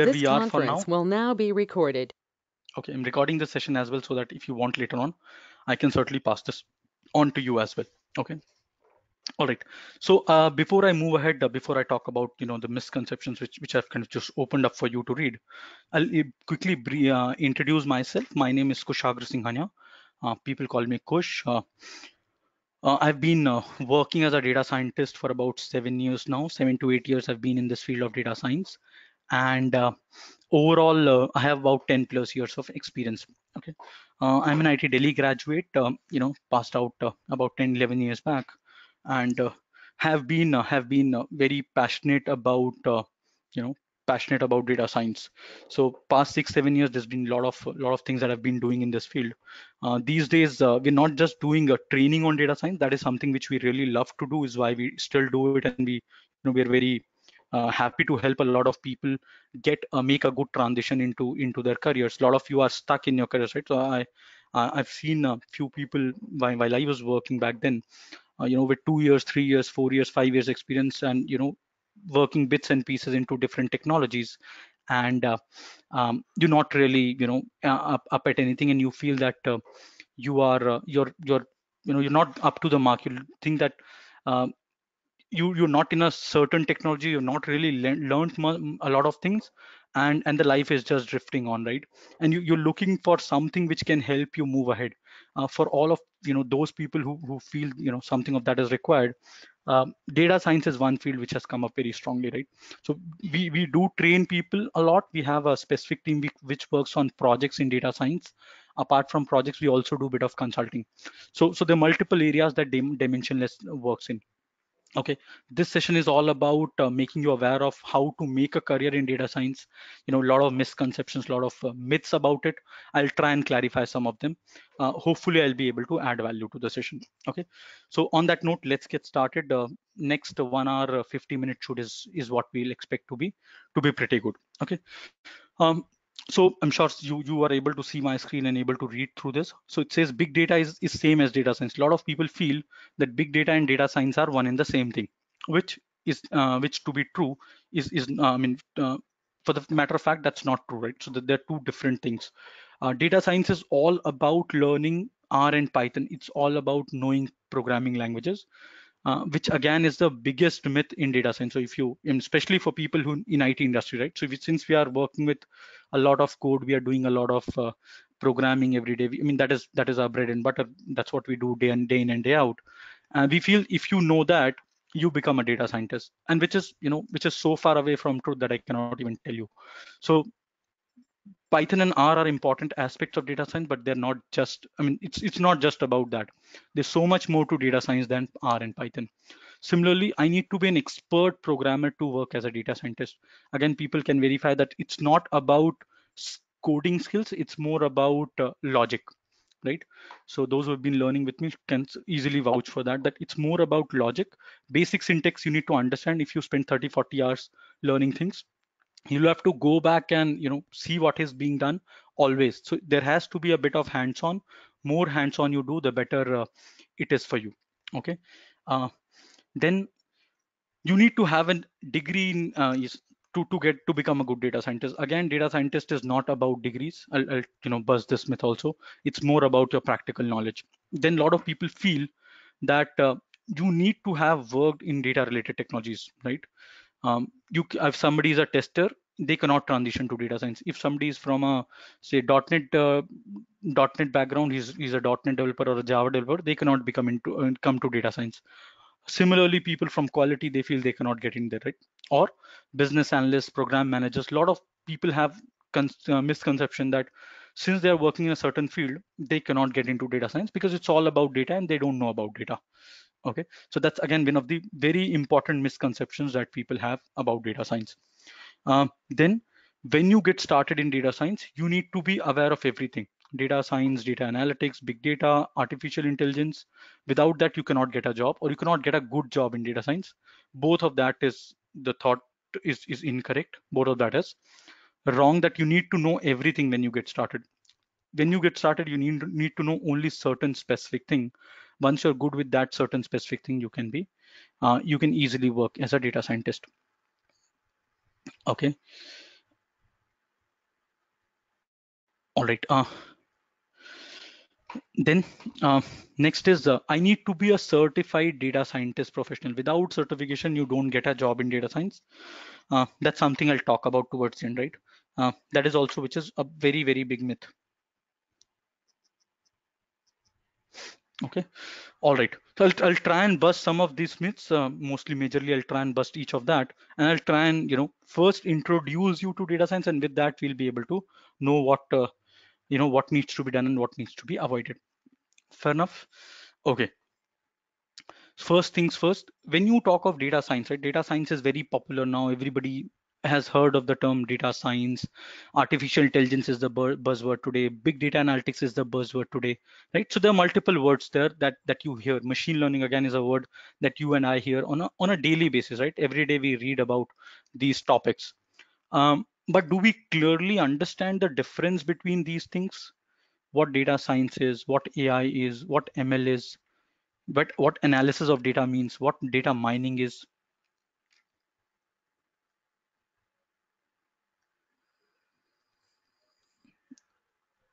where This we are for now. conference will now be recorded. Okay, I'm recording this session as well so that if you want later on, I can certainly pass this on to you as well. Okay. All right. So uh, before I move ahead, uh, before I talk about you know the misconceptions which which I've kind of just opened up for you to read, I'll uh, quickly uh, introduce myself. My name is Kushagra Singhania. Uh, people call me Kush. Uh, uh, I've been uh, working as a data scientist for about seven years now. Seven to eight years I've been in this field of data science, and uh, overall uh, I have about 10 plus years of experience. Okay, uh, I'm an IIT Delhi graduate. Um, you know, passed out uh, about 10, 11 years back, and uh, have been uh, have been very passionate about you know passionate about data science. So past six, seven years, there's been a lot of lot of things that I've been doing in this field. These days, we're not just doing a training on data science. That is something which we really love to do. Is why we still do it, and we, you know, we're very happy to help a lot of people get uh, make a good transition into into their careers. A lot of you are stuck in your careers, right? So I I've seen a few people while, while I was working back then, uh, you know, with two years, three years, four years, five years experience, and you know, working bits and pieces into different technologies and uh, um, you're not really you know uh, up, up at anything and you feel that uh, you are uh, you're you're you know you're not up to the mark you think that you you're not in a certain technology you're not really le- learned a lot of things and and the life is just drifting on right? And you, you're looking for something which can help you move ahead. Uh, for all of you know those people who, who feel you know something of that is required um, data science is one field which has come up very strongly right? So we we do train people a lot. We have a specific team which works on projects in data science. Apart from projects we also do a bit of consulting. So so there are multiple areas that dimensionless works in okay this session is all about uh, making you aware of how to make a career in data science. You know a lot of misconceptions a lot of uh, myths about it. I'll try and clarify some of them. Uh, hopefully i'll be able to add value to the session. Okay so on that note let's get started. Uh, next one hour uh, 50 minute shoot is is what we'll expect to be to be pretty good. Okay um so I'm sure you you are able to see my screen and able to read through this. So it says big data is, is same as data science. A lot of people feel that big data and data science are one and the same thing, which is uh, which to be true is is uh, I mean uh, for the matter of fact that's not true, right? So that they're two different things. Uh, data science is all about learning R and Python. It's all about knowing programming languages uh, which again is the biggest myth in data science. So if you, especially for people who in IT industry, right? So since we are working with a lot of code, we are doing a lot of uh, programming every day. I mean that is that is our bread and butter. That's what we do day and day in and day out. And we feel if you know that, you become a data scientist, and which is you know which is so far away from truth that I cannot even tell you. So Python and R are important aspects of data science, but they're not just, I mean, it's, it's not just about that. There's so much more to data science than R and Python. Similarly, I need to be an expert programmer to work as a data scientist. Again, people can verify that it's not about coding skills, it's more about uh, logic, right? So those who have been learning with me can easily vouch for that, that it's more about logic. Basic syntax you need to understand if you spend 30, 40 hours learning things you'll have to go back and you know see what is being done always so there has to be a bit of hands-on more hands-on you do the better uh, it is for you okay uh, then you need to have a degree in uh, to to get to become a good data scientist. Again data scientist is not about degrees. I'll, I'll you know buzz this myth also. It's more about your practical knowledge. Then a lot of people feel that uh, you need to have worked in data related technologies right? Um, you if somebody is a tester they cannot transition to data science. If somebody is from a say .NET uh, .NET background he's, he's a .NET developer or a Java developer they cannot become into uh, come to data science similarly people from quality they feel they cannot get in there right? Or business analysts program managers a lot of people have uh, misconception that since they are working in a certain field they cannot get into data science because it's all about data and they don't know about data. Okay? So that's again one of the very important misconceptions that people have about data science. Um, then when you get started in data science you need to be aware of everything data science data analytics big data artificial intelligence. Without that you cannot get a job or you cannot get a good job in data science. Both of that is the thought is is incorrect. Both of that is wrong that you need to know everything when you get started. When you get started you need need to know only certain specific thing. Once you're good with that certain specific thing you can be uh, you can easily work as a data scientist. Okay. All right uh, then uh, next is uh, i need to be a certified data scientist professional. Without certification you don't get a job in data science. Uh, that's something i'll talk about towards the end right? Uh, that is also which is a very very big myth. Okay. All right. So I'll, I'll try and bust some of these myths uh, mostly majorly i'll try and bust each of that. And i'll try and you know first introduce you to data science and with that we'll be able to know what uh, you know what needs to be done and what needs to be avoided. Fair enough? Okay. First things first when you talk of data science right data science is very popular now. Everybody has heard of the term data science. Artificial intelligence is the buzzword today. Big data analytics is the buzzword today right? So there are multiple words there that that you hear. Machine learning again is a word that you and i hear on a on a daily basis right? Every day we read about these topics. Um, but do we clearly understand the difference between these things what data science is what ai is what ml is but what analysis of data means what data mining is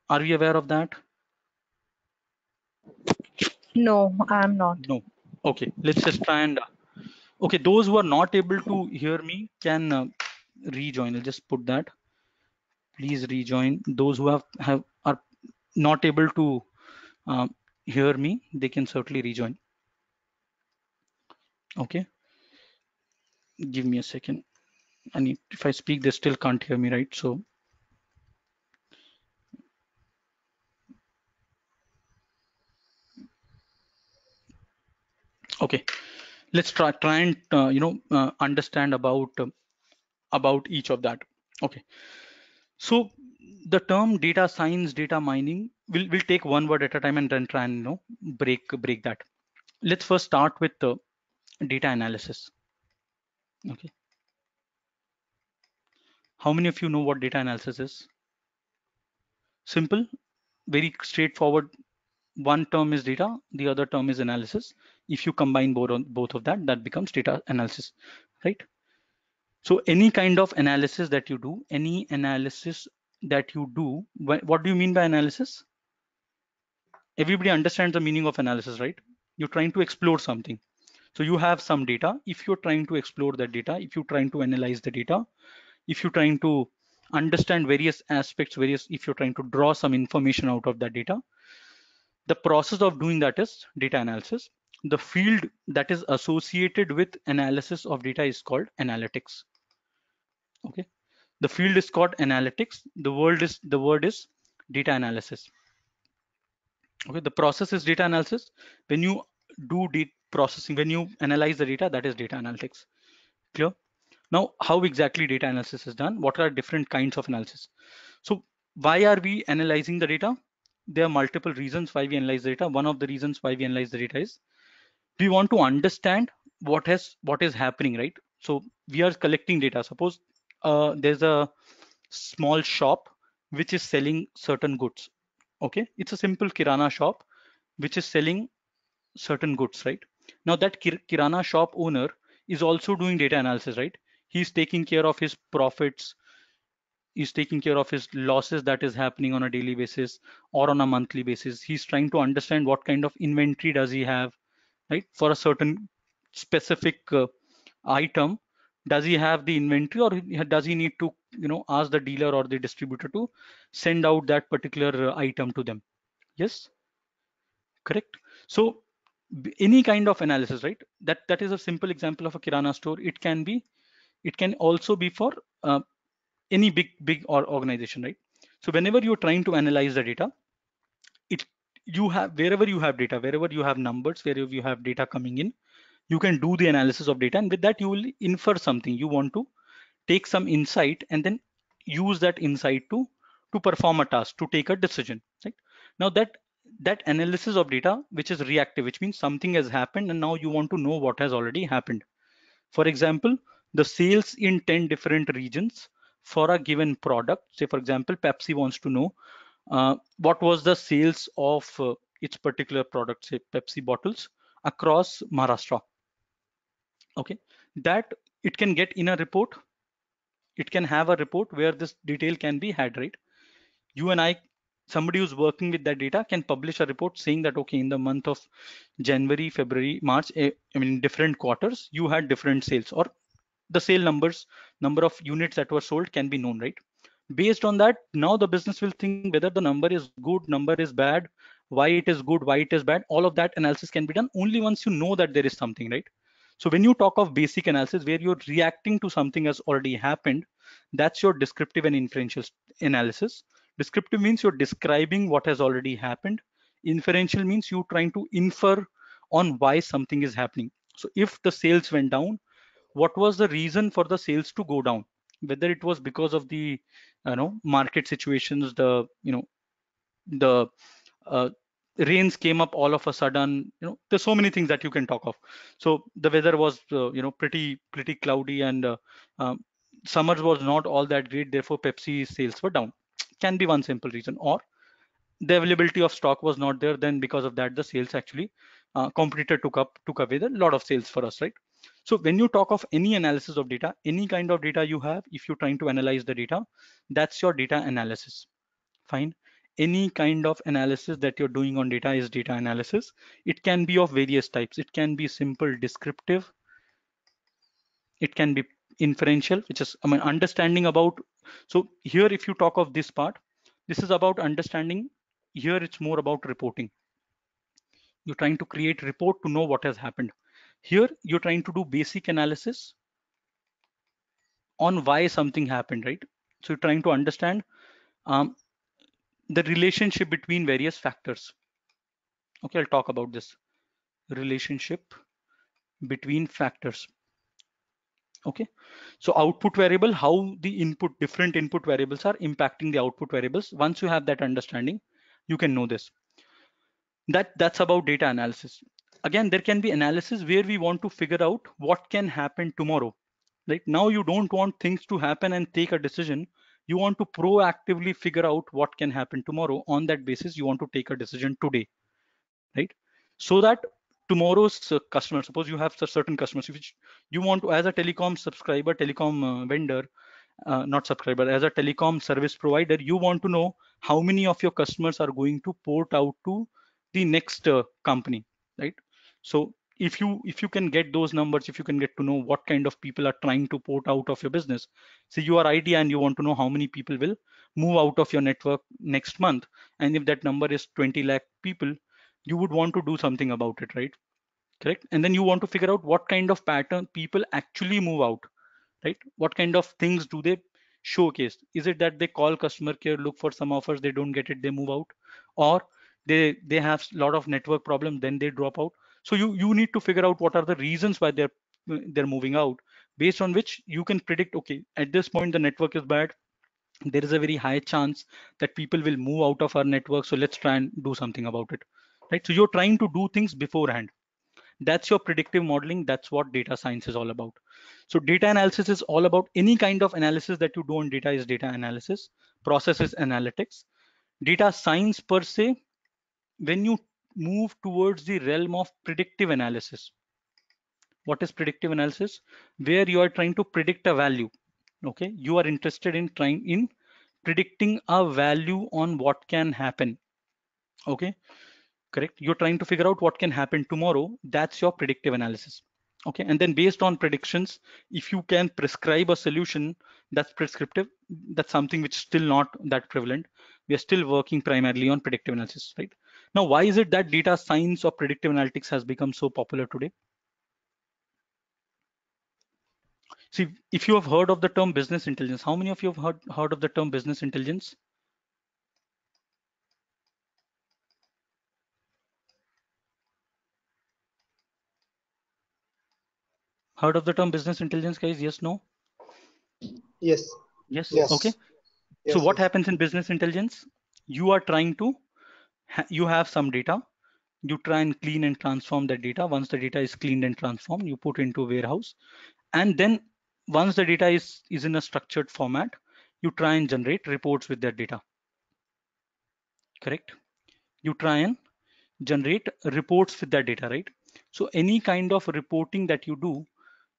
Are we aware of that? No, I'm not. No. Okay, let's just try and. Okay, those who are not able to hear me can uh, rejoin. I'll just put that. Please rejoin. Those who have have are not able to uh, hear me, they can certainly rejoin. Okay. Give me a second. Need. If I speak, they still can't hear me, right? So okay let's try try and uh, you know uh, understand about uh, about each of that. Okay. So the term data science data mining will will take one word at a time and then try and you know break break that. Let's first start with the data analysis. Okay. How many of you know what data analysis is? Simple very straightforward. One term is data the other term is analysis. If you combine both, on, both of that, that becomes data analysis, right? So any kind of analysis that you do, any analysis that you do, what do you mean by analysis? Everybody understands the meaning of analysis, right? You're trying to explore something. So you have some data. If you're trying to explore that data, if you're trying to analyze the data, if you're trying to understand various aspects, various, if you're trying to draw some information out of that data, the process of doing that is data analysis the field that is associated with analysis of data is called analytics. Okay. The field is called analytics. The word is the word is data analysis. Okay. The process is data analysis. When you do data processing when you analyze the data that is data analytics. Clear? Now how exactly data analysis is done? What are different kinds of analysis? So why are we analyzing the data? There are multiple reasons why we analyze data. One of the reasons why we analyze the data is we want to understand what has what is happening right? So we are collecting data. Suppose uh, there's a small shop which is selling certain goods okay? It's a simple kirana shop which is selling certain goods right? Now that kirana shop owner is also doing data analysis right? He's taking care of his profits. He's taking care of his losses that is happening on a daily basis or on a monthly basis. He's trying to understand what kind of inventory does he have right for a certain specific uh, item does he have the inventory or does he need to you know ask the dealer or the distributor to send out that particular uh, item to them? Yes? Correct? So any kind of analysis right that that is a simple example of a kirana store. It can be it can also be for uh, any big big or organization right? So whenever you're trying to analyze the data you have wherever you have data wherever you have numbers wherever you have data coming in you can do the analysis of data and with that you will infer something. You want to take some insight and then use that insight to to perform a task to take a decision right? Now that that analysis of data which is reactive which means something has happened and now you want to know what has already happened. For example the sales in 10 different regions for a given product. Say for example pepsi wants to know what was the sales of uh, its particular product, say Pepsi bottles across Maharashtra. Okay, that it can get in a report. It can have a report where this detail can be had, right? You and I somebody who's working with that data can publish a report saying that okay in the month of january february march eh, i mean different quarters you had different sales or the sale numbers number of units that were sold can be known right based on that now the business will think whether the number is good number is bad why it is good why it is bad. All of that analysis can be done only once you know that there is something right? So when you talk of basic analysis where you're reacting to something has already happened that's your descriptive and inferential analysis. Descriptive means you're describing what has already happened. Inferential means you're trying to infer on why something is happening. So if the sales went down what was the reason for the sales to go down whether it was because of the you know market situations the you know the uh, rains came up all of a sudden you know there's so many things that you can talk of. So the weather was uh, you know pretty pretty cloudy and uh, um, summers was not all that great therefore pepsi sales were down. Can be one simple reason. Or the availability of stock was not there then because of that the sales actually uh, competitor took up took away the lot of sales for us right so when you talk of any analysis of data any kind of data you have if you're trying to analyze the data that's your data analysis. Fine. Any kind of analysis that you're doing on data is data analysis. It can be of various types. It can be simple descriptive. It can be inferential which is i mean understanding about so here if you talk of this part this is about understanding. Here it's more about reporting. You're trying to create report to know what has happened here you're trying to do basic analysis on why something happened right? So you're trying to understand um, the relationship between various factors. Okay i'll talk about this. Relationship between factors. Okay? So output variable how the input different input variables are impacting the output variables. Once you have that understanding you can know this. That that's about data analysis again there can be analysis where we want to figure out what can happen tomorrow. Right now you don't want things to happen and take a decision. You want to proactively figure out what can happen tomorrow. On that basis you want to take a decision today right? So that tomorrow's uh, customer suppose you have certain customers which you want to as a telecom subscriber telecom uh, vendor uh, not subscriber as a telecom service provider you want to know how many of your customers are going to port out to the next uh, company right so if you if you can get those numbers if you can get to know what kind of people are trying to port out of your business. So you are idea and you want to know how many people will move out of your network next month. And if that number is 20 lakh people you would want to do something about it right? Correct? And then you want to figure out what kind of pattern people actually move out right? What kind of things do they showcase? Is it that they call customer care look for some offers they don't get it they move out? Or they they have a lot of network problem then they drop out so you you need to figure out what are the reasons why they're they're moving out based on which you can predict okay at this point the network is bad there is a very high chance that people will move out of our network so let's try and do something about it right? So you're trying to do things beforehand. That's your predictive modeling that's what data science is all about. So data analysis is all about any kind of analysis that you do on data is data analysis process is analytics. Data science per se when you move towards the realm of predictive analysis. What is predictive analysis? Where you are trying to predict a value okay? You are interested in trying in predicting a value on what can happen okay? Correct? You're trying to figure out what can happen tomorrow. That's your predictive analysis okay? And then based on predictions if you can prescribe a solution that's prescriptive that's something which is still not that prevalent we are still working primarily on predictive analysis right now why is it that data science or predictive analytics has become so popular today? See if you have heard of the term business intelligence how many of you have heard, heard of the term business intelligence? Heard of the term business intelligence guys? Yes no? Yes. Yes, yes. okay. Yes, so what happens in business intelligence? You are trying to you have some data. You try and clean and transform that data. Once the data is cleaned and transformed you put into warehouse. And then once the data is is in a structured format you try and generate reports with that data. Correct? You try and generate reports with that data right? So any kind of reporting that you do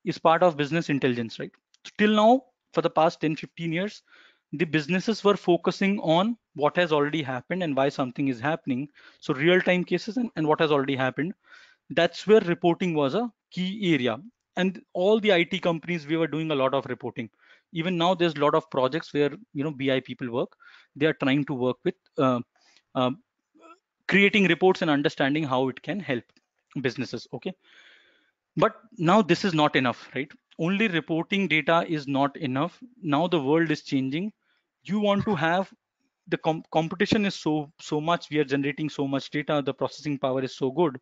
is part of business intelligence right? Till now for the past 10 15 years the businesses were focusing on what has already happened and why something is happening. So real time cases and, and what has already happened. That's where reporting was a key area. And all the IT companies, we were doing a lot of reporting. Even now, there's a lot of projects where you know BI people work. They are trying to work with uh, uh, creating reports and understanding how it can help businesses. Okay, but now this is not enough, right? Only reporting data is not enough. Now the world is changing. You want to have the com competition is so so much. We are generating so much data. The processing power is so good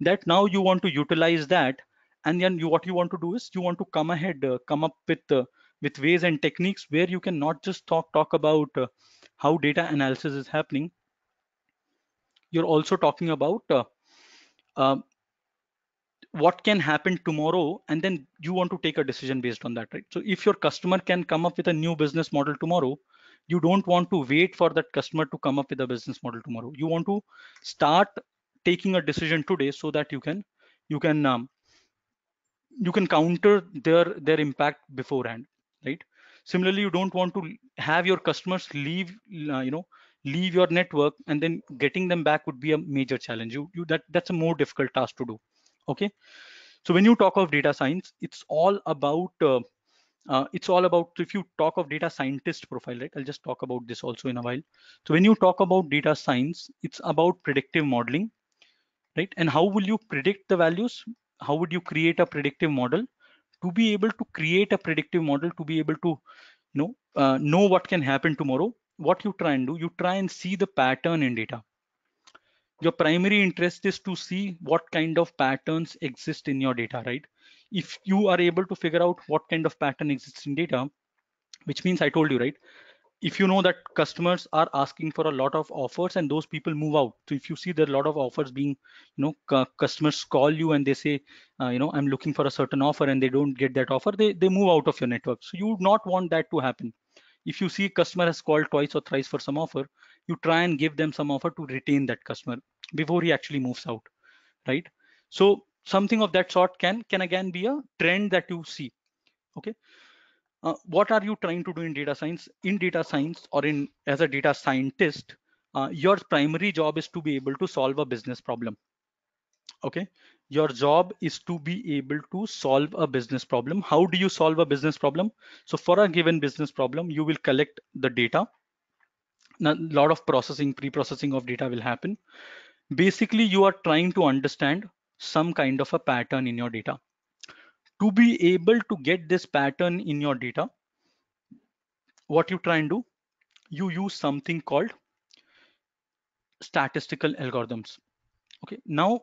that now you want to utilize that and then you what you want to do is you want to come ahead uh, come up with uh, with ways and techniques where you can not just talk talk about uh, how data analysis is happening you're also talking about uh, uh, what can happen tomorrow and then you want to take a decision based on that right so if your customer can come up with a new business model tomorrow you don't want to wait for that customer to come up with a business model tomorrow. You want to start taking a decision today so that you can you can um, you can counter their their impact beforehand right? Similarly you don't want to have your customers leave uh, you know leave your network and then getting them back would be a major challenge. You, you that that's a more difficult task to do okay? So when you talk of data science it's all about uh, uh, it's all about if you talk of data scientist profile right i'll just talk about this also in a while so when you talk about data science it's about predictive modeling right? And how will you predict the values? How would you create a predictive model to be able to create a predictive model to be able to, you know, uh, know what can happen tomorrow? What you try and do, you try and see the pattern in data. Your primary interest is to see what kind of patterns exist in your data, right? If you are able to figure out what kind of pattern exists in data, which means I told you, right? if you know that customers are asking for a lot of offers and those people move out. So if you see there are a lot of offers being you know customers call you and they say uh, you know i'm looking for a certain offer and they don't get that offer they they move out of your network. So you would not want that to happen. If you see a customer has called twice or thrice for some offer you try and give them some offer to retain that customer before he actually moves out right? So something of that sort can can again be a trend that you see. Okay. Uh, what are you trying to do in data science? In data science or in as a data scientist uh, your primary job is to be able to solve a business problem. Okay. Your job is to be able to solve a business problem. How do you solve a business problem? So for a given business problem you will collect the data. Now, a lot of processing pre-processing of data will happen. Basically you are trying to understand some kind of a pattern in your data to be able to get this pattern in your data, what you try and do, you use something called statistical algorithms. Okay, now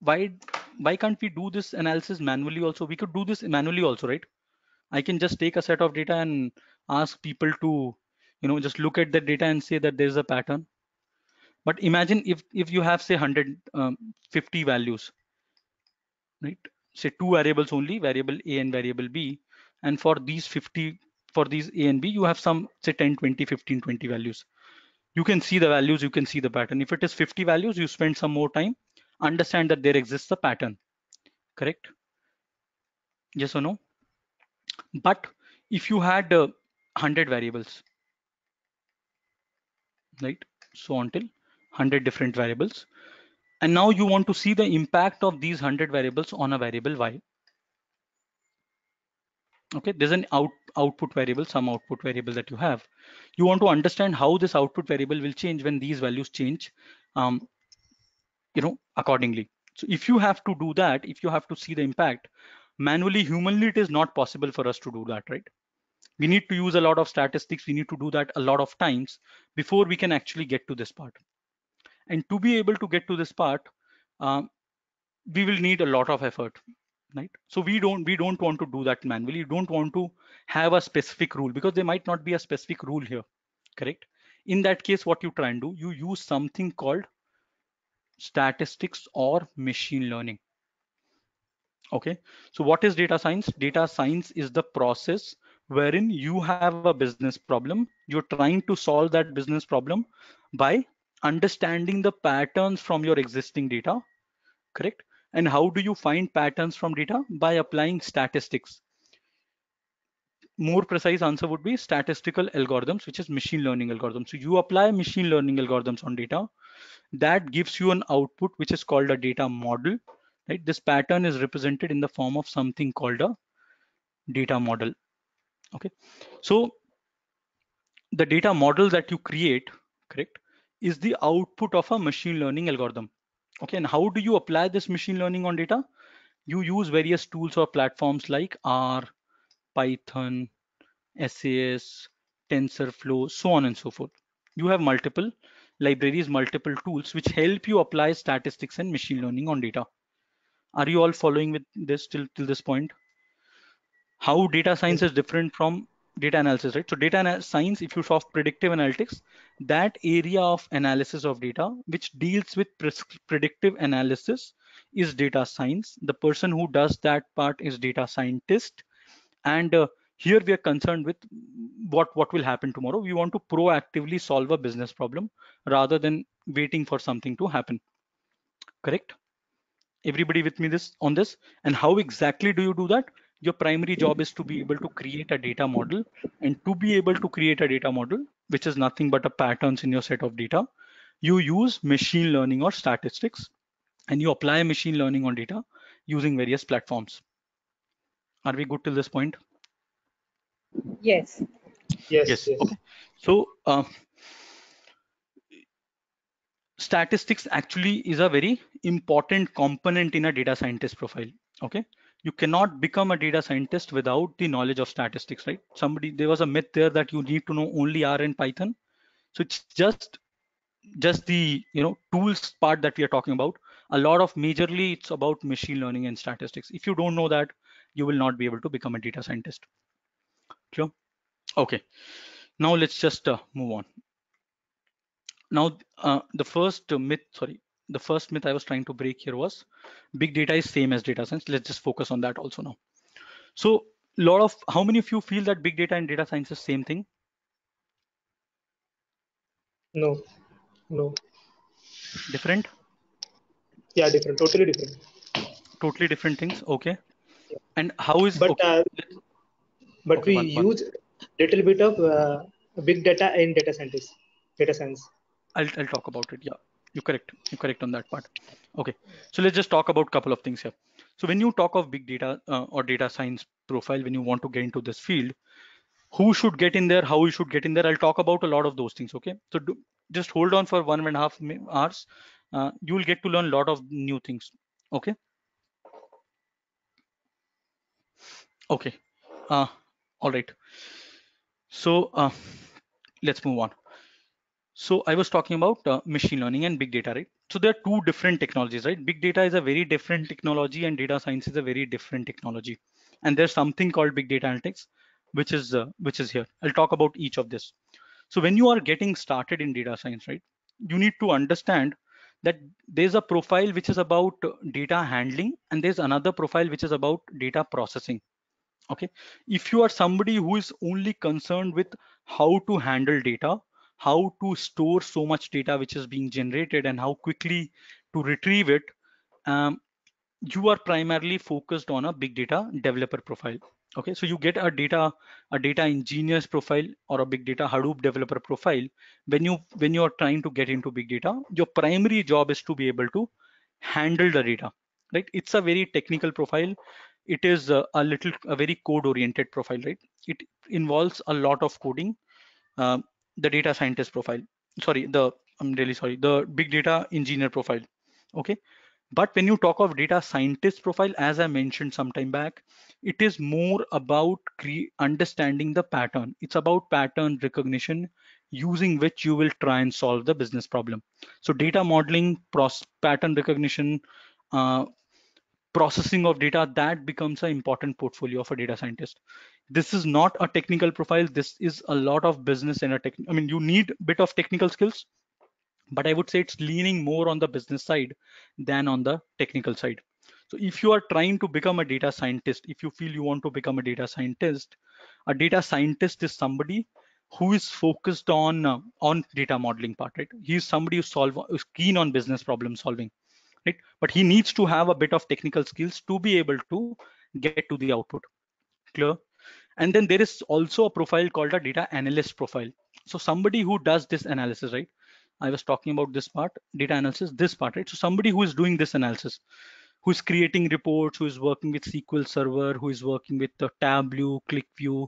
why why can't we do this analysis manually also? We could do this manually also, right? I can just take a set of data and ask people to, you know, just look at the data and say that there's a pattern. But imagine if if you have say 150 um, values, right? say two variables only, variable A and variable B. And for these 50, for these A and B, you have some say 10, 20, 15, 20 values. You can see the values, you can see the pattern. If it is 50 values, you spend some more time, understand that there exists a pattern, correct? Yes or no? But if you had uh, 100 variables, right? So until 100 different variables, and now you want to see the impact of these 100 variables on a variable y. Okay, there's an out, output variable, some output variable that you have. You want to understand how this output variable will change when these values change, um, you know, accordingly. So if you have to do that, if you have to see the impact, manually, humanly, it is not possible for us to do that, right? We need to use a lot of statistics. We need to do that a lot of times before we can actually get to this part. And to be able to get to this part, um, we will need a lot of effort, right? So we don't we don't want to do that manually. You don't want to have a specific rule because there might not be a specific rule here, correct? In that case, what you try and do, you use something called statistics or machine learning. Okay, so what is data science? Data science is the process wherein you have a business problem. You're trying to solve that business problem by understanding the patterns from your existing data, correct? And how do you find patterns from data? By applying statistics. more precise answer would be statistical algorithms, which is machine learning algorithms. So you apply machine learning algorithms on data that gives you an output, which is called a data model, right? This pattern is represented in the form of something called a data model. Okay. So the data model that you create, correct, is the output of a machine learning algorithm. Okay. And how do you apply this machine learning on data? You use various tools or platforms like R, Python, SAS, TensorFlow, so on and so forth. You have multiple libraries, multiple tools which help you apply statistics and machine learning on data. Are you all following with this till, till this point? How data science is different from data analysis, right? So data science, if you solve predictive analytics, that area of analysis of data which deals with predictive analysis is data science. The person who does that part is data scientist. And uh, here we are concerned with what, what will happen tomorrow. We want to proactively solve a business problem rather than waiting for something to happen. Correct? Everybody with me this on this? And how exactly do you do that? Your primary job is to be able to create a data model and to be able to create a data model, which is nothing but a patterns in your set of data, you use machine learning or statistics and you apply machine learning on data using various platforms. Are we good till this point? Yes. Yes. Yes. yes. Okay. So uh, statistics actually is a very important component in a data scientist profile. Okay. You cannot become a data scientist without the knowledge of statistics, right? Somebody there was a myth there that you need to know only R and Python. So it's just just the you know tools part that we are talking about. A lot of majorly it's about machine learning and statistics. If you don't know that, you will not be able to become a data scientist. Sure. Okay. Now let's just uh, move on. Now uh, the first myth, sorry, the first myth I was trying to break here was big data is same as data science. Let's just focus on that also now. So a lot of how many of you feel that big data and data science is same thing? No. No. Different? Yeah, different. Totally different. Totally different things. Okay. And how is But okay, uh, but Okay, we one- one. use little bit of uh, big data in data scientist, data science. I'll, I'll talk about it. Yeah, you're correct. You're correct on that part. Okay, so let's just talk about a couple of things here. So when you talk of big data uh, or data science profile, when you want to get into this field, who should get in there, how you should get in there, I'll talk about a lot of those things. Okay, so do, just hold on for one and a half hours. Uh, you will get to learn a lot of new things. Okay. Okay. Uh, all right. So uh, let's move on. So I was talking about uh, machine learning and big data, right? So there are two different technologies, right? Big data is a very different technology and data science is a very different technology. And there's something called big data analytics, which is uh, which is here. I'll talk about each of this. So when you are getting started in data science, right, you need to understand that there's a profile which is about uh, data handling and there's another profile which is about data processing. Okay, if you are somebody who is only concerned with how to handle data, how to store so much data which is being generated and how quickly to retrieve it, um, you are primarily focused on a big data developer profile. Okay, so you get a data a data engineer's profile or a big data Hadoop developer profile when you when you are trying to get into big data. Your primary job is to be able to handle the data. Right? It's a very technical profile. It is a, a little a very code oriented profile. Right? It involves a lot of coding. Um, the data scientist profile. Sorry, the I'm really sorry. The big data engineer profile. Okay but when you talk of data scientist profile, as I mentioned some time back, it is more about understanding the pattern. It's about pattern recognition using which you will try and solve the business problem. So data modeling, pattern recognition, uh, processing of data, that becomes an important portfolio of a data scientist. This is not a technical profile. This is a lot of business and a tech. I mean, you need a bit of technical skills, but I would say it's leaning more on the business side than on the technical side. So if you are trying to become a data scientist, if you feel you want to become a data scientist, a data scientist is somebody who is focused on uh, on data modeling part, right? He's somebody who solve who's keen on business problem solving, right? But he needs to have a bit of technical skills to be able to get to the output. Clear? And then there is also a profile called a data analyst profile. So somebody who does this analysis right? I was talking about this part data analysis this part right? So somebody who is doing this analysis who's creating reports who is working with sql server who is working with the tableau QlikView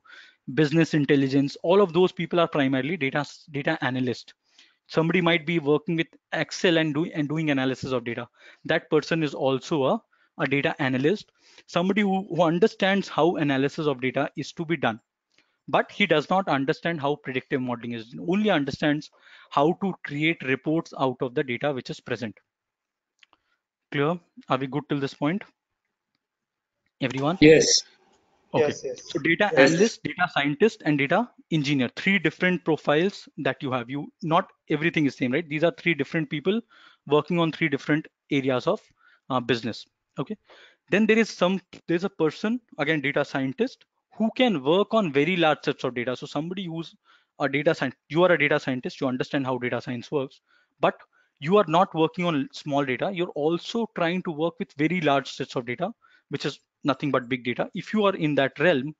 business intelligence all of those people are primarily data data analyst. Somebody might be working with excel and doing and doing analysis of data. That person is also a, a data analyst somebody who, who understands how analysis of data is to be done. But he does not understand how predictive modeling is. Only understands how to create reports out of the data which is present. Clear? Are we good till this point? Everyone? Yes. okay. Yes, yes. so data Yes. analyst data scientist and data engineer. Three different profiles that you have. You not everything is same right? These are three different people working on three different areas of uh, business okay. Then there is some there's a person again data scientist who can work on very large sets of data. So somebody who's a data scientist you are a data scientist you understand how data science works but you are not working on small data. You're also trying to work with very large sets of data which is nothing but big data. If you are in that realm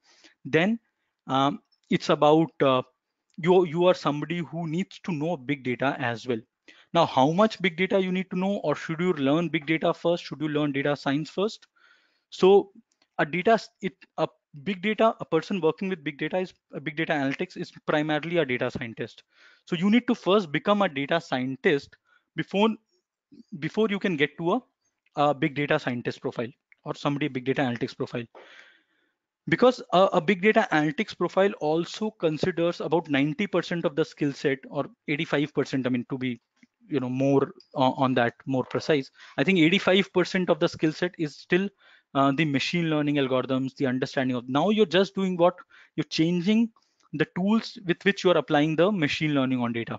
then um, it's about uh, you you are somebody who needs to know big data as well now how much big data you need to know or should you learn big data first? Should you learn data science first? So a data it a big data a person working with big data is a big data analytics is primarily a data scientist. So you need to first become a data scientist before before you can get to a, a big data scientist profile or somebody big data analytics profile. Because a, a big data analytics profile also considers about 90% of the skill set or 85% i mean to be you know more uh, on that more precise. I think 85% of the skill set is still uh, the machine learning algorithms the understanding of now you're just doing what? You're changing the tools with which you are applying the machine learning on data.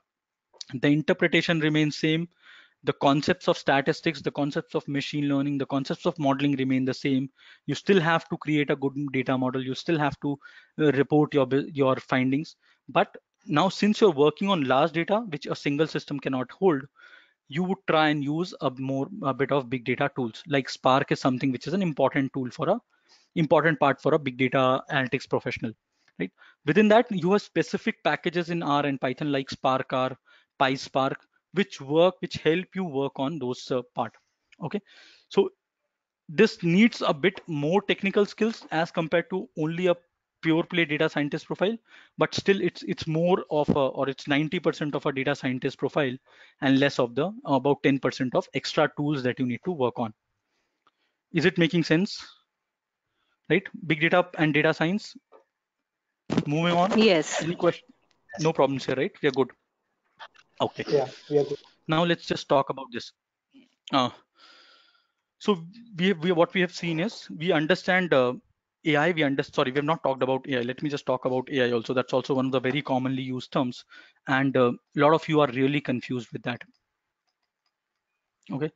The interpretation remains same. The concepts of statistics the concepts of machine learning the concepts of modeling remain the same. You still have to create a good data model. You still have to uh, report your your findings. But now since you're working on large data which a single system cannot hold you would try and use a more a bit of big data tools. Like spark is something which is an important tool for a important part for a big data analytics professional right? Within that you have specific packages in r and python like SparkR pyspark which work which help you work on those uh, part okay? So this needs a bit more technical skills as compared to only a pure play data scientist profile but still it's it's more of a, or it's 90% of a data scientist profile and less of the about 10% of extra tools that you need to work on. Is it making sense? Right? Big data and data science? Moving on. Yes. any question no problems here right? We're good. Okay. Yeah, we are good. now let's just talk about this. Uh, so we, we what we have seen is we understand uh, ai we understand sorry we have not talked about ai let me just talk about ai also. That's also one of the very commonly used terms. And a lot of you are really confused with that. Okay?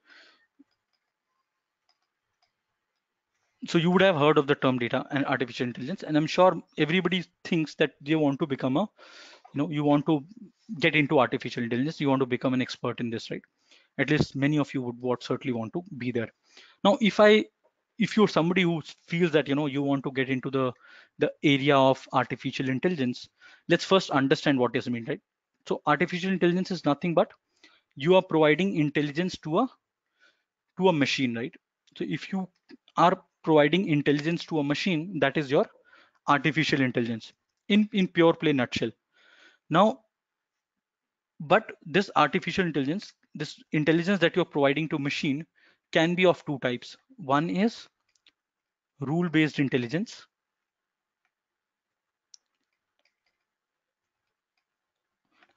So you would have heard of the term data and artificial intelligence. And i'm sure everybody thinks that they want to become a you know you want to get into artificial intelligence. You want to become an expert in this right? At least many of you would what certainly want to be there. Now if i if you're somebody who feels that you know you want to get into the the area of artificial intelligence let's first understand what does it mean right? So artificial intelligence is nothing but you are providing intelligence to a to a machine right? So if you are providing intelligence to a machine that is your artificial intelligence in in pure play nutshell. Now but this artificial intelligence this intelligence that you're providing to machine can be of two types. One is rule based intelligence.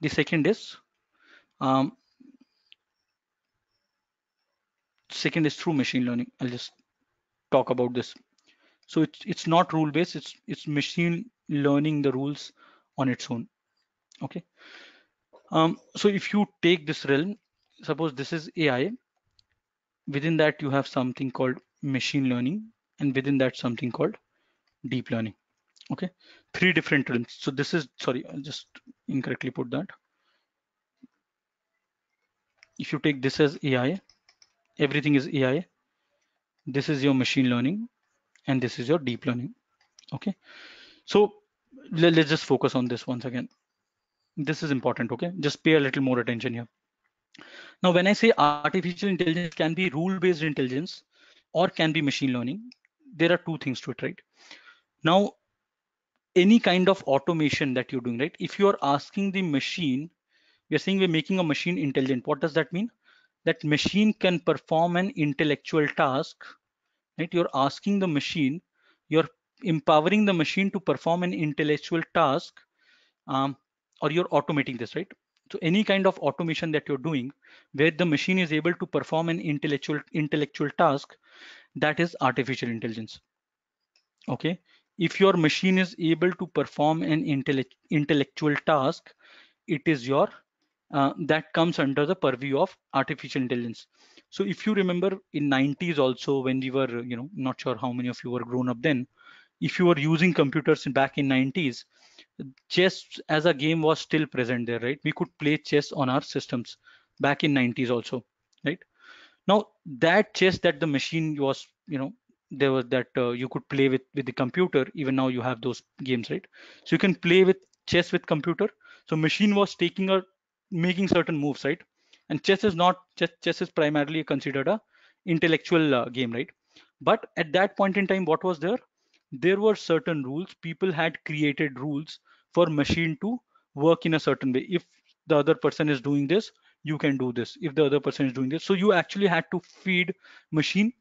The second is um, second is through machine learning. I'll just talk about this. So it's it's not rule based it's it's machine learning the rules on its own. Okay? Um, so if you take this realm suppose this is ai within that you have something called machine learning and within that something called deep learning okay three different terms. so this is sorry i'll just incorrectly put that if you take this as ai everything is ai this is your machine learning and this is your deep learning okay So let's just focus on this once again. This is important, okay? Just pay a little more attention here. Now, when I say artificial intelligence can be rule-based intelligence or can be machine learning, there are two things to it, right? Now, any kind of automation that you're doing, right? If you're asking the machine, we're saying we're making a machine intelligent. What does that mean? That machine can perform an intellectual task, right? You're asking the machine, you're empowering the machine to perform an intellectual task, um, or you're automating this, right? So any kind of automation that you're doing where the machine is able to perform an intellectual intellectual task, that is artificial intelligence. Okay. If your machine is able to perform an intellect, intellectual task, it is your uh, that comes under the purview of artificial intelligence. So if you remember in 90s also when we were, you know, not sure how many of you were grown up then, if you were using computers back in 90s, chess as a game was still present there, right? We could play chess on our systems back in 90s also, right? Now that chess that the machine was, you know, there was that uh, you could play with with the computer. Even now you have those games, right? So you can play with chess with computer. So machine was taking a making certain moves, right? And chess is not chess. Chess is primarily considered a intellectual uh, game, right? But at that point in time, what was there? There were certain rules. People had created rules for machine to work in a certain way. If the other person is doing this, you can do this. If the other person is doing this, so you actually had to feed machine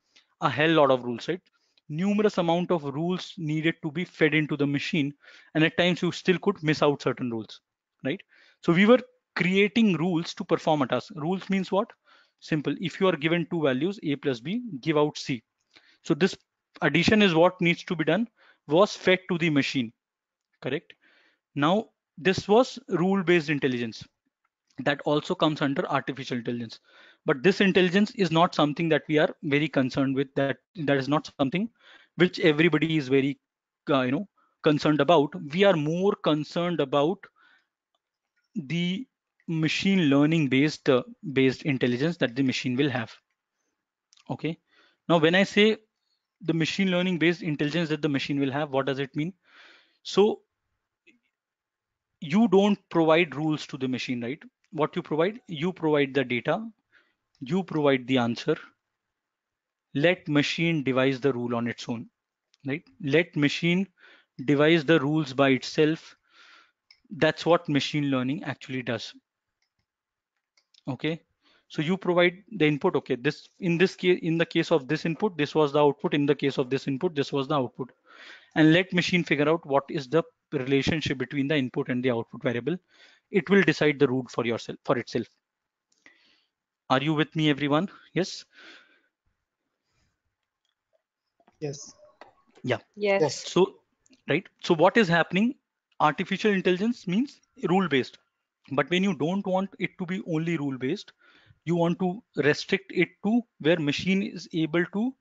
a hell lot of rules, right? Numerous amount of rules needed to be fed into the machine, and at times you still could miss out certain rules, right? So we were creating rules to perform a task. Rules means what? Simple. If you are given two values, a plus b, give out c. So this addition is what needs to be done was fed to the machine, correct? Now, this was rule-based intelligence that also comes under artificial intelligence. But this intelligence is not something that we are very concerned with. That that is not something which everybody is very, uh, you know, concerned about. We are more concerned about the machine learning based uh, based intelligence that the machine will have. Okay. Now, when I say the machine learning based intelligence that the machine will have, what does it mean? So you don't provide rules to the machine, right? What you provide, you provide the data, you provide the answer. Let machine devise the rule on its own, right? Let machine devise the rules by itself. That's what machine learning actually does. Okay, so you provide the input. Okay, this in this case, in the case of this input, this was the output. In the case of this input, this was the output. And let machine figure out what is the relationship between the input and the output variable. It will decide the route for yourself for itself. Are you with me, everyone? Yes. Yes. Yes. Yes. So, right. So what is happening? Artificial intelligence means rule based. But when you don't want it to be only rule based, you want to restrict it to where machine is able to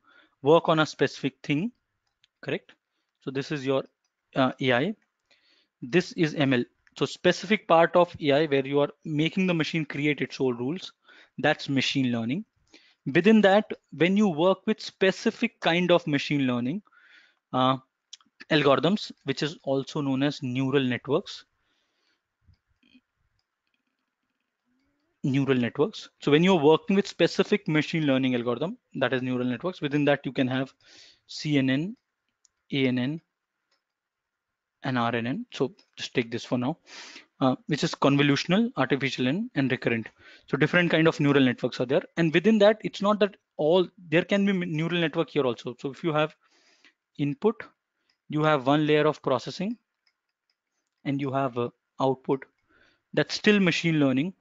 work on a specific thing, correct? So this is your uh, AI. This is ML. So specific part of AI where you are making the machine create its own rules, that's machine learning. Within that, when you work with specific kind of machine learning uh, algorithms, which is also known as neural networks, neural networks. So when you're working with specific machine learning algorithm, that is neural networks, within that you can have CNN, ANN, and RNN. So just take this for now, uh, which is convolutional, artificial, and, and recurrent. So different kind of neural networks are there. And within that, it's not that all, there can be neural network here also. So if you have input, you have one layer of processing and you have a output. That's still machine learning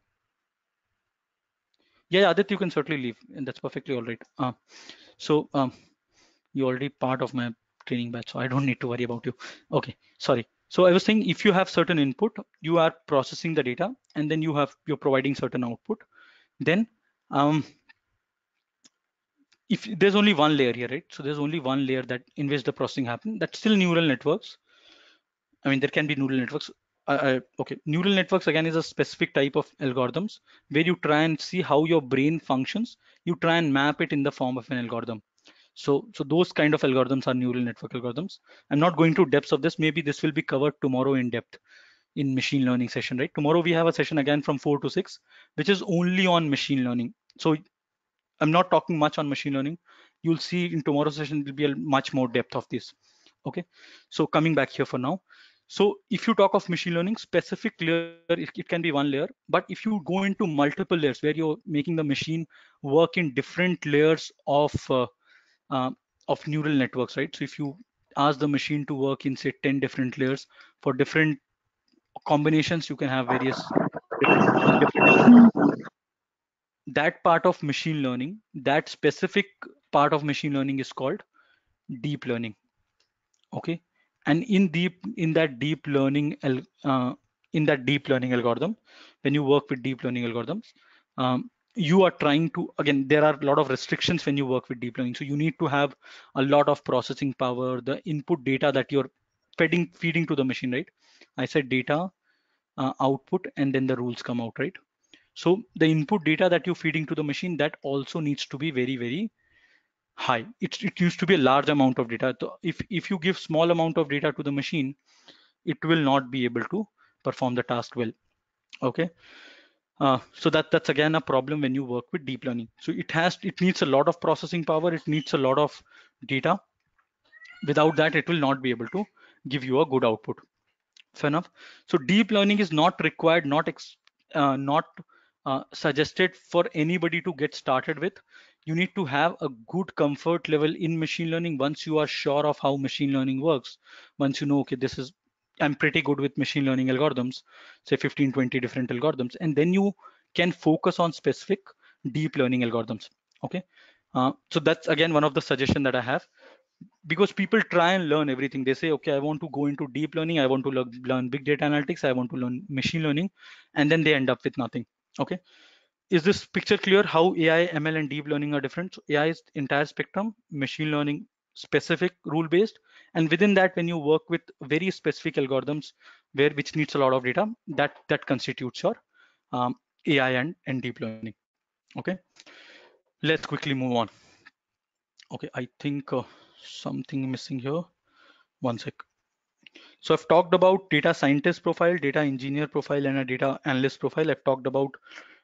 yeah, Adit, you can certainly leave, and that's perfectly all right. Uh, so um, you're already part of my training batch, so I don't need to worry about you. Okay, sorry. So I was saying, if you have certain input, you are processing the data, and then you have you're providing certain output. Then, um, if there's only one layer here, right? So there's only one layer that in which the processing happen. That's still neural networks. I mean, there can be neural networks uh, okay, neural networks again is a specific type of algorithms where you try and see how your brain functions. You try and map it in the form of an algorithm. So, so those kind of algorithms are neural network algorithms. I'm not going to depths of this. Maybe this will be covered tomorrow in depth in machine learning session, right? Tomorrow we have a session again from four to six, which is only on machine learning. So I'm not talking much on machine learning. You'll see in tomorrow's session will be a much more depth of this. Okay, so coming back here for now. So if you talk of machine learning, specific layer, it, it, can be one layer, but if you go into multiple layers where you're making the machine work in different layers of uh, uh, of neural networks, right? So if you ask the machine to work in say 10 different layers for different combinations, you can have various that part of machine learning, that specific part of machine learning is called deep learning. Okay, and in deep in that deep learning uh, in that deep learning algorithm, when you work with deep learning algorithms, um, you are trying to again there are a lot of restrictions when you work with deep learning. So you need to have a lot of processing power the input data that you're feeding feeding to the machine right? I said data uh, output and then the rules come out right? So the input data that you're feeding to the machine that also needs to be very very high. It, it used to be a large amount of data. So if if you give small amount of data to the machine it will not be able to perform the task well okay uh, so that that's again a problem when you work with deep learning. So it has it needs a lot of processing power. It needs a lot of data. Without that, it will not be able to give you a good output. Fair enough. So deep learning is not required, not uh, not uh, suggested for anybody to get started with. You need to have a good comfort level in machine learning once you are sure of how machine learning works. Once you know, okay, this is I'm pretty good with machine learning algorithms, say 15, 20 different algorithms, and then you can focus on specific deep learning algorithms. Okay, uh, so that's again one of the suggestion that I have because people try and learn everything. They say, okay, I want to go into deep learning, I want to learn, big data analytics, I want to learn machine learning, and then they end up with nothing. Okay, is this picture clear how AI, ML, and deep learning are different? So AI is entire spectrum, machine learning specific rule based and within that when you work with very specific algorithms where which needs a lot of data that that constitutes your um, ai and, and deep learning. Okay? Let's quickly move on. Okay i think uh, something missing here. One sec. So i've talked about data scientist profile data engineer profile and a data analyst profile. I've talked about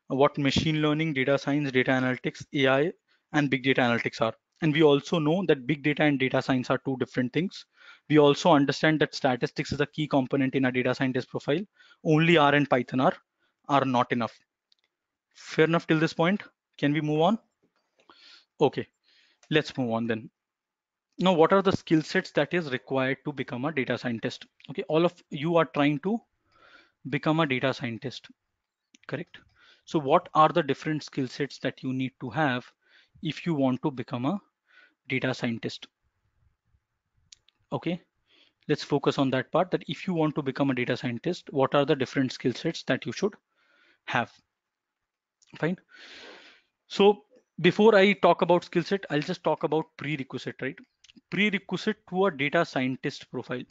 what machine learning data science data analytics ai and big data analytics are and we also know that big data and data science are two different things. We also understand that statistics is a key component in a data scientist profile. Only R and Python are, are not enough. Fair enough till this point. Can we move on? Okay, let's move on then. Now, what are the skill sets that is required to become a data scientist? Okay, all of you are trying to become a data scientist, correct? So what are the different skill sets that you need to have if you want to become a data scientist. Okay, let's focus on that part that if you want to become a data scientist, what are the different skill sets that you should have? Fine. So before I talk about skill set, I'll just talk about prerequisite, right? Prerequisite to a data scientist profile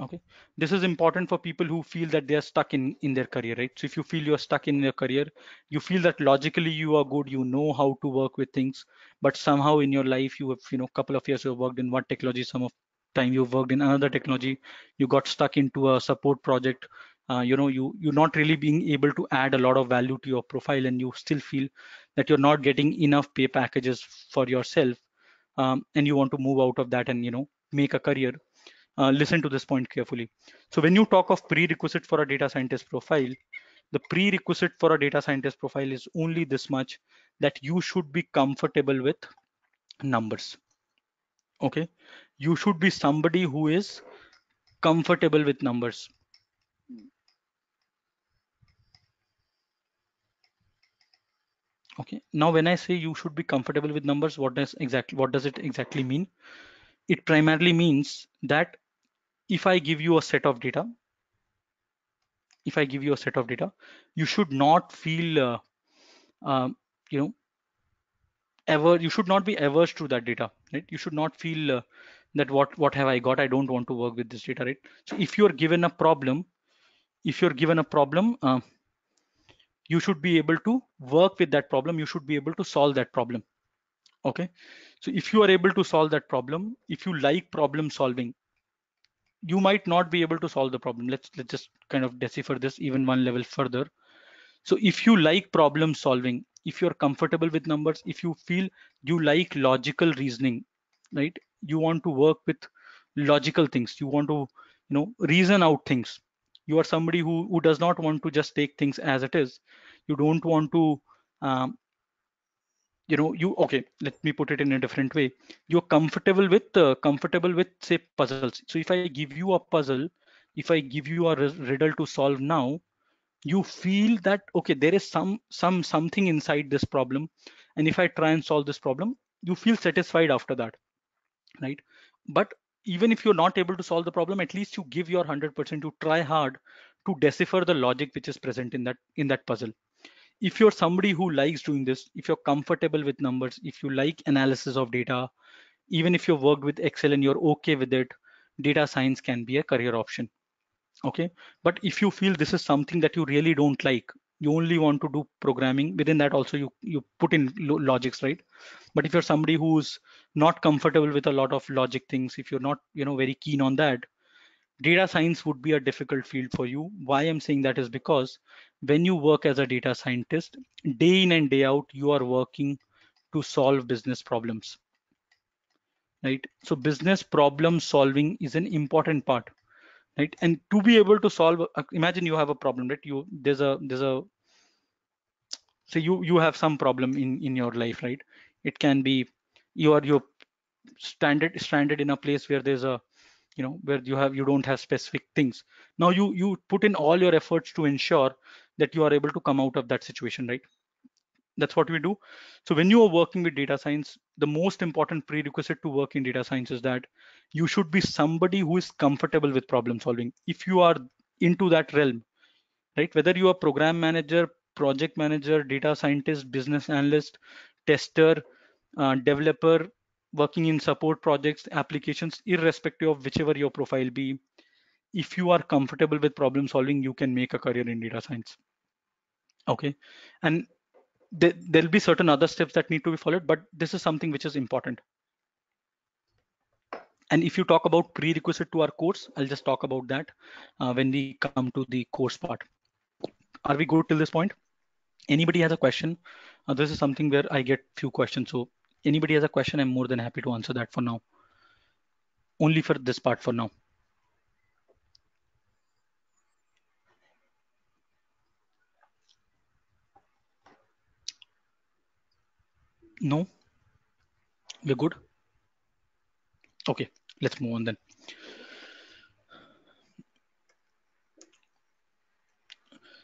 okay. This is important for people who feel that they are stuck in in their career right? So if you feel you're stuck in your career you feel that logically you are good you know how to work with things but somehow in your life you have you know couple of years you've worked in one technology some of time you've worked in another technology you got stuck into a support project uh, you know you you're not really being able to add a lot of value to your profile and you still feel that you're not getting enough pay packages for yourself um, and you want to move out of that and you know make a career uh, listen to this point carefully. So when you talk of prerequisite for a data scientist profile, the prerequisite for a data scientist profile is only this much that you should be comfortable with numbers. Okay, you should be somebody who is comfortable with numbers. Okay, now when I say you should be comfortable with numbers, what does exactly what does it exactly mean? It primarily means that if I give you a set of data, if I give you a set of data, you should not feel, uh, um, you know, ever, you should not be averse to that data, right? You should not feel uh, that what, what have I got? I don't want to work with this data, right? So if you're given a problem, if you're given a problem, uh, you should be able to work with that problem. You should be able to solve that problem. okay so if you are able to solve that problem if you like problem solving you might not be able to solve the problem. Let's let's just kind of decipher this even one level further. So if you like problem solving if you're comfortable with numbers if you feel you like logical reasoning right you want to work with logical things you want to you know reason out things. You are somebody who who does not want to just take things as it is. You don't want to um, you know you okay let me put it in a different way. You're comfortable with uh, comfortable with say puzzles. So if i give you a puzzle if i give you a riddle to solve now you feel that okay there is some some something inside this problem. And if i try and solve this problem you feel satisfied after that right? But even if you're not able to solve the problem at least you give your 100% to try hard to decipher the logic which is present in that in that puzzle if you're somebody who likes doing this if you're comfortable with numbers if you like analysis of data even if you've worked with excel and you're okay with it data science can be a career option. Okay? But if you feel this is something that you really don't like you only want to do programming within that also you you put in logics right? But if you're somebody who's not comfortable with a lot of logic things if you're not you know very keen on that data science would be a difficult field for you. Why i'm saying that is because when you work as a data scientist day in and day out you are working to solve business problems right? So business problem solving is an important part right? And to be able to solve uh, imagine you have a problem right? You there's a there's a so you you have some problem in in your life right? It can be you are you're stranded stranded in a place where there's a you know where you have you don't have specific things. Now you you put in all your efforts to ensure that you are able to come out of that situation right? That's what we do. So when you are working with data science the most important prerequisite to work in data science is that you should be somebody who is comfortable with problem solving. If you are into that realm right whether you are program manager project manager data scientist business analyst tester uh, developer working in support projects applications irrespective of whichever your profile be if you are comfortable with problem solving you can make a career in data science okay and there, there'll be certain other steps that need to be followed, but this is something which is important. And if you talk about prerequisite to our course, I'll just talk about that uh, when we come to the course part. Are we good till this point? Anybody has a question? Uh, this is something where I get few questions. So anybody has a question, I'm more than happy to answer that for now. Only for this part for now. No? We're good? Okay, let's move on then.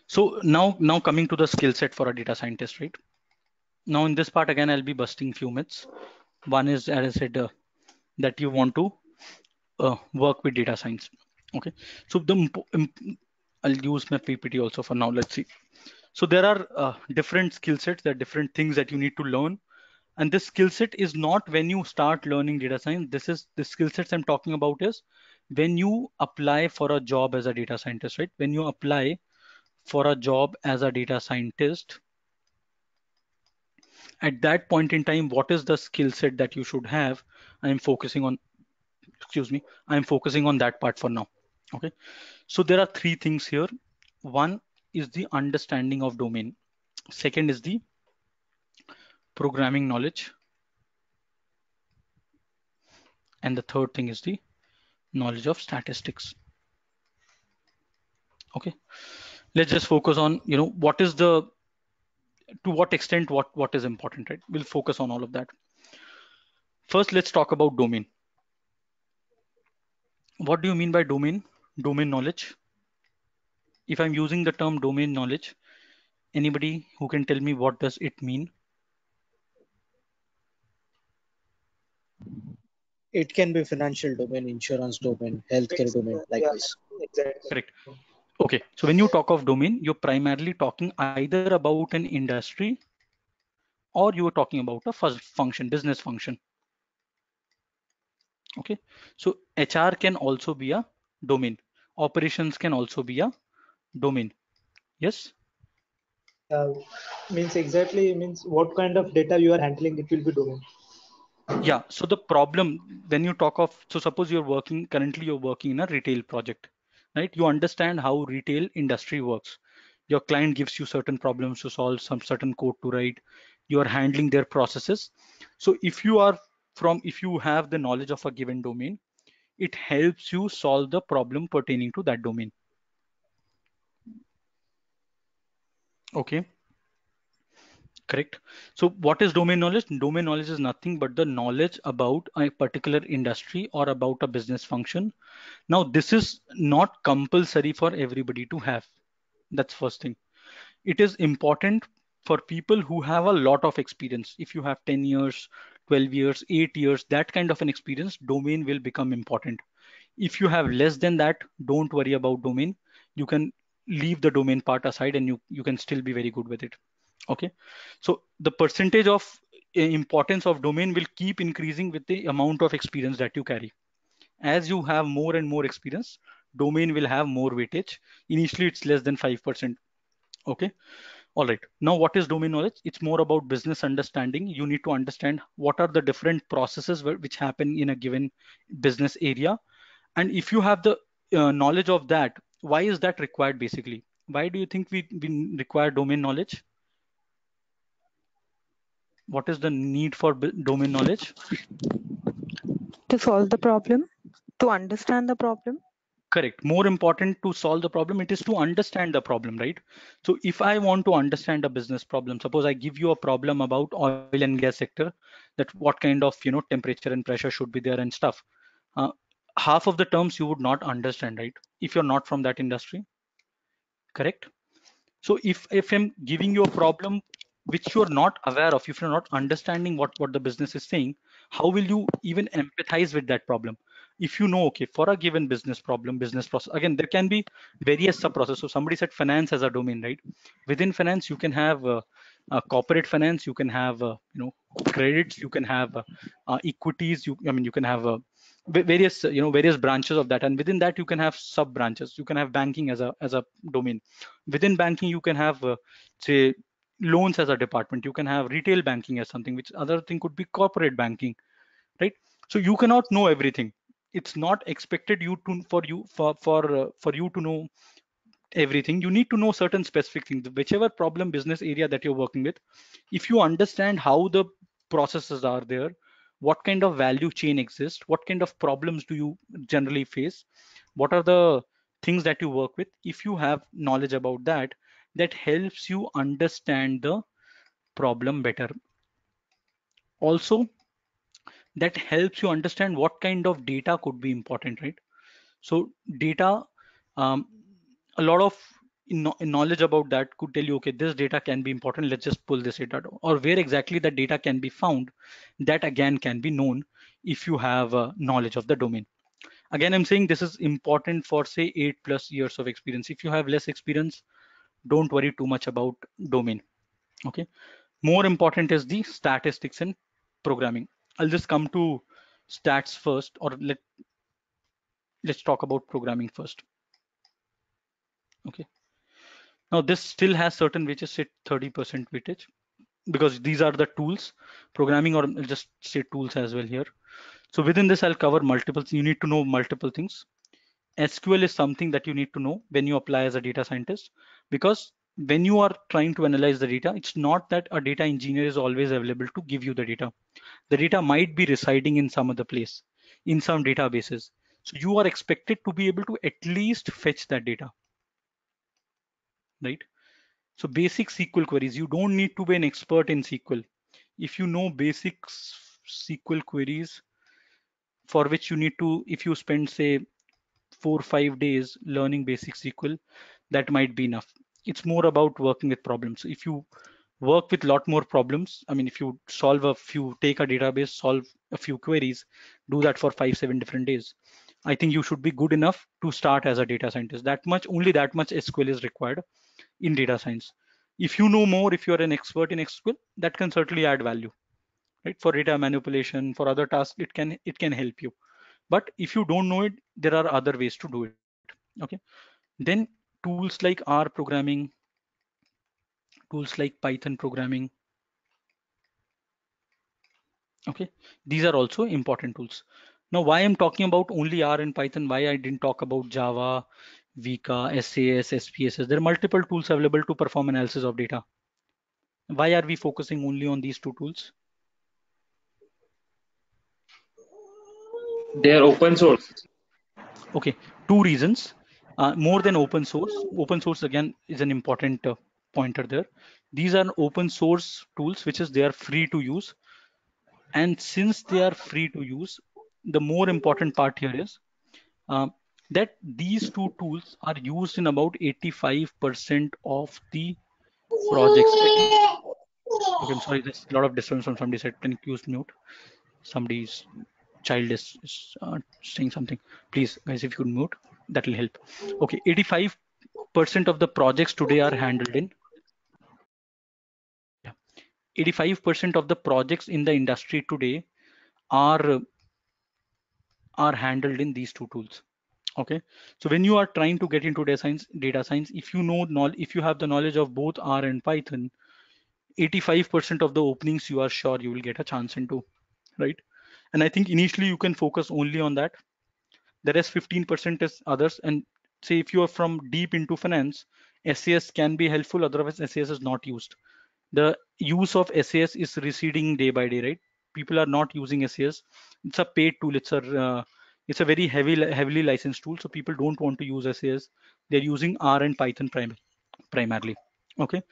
So now, now coming to the skill set for a data scientist, right? Now in this part, again, I'll be busting few myths. One is, as I said, uh, that you want to uh, work with data science. Okay, so the I'll use my PPT also for now. Let's see. So there are uh, different skill sets, there are different things that you need to learn and this skill set is not when you start learning data science. This is the skill sets i'm talking about is when you apply for a job as a data scientist right? When you apply for a job as a data scientist at that point in time what is the skill set that you should have? I'm focusing on excuse me i'm focusing on that part for now okay? So there are three things here. One is the understanding of domain. Second is the programming knowledge. And the third thing is the knowledge of statistics. Okay, let's just focus on, you know, what is the, to what extent, what, what is important, right? We'll focus on all of that. First, let's talk about domain. What do you mean by domain? Domain knowledge. If I'm using the term domain knowledge, anybody who can tell me what does it mean? It can be financial domain, insurance domain, healthcare domain, like yeah, this. Exactly. Correct. Okay, so when you talk of domain, you're primarily talking either about an industry or you're talking about a first function, business function. Okay, so HR can also be a domain. Operations can also be a domain. Yes? Uh, means exactly means what kind of data you are handling, it will be domain. Yeah. So the problem when you talk of, so suppose you're working, currently you're working in a retail project, right? You understand how retail industry works. Your client gives you certain problems to solve, some certain code to write. You are handling their processes. So if you are from, if you have the knowledge of a given domain, it helps you solve the problem pertaining to that domain. Okay correct? So what is domain knowledge? Domain knowledge is nothing but the knowledge about a particular industry or about a business function. Now this is not compulsory for everybody to have. That's first thing. It is important for people who have a lot of experience. If you have 10 years 12 years 8 years that kind of an experience domain will become important. If you have less than that don't worry about domain. You can leave the domain part aside and you you can still be very good with it okay. So the percentage of uh, importance of domain will keep increasing with the amount of experience that you carry. As you have more and more experience domain will have more weightage. Initially it's less than 5% okay. All right. Now what is domain knowledge? It's more about business understanding. You need to understand what are the different processes which happen in a given business area. And if you have the uh, knowledge of that why is that required basically? Why do you think we, we require domain knowledge what is the need for domain knowledge? To solve the problem to understand the problem. Correct. More important to solve the problem it is to understand the problem right? So if i want to understand a business problem suppose i give you a problem about oil and gas sector that what kind of you know temperature and pressure should be there and stuff uh, half of the terms you would not understand right? If you're not from that industry. Correct? So if if i'm giving you a problem which you're not aware of if you're not understanding what what the business is saying how will you even empathize with that problem? If you know okay for a given business problem business process again there can be various sub processes so somebody said finance as a domain right? Within finance you can have uh, uh, corporate finance you can have uh, you know credits you can have uh, uh, equities you i mean you can have uh, various you know various branches of that. And within that you can have sub branches you can have banking as a as a domain. Within banking you can have say loans as a department. You can have retail banking as something which other thing could be corporate banking right? So you cannot know everything. It's not expected you to for you for for uh, for you to know everything. You need to know certain specific things. Whichever problem business area that you're working with if you understand how the processes are there what kind of value chain exists what kind of problems do you generally face what are the things that you work with if you have knowledge about that that helps you understand the problem better. Also, that helps you understand what kind of data could be important, right? So data, um, a lot of knowledge about that could tell you, okay, this data can be important. Let's just pull this data or where exactly the data can be found. That again can be known if you have uh, knowledge of the domain. Again, I'm saying this is important for say eight plus years of experience. If you have less experience, don't worry too much about domain. Okay. More important is the statistics and programming. I'll just come to stats first or let let's talk about programming first. Okay. Now this still has certain weightages say 30 percent weightage because these are the tools. Programming or just say tools as well here. So within this i'll cover multiple you need to know multiple things. SQL is something that you need to know when you apply as a data scientist because when you are trying to analyze the data, it's not that a data engineer is always available to give you the data. The data might be residing in some other place, in some databases. So you are expected to be able to at least fetch that data, right? So basic SQL queries, you don't need to be an expert in SQL. If you know basic SQL queries for which you need to, if you spend say four or five days learning basic SQL, that might be enough. It's more about working with problems. If you work with a lot more problems, I mean, if you solve a few, take a database, solve a few queries, do that for five, seven different days. I think you should be good enough to start as a data scientist. That much, only that much SQL is required in data science. If you know more, if you're an expert in SQL, that can certainly add value, right? For data manipulation, for other tasks, it can it can help you but if you don't know it there are other ways to do it okay then tools like r programming tools like python programming Okay, these are also important tools. Now, why I'm talking about only R and Python, why I didn't talk about Java, Weka, SAS, SPSS. There are multiple tools available to perform analysis of data. Why are we focusing only on these two tools? They are open source. Okay, two reasons. Uh, more than open source. Open source again is an important uh, pointer there. These are open source tools, which is they are free to use. And since they are free to use, the more important part here is uh, that these two tools are used in about 85% of the projects. Okay, I'm sorry, there's a lot of disturbance from somebody said, can you mute? Somebody's child is, is uh, saying something. Please, guys, if you could mute, that will help. Okay, 85% of the projects today are handled in. 85% of the projects in the industry today are are handled in these two tools. Okay? So when you are trying to get into data science data science if you know if you have the knowledge of both r and python 85% of the openings you are sure you will get a chance into right? And i think initially you can focus only on that the rest 15% is others. And say if you are from deep into finance sas can be helpful. Otherwise sas is not used. The use of sas is receding day by day right? People are not using sas it's a paid tool. It's a uh, it's a very heavy heavily licensed tool. So people don't want to use sas they're using r and python prim primarily. Okay?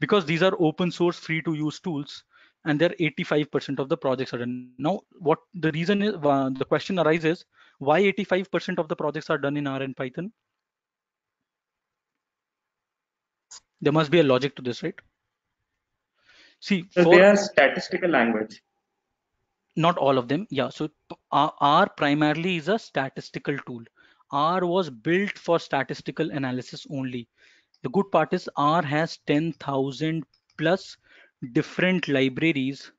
Because these are open source free to use tools and they're 85% of the projects are done. Now what the reason is uh, the question arises why 85% of the projects are done in r and python? There must be a logic to this right? See so for, they are statistical language. Not all of them yeah. So r primarily is a statistical tool. R was built for statistical analysis only. The good part is r has 10000 plus different libraries.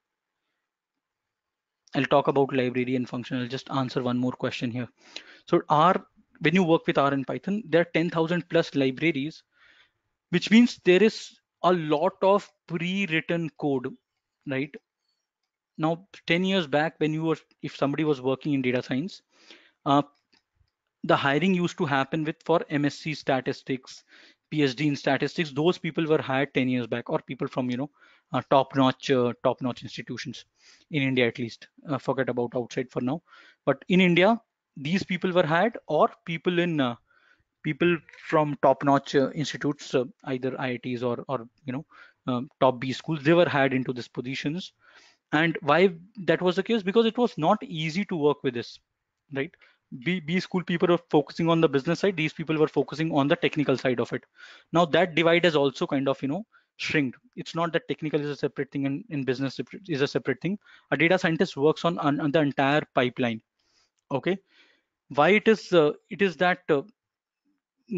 I'll talk about library and function. I'll just answer one more question here. So r when you work with r and python there are 10000 plus libraries which means there is a lot of pre-written code right? Now 10 years back when you were if somebody was working in data science uh, the hiring used to happen with for msc statistics phd in statistics those people were hired 10 years back or people from you know uh, top notch uh, top notch institutions in india at least. Uh, forget about outside for now. But in india these people were hired or people in people from top notch uh, institutes either iits or or you know um, top b schools they were hired into these positions. And why that was the case? Because it was not easy to work with this right? B, b school people are focusing on the business side. These people were focusing on the technical side of it. Now that divide has also kind of you know shrinked it's not that technical is a separate thing and in business is a separate thing a data scientist works on, on, on the entire pipeline okay why it is uh, it is that uh,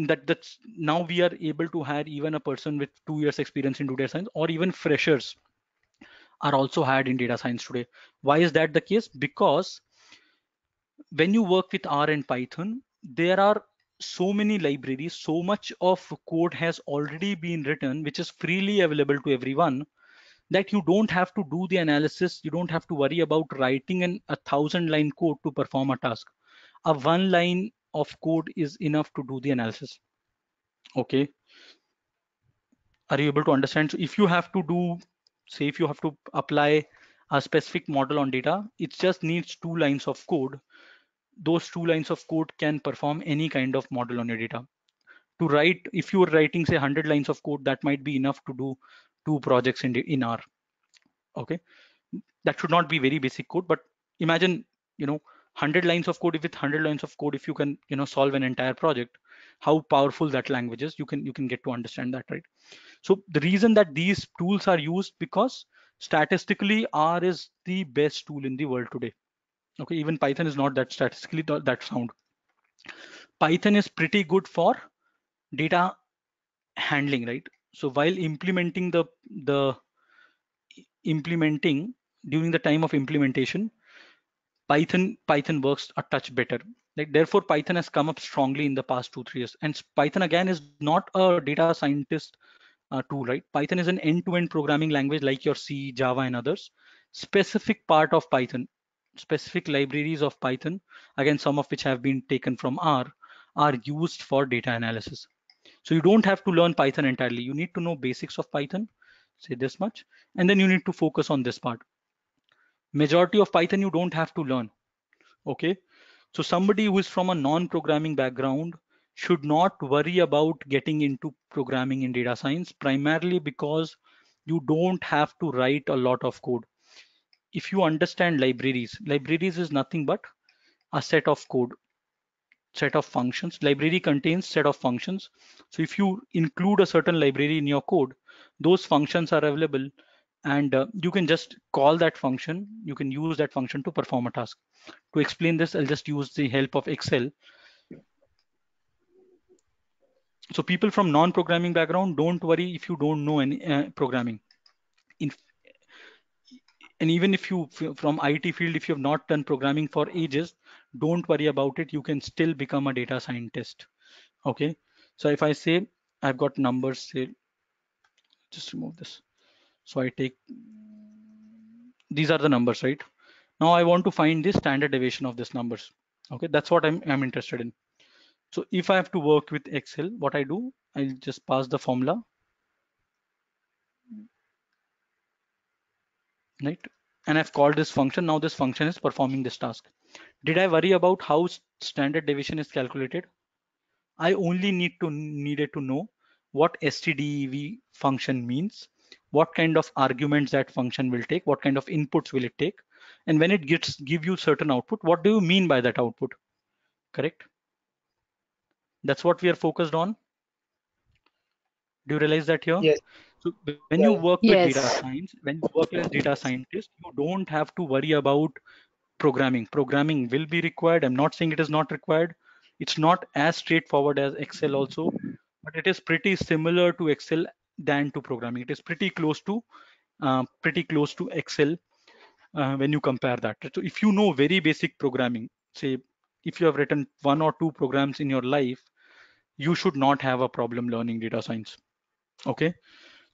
that that's now we are able to hire even a person with two years experience in data science or even freshers are also hired in data science today. Why is that the case? Because when you work with R and Python, there are so many libraries, so much of code has already been written, which is freely available to everyone that you don't have to do the analysis. You don't have to worry about writing an, a thousand line code to perform a task. A one line of code is enough to do the analysis. Okay. Are you able to understand? So if you have to do say if you have to apply a specific model on data, it just needs two lines of code. Those two lines of code can perform any kind of model on your data. To write, if you are writing say 100 lines of code, that might be enough to do two projects in, in R. Okay, that should not be very basic code, but imagine, you know, 100 lines of code, if with 100 lines of code, if you can, you know, solve an entire project, how powerful that language is, you can, you can get to understand that, right? So the reason that these tools are used because statistically R is the best tool in the world today. Okay, even Python is not that statistically that sound. Python is pretty good for data handling, right? So while implementing the the implementing during the time of implementation, Python Python works a touch better. Like therefore, Python has come up strongly in the past two three years. And Python again is not a data scientist uh, tool, right? Python is an end-to-end programming language like your C, Java, and others. specific part of Python, specific libraries of Python, again, some of which have been taken from R, are used for data analysis. So you don't have to learn Python entirely. You need to know basics of Python, say this much, and then you need to focus on this part. Majority of Python you don't have to learn. Okay. So somebody who is from a non-programming background should not worry about getting into programming in data science primarily because you don't have to write a lot of code. If you understand libraries, libraries is nothing but a set of code, set of functions. Library contains set of functions. So if you include a certain library in your code, those functions are available and uh, you can just call that function. You can use that function to perform a task. To explain this, I'll just use the help of Excel. So people from non-programming background, don't worry if you don't know any uh, programming. In, and even if you from IT field, if you have not done programming for ages, don't worry about it. You can still become a data scientist. Okay. So if I say I've got numbers, say, just remove this. So I take, these are the numbers, right? Now I want to find the standard deviation of these numbers. Okay, that's what I'm, I'm interested in. So if I have to work with Excel, what I do, I'll just pass the formula. Right, and I've called this function. Now this function is performing this task. Did I worry about how standard deviation is calculated? I only need to needed to know what stdev function means what kind of arguments that function will take, what kind of inputs will it take, and when it gets give you certain output, what do you mean by that output? Correct? That's what we are focused on. Do you realize that here? Yes. So when you work with Yes. data science, when you work as data scientist, you don't have to worry about programming. Programming will be required. I'm not saying it is not required. It's not as straightforward as Excel also, but it is pretty similar to Excel than to programming. It is pretty close to uh, pretty close to Excel uh, when you compare that. So if you know very basic programming, say if you have written one or two programs in your life, you should not have a problem learning data science. Okay.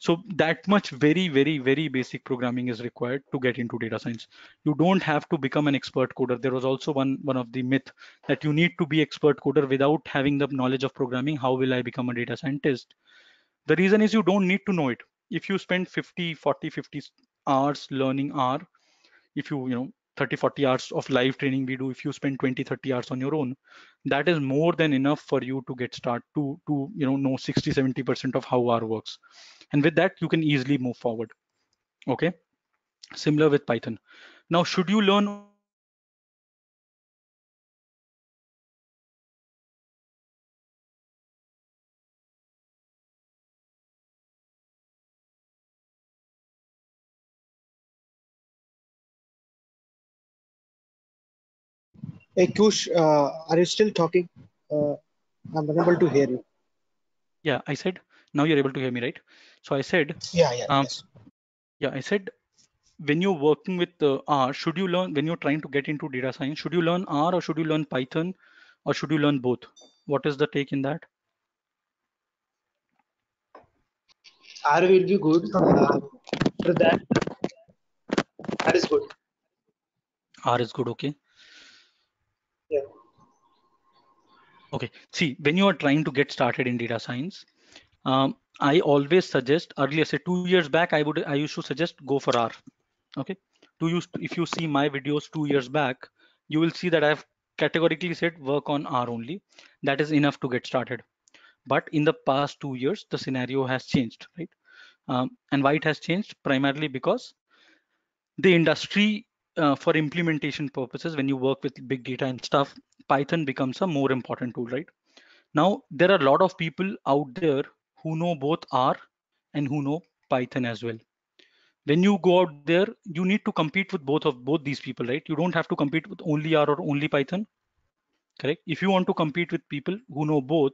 So that much very, very, very basic programming is required to get into data science. You don't have to become an expert coder. There was also one, one of the myth that you need to be expert coder without having the knowledge of programming. How will I become a data scientist? The reason is you don't need to know it. If you spend 50, 40, 50 hours learning R, if you, you know, 30, 40 hours of live training we do, if you spend 20, 30 hours on your own, that is more than enough for you to get start to, to you know, know 60, 70% of how R works. And with that, you can easily move forward. Okay. Similar with Python. Now, should you learn Hey, Kush, uh, are you still talking? Uh, I'm unable to hear you. Yeah, I said, now you're able to hear me, right? So I said, Yeah, yeah, Um, yes. yeah, I said, when you're working with uh, R, should you learn, when you're trying to get into data science, should you learn R or should you learn Python or should you learn both? What is the take in that? R will be good. Uh, after that, R is good. R is good, okay? Yeah. Okay, see, when you are trying to get started in data science, um, I always suggest, earlier, say two years back, I would, I used to suggest go for R. Okay, to use, if you see my videos two years back, you will see that I've categorically said work on R only. That is enough to get started. But in the past two years, the scenario has changed, right? Um, and why it has changed? Primarily because the industry uh, for implementation purposes, when you work with big data and stuff, Python becomes a more important tool, right? Now, there are a lot of people out there who know both R and who know Python as well. When you go out there, you need to compete with both of both these people, right? You don't have to compete with only R or only Python, correct? If you want to compete with people who know both,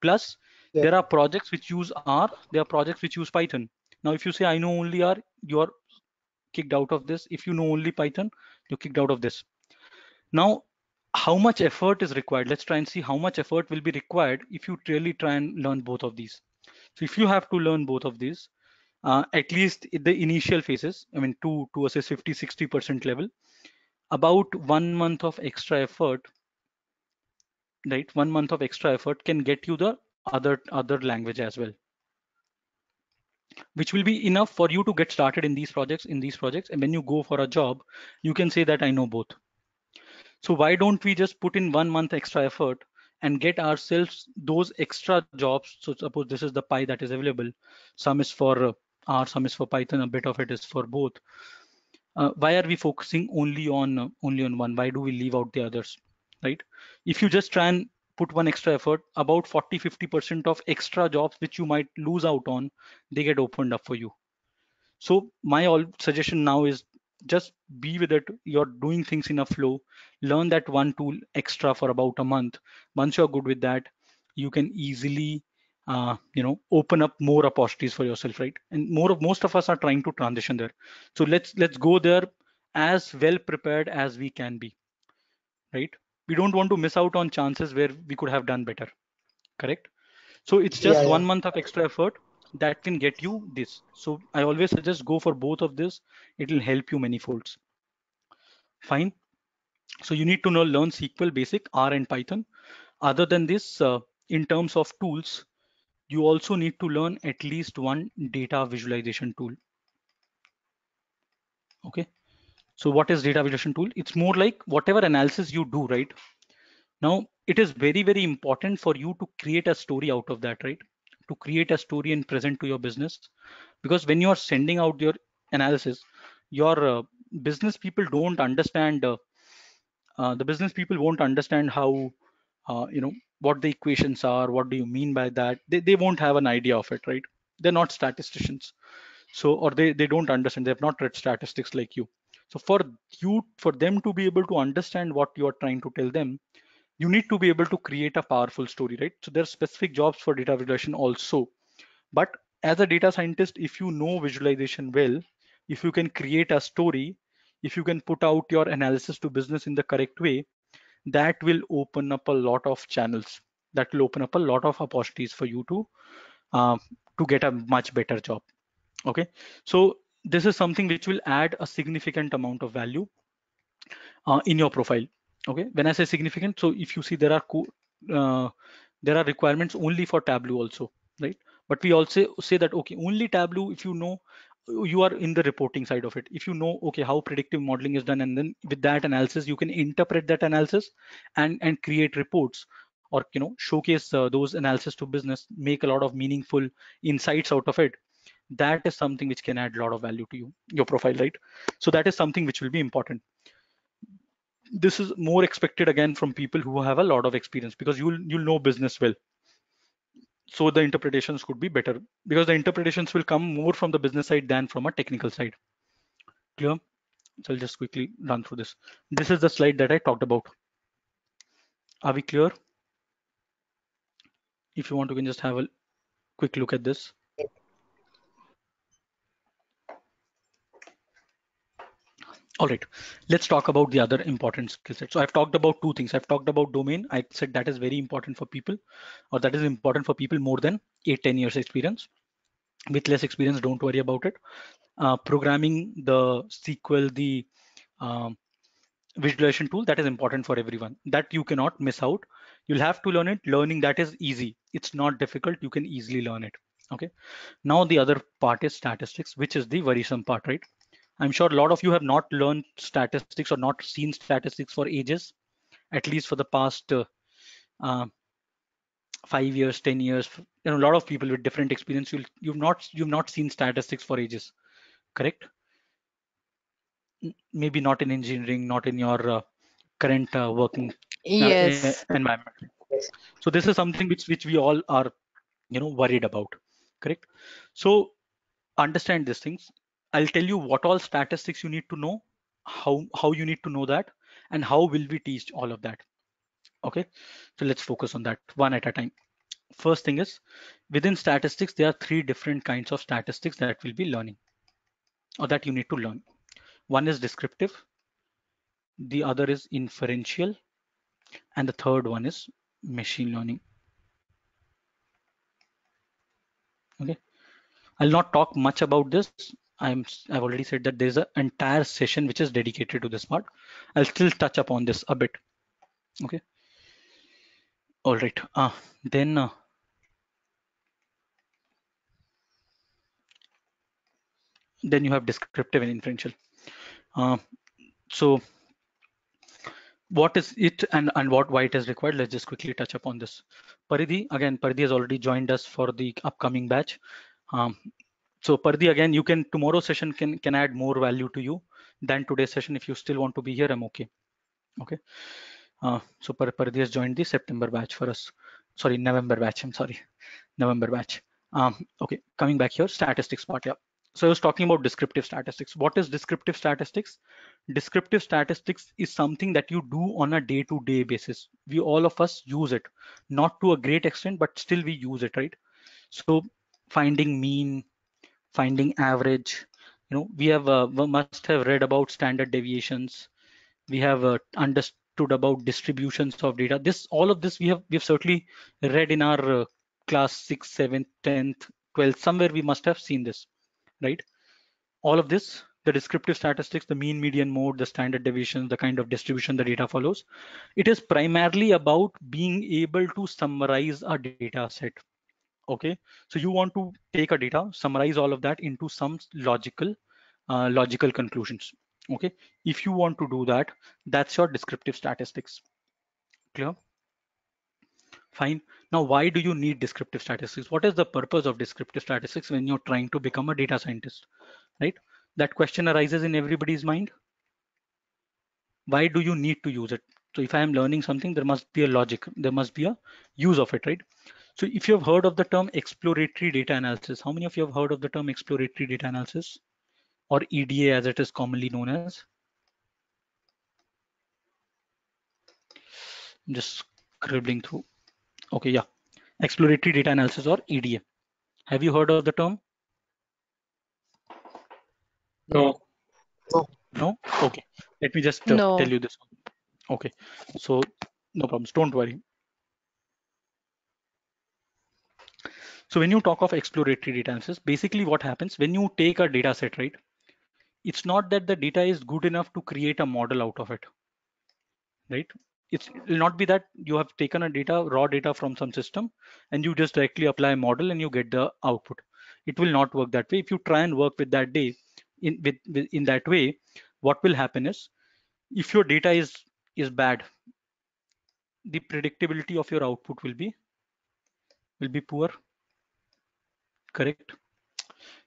plus Yeah. there are projects which use R, there are projects which use Python. Now, if you say I know only R, you are kicked out of this. If you know only Python, you're kicked out of this. Now, how much effort is required? Let's try and see how much effort will be required if you really try and learn both of these. So if you have to learn both of these, uh, at least in the initial phases, I mean, to, to assess 50, 60% level, about one month of extra effort, right? One month of extra effort can get you the other, other language as well, which will be enough for you to get started in these projects, in these projects. And when you go for a job, you can say that I know both. So why don't we just put in one month extra effort and get ourselves those extra jobs. So suppose this is the pie that is available. Some is for uh, R, some is for Python, a bit of it is for both. Uh, why are we focusing only on uh, only on one? Why do we leave out the others, right? If you just try and put one extra effort, about 40, 50% of extra jobs which you might lose out on, they get opened up for you. So my all suggestion now is just be with it. You're doing things in a flow. Learn that one tool extra for about a month. Once you're good with that you can easily uh, you know open up more opportunities for yourself right? And more of most of us are trying to transition there. So let's let's go there as well prepared as we can be right we don't want to miss out on chances where we could have done better correct so it's just Yeah, yeah. one month of extra effort that can get you this. So I always suggest go for both of this. It will help you many folds. Fine. So you need to know learn SQL basic R and Python. Other than this, uh, in terms of tools, you also need to learn at least one data visualization tool. Okay. So what is data visualization tool? It's more like whatever analysis you do, right? Now it is very, very important for you to create a story out of that, right? to create a story and present to your business because when you are sending out your analysis your uh, business people don't understand uh, uh, the business people won't understand how uh, you know what the equations are what do you mean by that they, they won't have an idea of it right they're not statisticians so or they they don't understand they have not read statistics like you so for you for them to be able to understand what you are trying to tell them you need to be able to create a powerful story, right? So there are specific jobs for data visualization also. But as a data scientist, if you know visualization well, if you can create a story, if you can put out your analysis to business in the correct way, that will open up a lot of channels. That will open up a lot of opportunities for you to uh, to get a much better job. Okay, so this is something which will add a significant amount of value uh, in your profile. Okay? When i say significant so if you see there are uh, there are requirements only for tableau also right? But we also say that okay only tableau if you know you are in the reporting side of it. If you know okay how predictive modeling is done and then with that analysis you can interpret that analysis and and create reports or you know showcase uh, those analysis to business make a lot of meaningful insights out of it that is something which can add a lot of value to you your profile right? So that is something which will be important. This is more expected again from people who have a lot of experience because you'll you'll know business well. So the interpretations could be better because the interpretations will come more from the business side than from a technical side. Clear? So i'll just quickly run through this. This is the slide that i talked about. Are we clear? If you want to can just have a quick look at this all right. Let's talk about the other important skill set. So i've talked about two things. I've talked about domain. I said that is very important for people or that is important for people more than 8 10 years experience. With less experience don't worry about it. Uh, programming the sql the um, visualization tool that is important for everyone. That you cannot miss out. You'll have to learn it. Learning that is easy. It's not difficult. You can easily learn it. Okay. Now the other part is statistics which is the worrisome part right I'm sure a lot of you have not learned statistics or not seen statistics for ages, at least for the past uh, uh, five years, ten years. You know, a lot of people with different experience. You'll, you've not you've not seen statistics for ages, correct? Maybe not in engineering, not in your uh, current uh, working uh, Yes. environment. So this is something which which we all are, you know, worried about, correct? So understand these things I'll tell you what all statistics you need to know, how, how you need to know that, and how will we teach all of that. Okay, so let's focus on that one at a time. First thing is, within statistics, there are three different kinds of statistics that we'll be learning, or that you need to learn. One is descriptive, the other is inferential, and the third one is machine learning. Okay, I'll not talk much about this. I'm I've already said that there's an entire session which is dedicated to this part. I'll still touch upon this a bit. Okay. All right. Uh, then uh, then you have descriptive and inferential. Uh, so what is it and, and what why it is required? Let's just quickly touch upon this. Paridhi, again, Paridhi has already joined us for the upcoming batch. Um, so Paridhi, again, you can tomorrow session can can add more value to you than today's session. If you still want to be here, I'm okay. Okay. Uh, so Par Paridhi has joined the September batch for us. Sorry, November batch. I'm sorry, November batch. Um, okay, coming back here, statistics part. Yeah. So I was talking about descriptive statistics. What is descriptive statistics? Descriptive statistics is something that you do on a day-to-day -day basis. We all of us use it, not to a great extent, but still we use it, right? So finding mean, finding average, you know, we have uh, must have read about standard deviations. We have uh, understood about distributions of data. This all of this we have we have certainly read in our uh, class 6 seventh, tenth, twelfth. Somewhere we must have seen this right? All of this, the descriptive statistics, the mean, median, mode, the standard deviation, the kind of distribution the data follows, it is primarily about being able to summarize a data set. Okay, so you want to take a data, summarize all of that into some logical, uh, logical conclusions. Okay, if you want to do that, that's your descriptive statistics. Clear? Fine. Now, why do you need descriptive statistics? What is the purpose of descriptive statistics when you're trying to become a data scientist, right? That question arises in everybody's mind. Why do you need to use it? So if I am learning something, there must be a logic, there must be a use of it, right? So if you have heard of the term exploratory data analysis, how many of you have heard of the term exploratory data analysis or EDA as it is commonly known as? I'm just scribbling through. Okay, yeah. Exploratory data analysis or EDA. Have you heard of the term? No. No? Okay. Let me just uh, No. tell you this. Okay. So no problems. Don't worry. So when you talk of exploratory data analysis, basically what happens when you take a data set, right? It's not that the data is good enough to create a model out of it, right? it's, it will not be that you have taken a data raw data from some system and you just directly apply a model and you get the output it will not work that way if you try and work with that day in with, with in that way what will happen is if your data is is bad the predictability of your output will be will be poor correct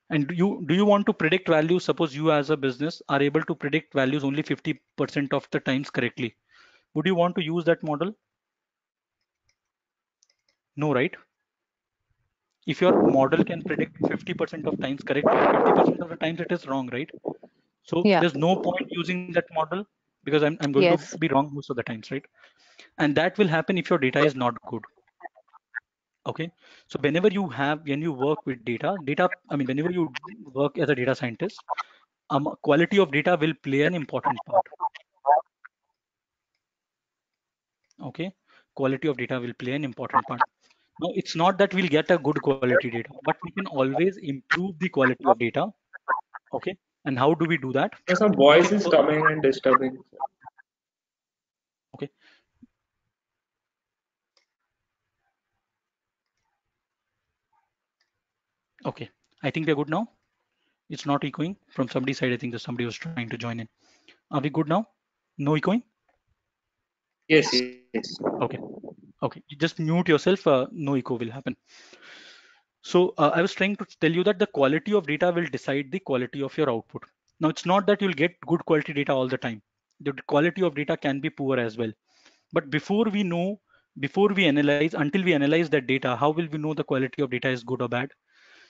and do you do you want to predict values suppose you as a business are able to predict values only 50 percent of the times correctly would you want to use that model? No, right? If your model can predict 50% of times correct, 50% of the times it is wrong, right? So Yeah. there's no point using that model because I'm, I'm going Yes. to be wrong most of the times, right? And that will happen if your data is not good. Okay. So whenever you have, when you work with data, data, I mean, whenever you work as a data scientist, um, quality of data will play an important part. okay quality of data will play an important part now it's not that we'll get a good quality data but we can always improve the quality of data okay and how do we do that There's some voices coming and disturbing. okay okay. I think we're good now. It's not echoing from somebody's side i think that somebody was trying to join in. Are we good now? No echoing? Yes, yes. okay. Okay. You just mute yourself uh, no echo will happen. So uh, i was trying to tell you that the quality of data will decide the quality of your output. Now it's not that you'll get good quality data all the time. The quality of data can be poor as well. But before we know before we analyze until we analyze that data how will we know the quality of data is good or bad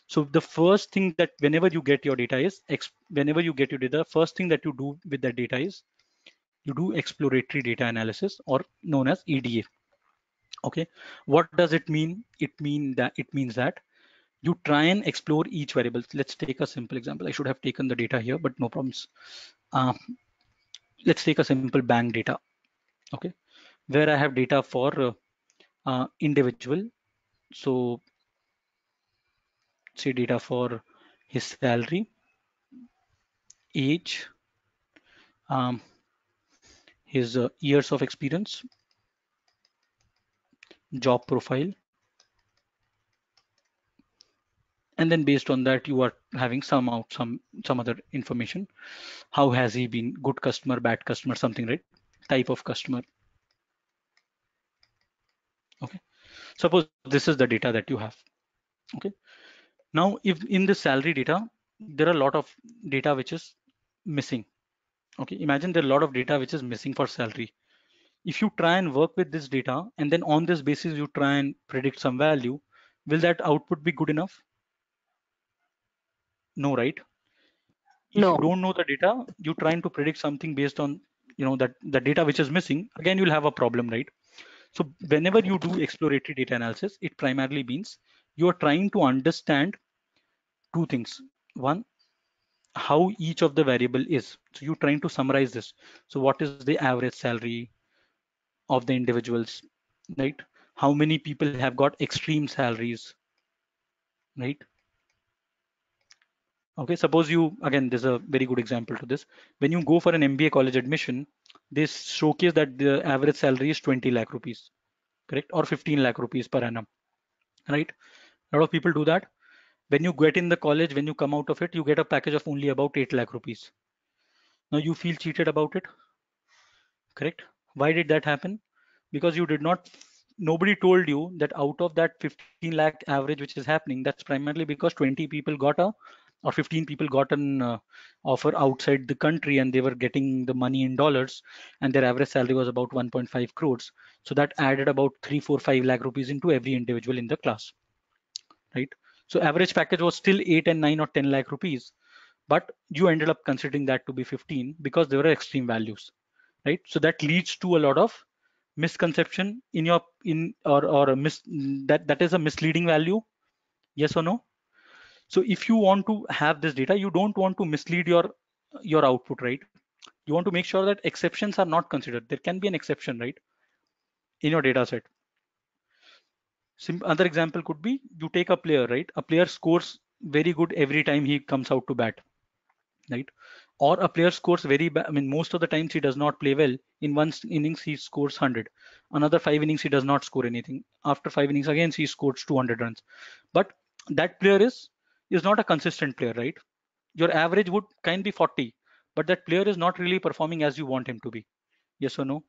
so the first thing that whenever you get your data is whenever you get your data first thing that you do with that data is you do exploratory data analysis or known as EDA. Okay, what does it mean? It mean that it means that you try and explore each variable. Let's take a simple example. I should have taken the data here, but no problems. Uh, let's take a simple bank data. Okay, where I have data for uh, uh, individual. So say data for his salary, age, um, his uh, years of experience, job profile, and then based on that you are having some out some some other information. How has he been? Good customer bad customer something right? Type of customer. Okay. Suppose this is the data that you have. Okay now if in the salary data there are a lot of data which is missing. Okay imagine there are a lot of data which is missing for salary. If you try and work with this data and then on this basis you try and predict some value will that output be good enough? No right? If No. you don't know the data you're trying to predict something based on you know that the data which is missing again you'll have a problem right? So whenever you do exploratory data analysis it primarily means you are trying to understand two things. One how each of the variable is. So you're trying to summarize this. So what is the average salary of the individuals right? How many people have got extreme salaries right? Okay suppose you again there's a very good example to this. When you go for an mba college admission they showcase that the average salary is 20 lakh rupees correct? Or 15 lakh rupees per annum right a lot of people do that. When you get in the college when you come out of it you get a package of only about 8 lakh rupees. Now you feel cheated about it correct? Why did that happen? Because you did not nobody told you that out of that 15 lakh average which is happening that's primarily because 20 people got a or 15 people got an uh, offer outside the country and they were getting the money in dollars and their average salary was about 1.5 crores. So that added about 3 4 5 lakh rupees into every individual in the class right? So average package was still 8 and 9 or 10 lakh rupees but you ended up considering that to be 15 because there were extreme values right? So that leads to a lot of misconception in your in or or a mis that that is a misleading value yes or no? So if you want to have this data you don't want to mislead your your output right? You want to make sure that exceptions are not considered. There can be an exception right in your data set Sim other example could be you take a player right? A player scores very good every time he comes out to bat right? Or a player scores very bad i mean most of the times he does not play well. In one innings he scores 100 another five innings he does not score anything. After five innings again he scores 200 runs. But that player is is not a consistent player right? Your average would kind be 40 but that player is not really performing as you want him to be. Yes or no?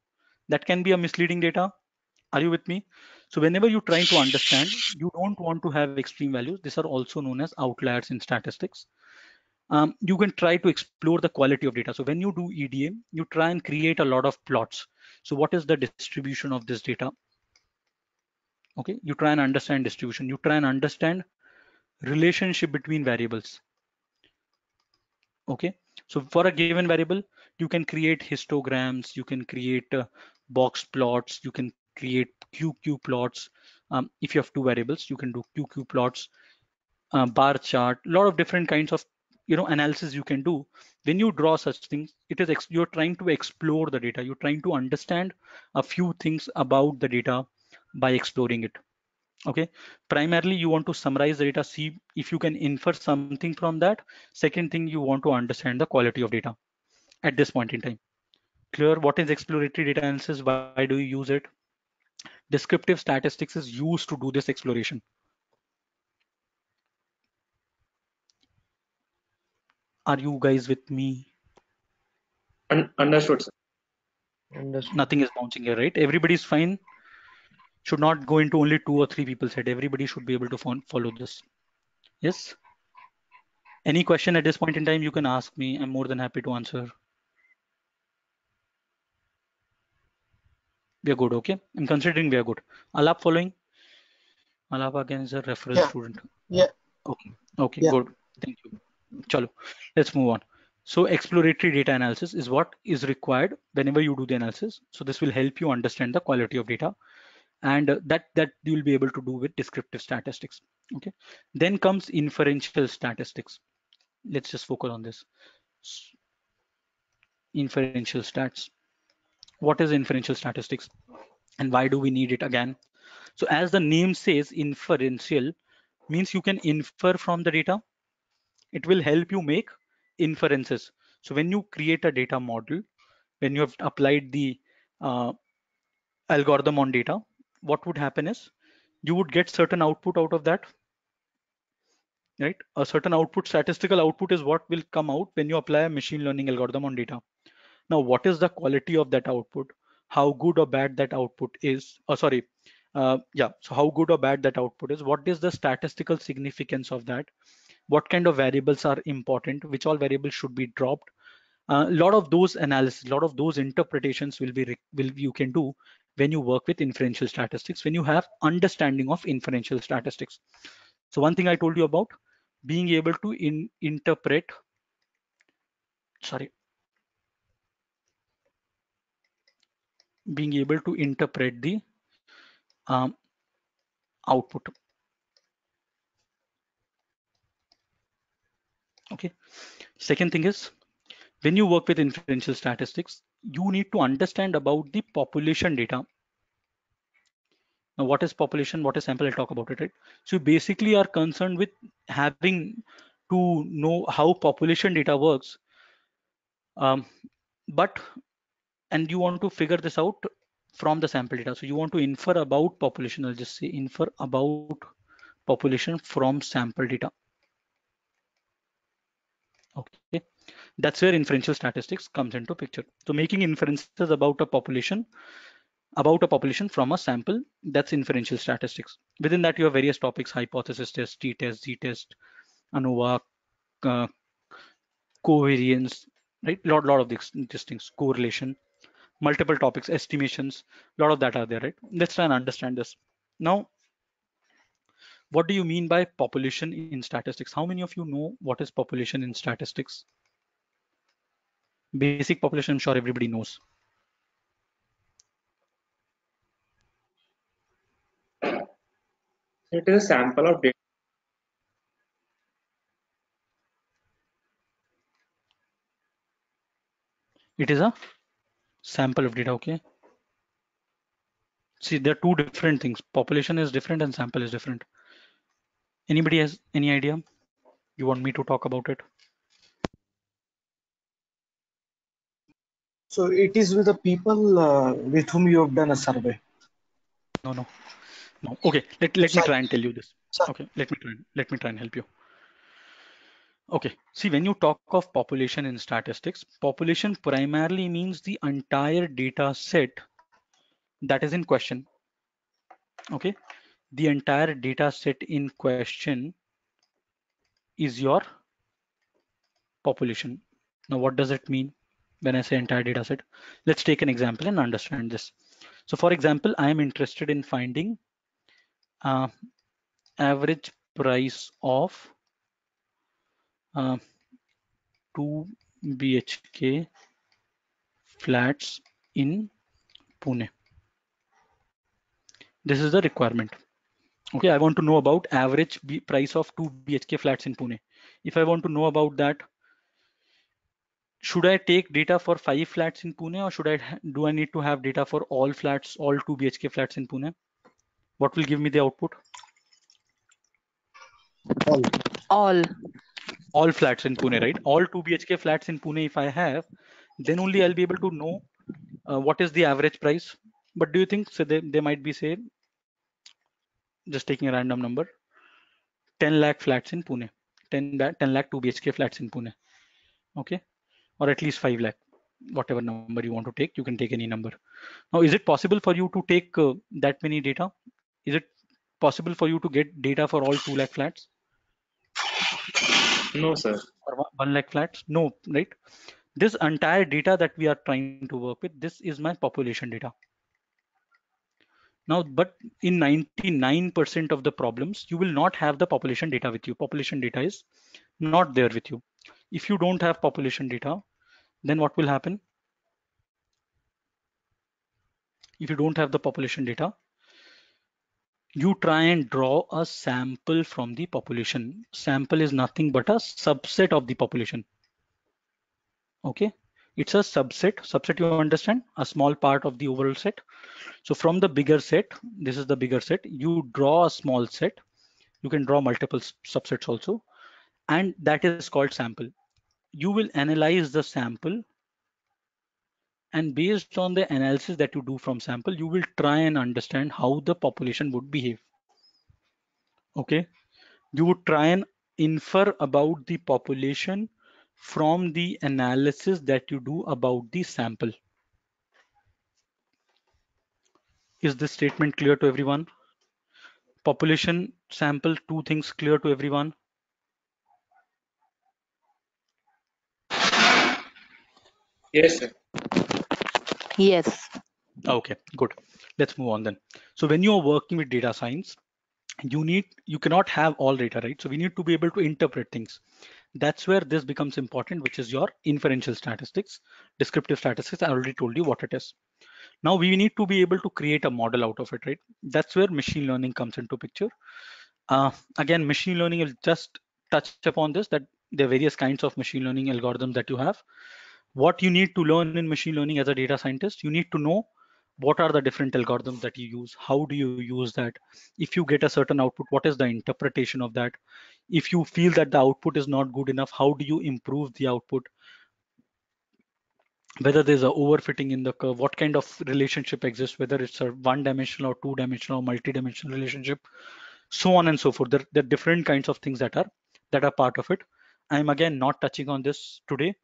That can be a misleading data. Are you with me so whenever you're trying to understand you don't want to have extreme values these are also known as outliers in statistics um, you can try to explore the quality of data. So when you do EDA, you try and create a lot of plots. So what is the distribution of this data? Okay, you try and understand distribution. You try and understand relationship between variables. Okay, so for a given variable, you can create histograms, you can create uh, box plots, you can create QQ plots. Um, if you have two variables, you can do QQ plots, uh, bar chart, a lot of different kinds of you know analysis you can do. When you draw such things it is you're trying to explore the data. You're trying to understand a few things about the data by exploring it. Okay? Primarily you want to summarize the data see if you can infer something from that. Second thing you want to understand the quality of data at this point in time. Clear what is exploratory data analysis? Why do you use it descriptive statistics is used to do this exploration. Are you guys with me? Un- understood, sir. Understood. nothing is bouncing here right? Everybody's fine. Should not go into only two or three people's head. Everybody should be able to follow this. Yes? Any question at this point in time you can ask me. I'm more than happy to answer we are good okay? I'm considering we are good. Alap following. Alap again is a referral Yeah. student. Yeah. okay. Okay Yeah. good. Thank you. Chalo let's move on. So exploratory data analysis is what is required whenever you do the analysis. So this will help you understand the quality of data and that that you will be able to do with descriptive statistics okay? Then comes inferential statistics. Let's just focus on this. Inferential stats what is inferential statistics and why do we need it again? So as the name says inferential means you can infer from the data. It will help you make inferences. So when you create a data model when you have applied the uh, algorithm on data what would happen is you would get certain output out of that right? A certain output statistical output is what will come out when you apply a machine learning algorithm on data now what is the quality of that output? How good or bad that output is? Oh sorry uh, yeah so how good or bad that output is? What is the statistical significance of that? What kind of variables are important? Which all variables should be dropped? A uh, lot of those analysis a lot of those interpretations will be will you can do when you work with inferential statistics when you have understanding of inferential statistics. So one thing i told you about being able to in, interpret sorry being able to interpret the um, output. Okay. Second thing is when you work with inferential statistics you need to understand about the population data. Now what is population? What is sample? I'll talk about it right? So you basically are concerned with having to know how population data works. Um, but and you want to figure this out from the sample data. So you want to infer about population. I'll just say infer about population from sample data. Okay. That's where inferential statistics comes into picture. So making inferences about a population about a population from a sample that's inferential statistics. Within that you have various topics hypothesis test t-test z-test anova uh, covariance right? Lot lot of these, these things correlation multiple topics estimations a lot of that are there right? Let's try and understand this. Now what do you mean by population in statistics? How many of you know what is population in statistics? Basic population i'm sure everybody knows. It is a sample of data. It is a sample of data, okay? See, there are two different things. Population is different and sample is different. Anybody has any idea? You want me to talk about it? So it is with the people uh, with whom you have done a survey. No, no, no. Okay, let, let me try and tell you this. Sorry. Okay, let me try. Let me try and help you. Okay, see when you talk of population in statistics, population primarily means the entire data set that is in question. Okay, the entire data set in question is your population. Now, what does it mean when I say entire data set? Let's take an example and understand this. So for example, I am interested in finding uh, average price of uh, 2 BHK flats in Pune. This is the requirement. Okay, I want to know about average B price of 2 BHK flats in Pune. If I want to know about that, should I take data for five flats in Pune or should I do I need to have data for all flats, all 2 BHK flats in Pune? What will give me the output? All. All. All flats in Pune, right? All 2 BHK flats in Pune, if I have, then only I'll be able to know uh, what is the average price. But do you think so they, they might be say, just taking a random number, 10 lakh flats in Pune, 10, lakh- 10 lakh 2 BHK flats in Pune, okay? Or at least 5 lakh, whatever number you want to take, you can take any number. Now, is it possible for you to take uh, that many data? Is it possible for you to get data for all 2 lakh flats? No, sir. one lakh flats? No, right? This entire data that we are trying to work with, this is my population data. Now, but in 99% of the problems, you will not have the population data with you. Population data is not there with you. If you don't have population data, then what will happen? If you don't have the population data, you try and draw a sample from the population. Sample is nothing but a subset of the population. Okay, it's a subset. Subset, you understand? A small part of the overall set. So from the bigger set, this is the bigger set, you draw a small set. You can draw multiple subsets also. and that is called sample you will analyze the sample and based on the analysis that you do from sample you will try and understand how the population would behave. Okay? You would try and infer about the population from the analysis that you do about the sample. Is this statement clear to everyone? Population sample two things clear to everyone? Yes, sir. Yes. Okay, good. Let's move on then. So when you are working with data science, you need you cannot have all data, right? So we need to be able to interpret things. That's where this becomes important, which is your inferential statistics, descriptive statistics. I already told you what it is. Now we need to be able to create a model out of it, right? That's where machine learning comes into picture. Uh, again, machine learning will just touch upon this, that there are various kinds of machine learning algorithms that you have what you need to learn in machine learning as a data scientist you need to know what are the different algorithms that you use how do you use that. If you get a certain output what is the interpretation of that? If you feel that the output is not good enough how do you improve the output? Whether there's a overfitting in the curve what kind of relationship exists whether it's a one dimensional or two dimensional or multi-dimensional relationship so on and so forth. There, there are different kinds of things that are that are part of it. I'm again not touching on this today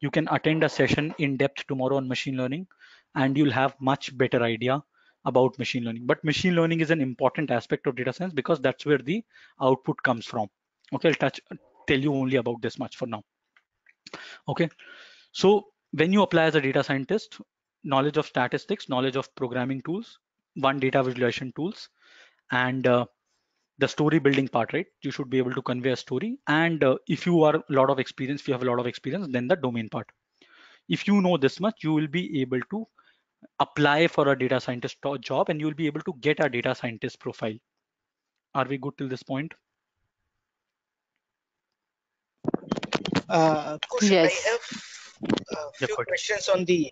you can attend a session in depth tomorrow on machine learning and you'll have much better idea about machine learning. But machine learning is an important aspect of data science because that's where the output comes from. Okay i'll touch tell you only about this much for now. Okay so when you apply as a data scientist knowledge of statistics knowledge of programming tools one data visualization tools and uh, the story building part right you should be able to convey a story and uh, if you are a lot of experience if you have a lot of experience then the domain part if you know this much you will be able to apply for a data scientist job and you will be able to get a data scientist profile are we good till this point Uh, Kush, Yes. I have a few go questions on the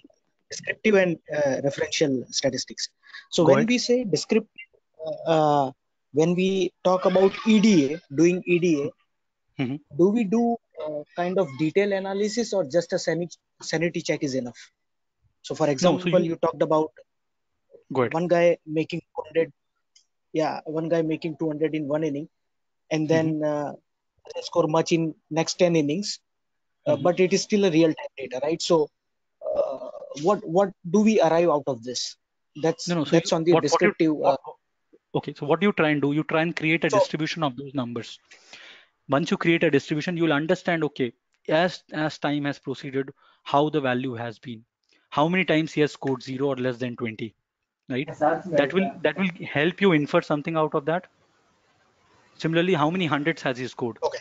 descriptive and uh, referential statistics. So Go when ahead. we say descriptive, uh, uh, when we talk about EDA, doing EDA, Mhm. do we do uh, kind of detail analysis or just a sanity, sanity check is enough? So for example, you- you talked about go ahead one guy making 200, yeah, one guy making 200 in one inning, and then uh, doesn't score much in next 10 innings, uh, Mhm. but it is still a real time data, right? So, uh, what what do we arrive out of this? That's no no so that's you, on the what, what descriptive. uh, what- okay so what do you try and do? You try and create a So- distribution of those numbers. Once you create a distribution you'll understand okay as as time has proceeded how the value has been. How many times he has scored zero or less than 20 right? That will that will help you infer something out of that. Similarly how many hundreds has he scored? Okay.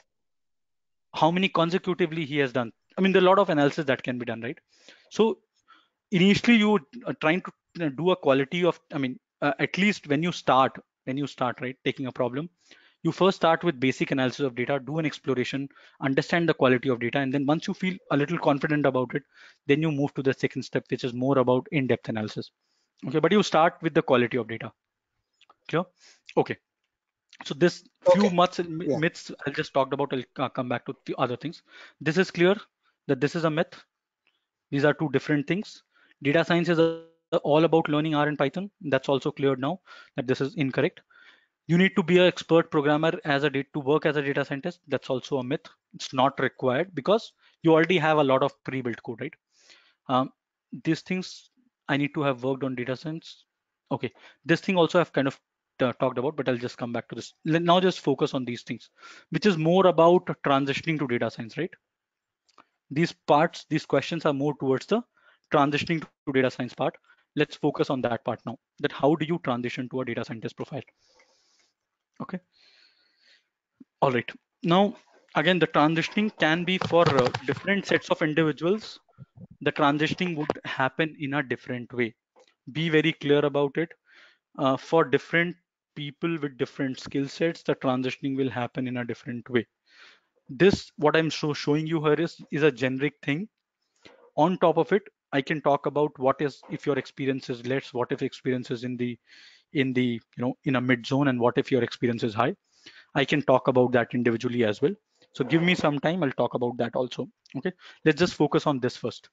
how many consecutively he has done? I mean there are a lot of analysis that can be done right? So initially you are trying to uh, do a quality of i mean uh, at least when you start when you start right taking a problem you first start with basic analysis of data do an exploration understand the quality of data and then once you feel a little confident about it then you move to the second step which is more about in-depth analysis. Okay but you start with the quality of data. Clear? Okay. So this few Okay. myths Yeah. myths i just talked about i'll uh, come back to the other things. This is clear that this is a myth. These are two different things. Data science is uh, all about learning r and python. That's also cleared now that this is incorrect. You need to be an expert programmer as a to work as a data scientist. That's also a myth. It's not required because you already have a lot of pre-built code right? Um, these things i need to have worked on data science. Okay this thing also i've kind of uh, talked about but i'll just come back to this. Let- now just focus on these things which is more about transitioning to data science right? These parts these questions are more towards the transitioning to data science part let's focus on that part now. That how do you transition to a data scientist profile? Okay. All right. Now again the transitioning can be for uh, different sets of individuals. The transitioning would happen in a different way. Be very clear about it. Uh, for different people with different skill sets the transitioning will happen in a different way. This what i'm so showing you here is is a generic thing. On top of it i can talk about what is if your experience is less what if experience is in the in the you know in a mid zone and what if your experience is high i can talk about that individually as well So give me some time, I'll talk about that also. Okay, let's just focus on this first.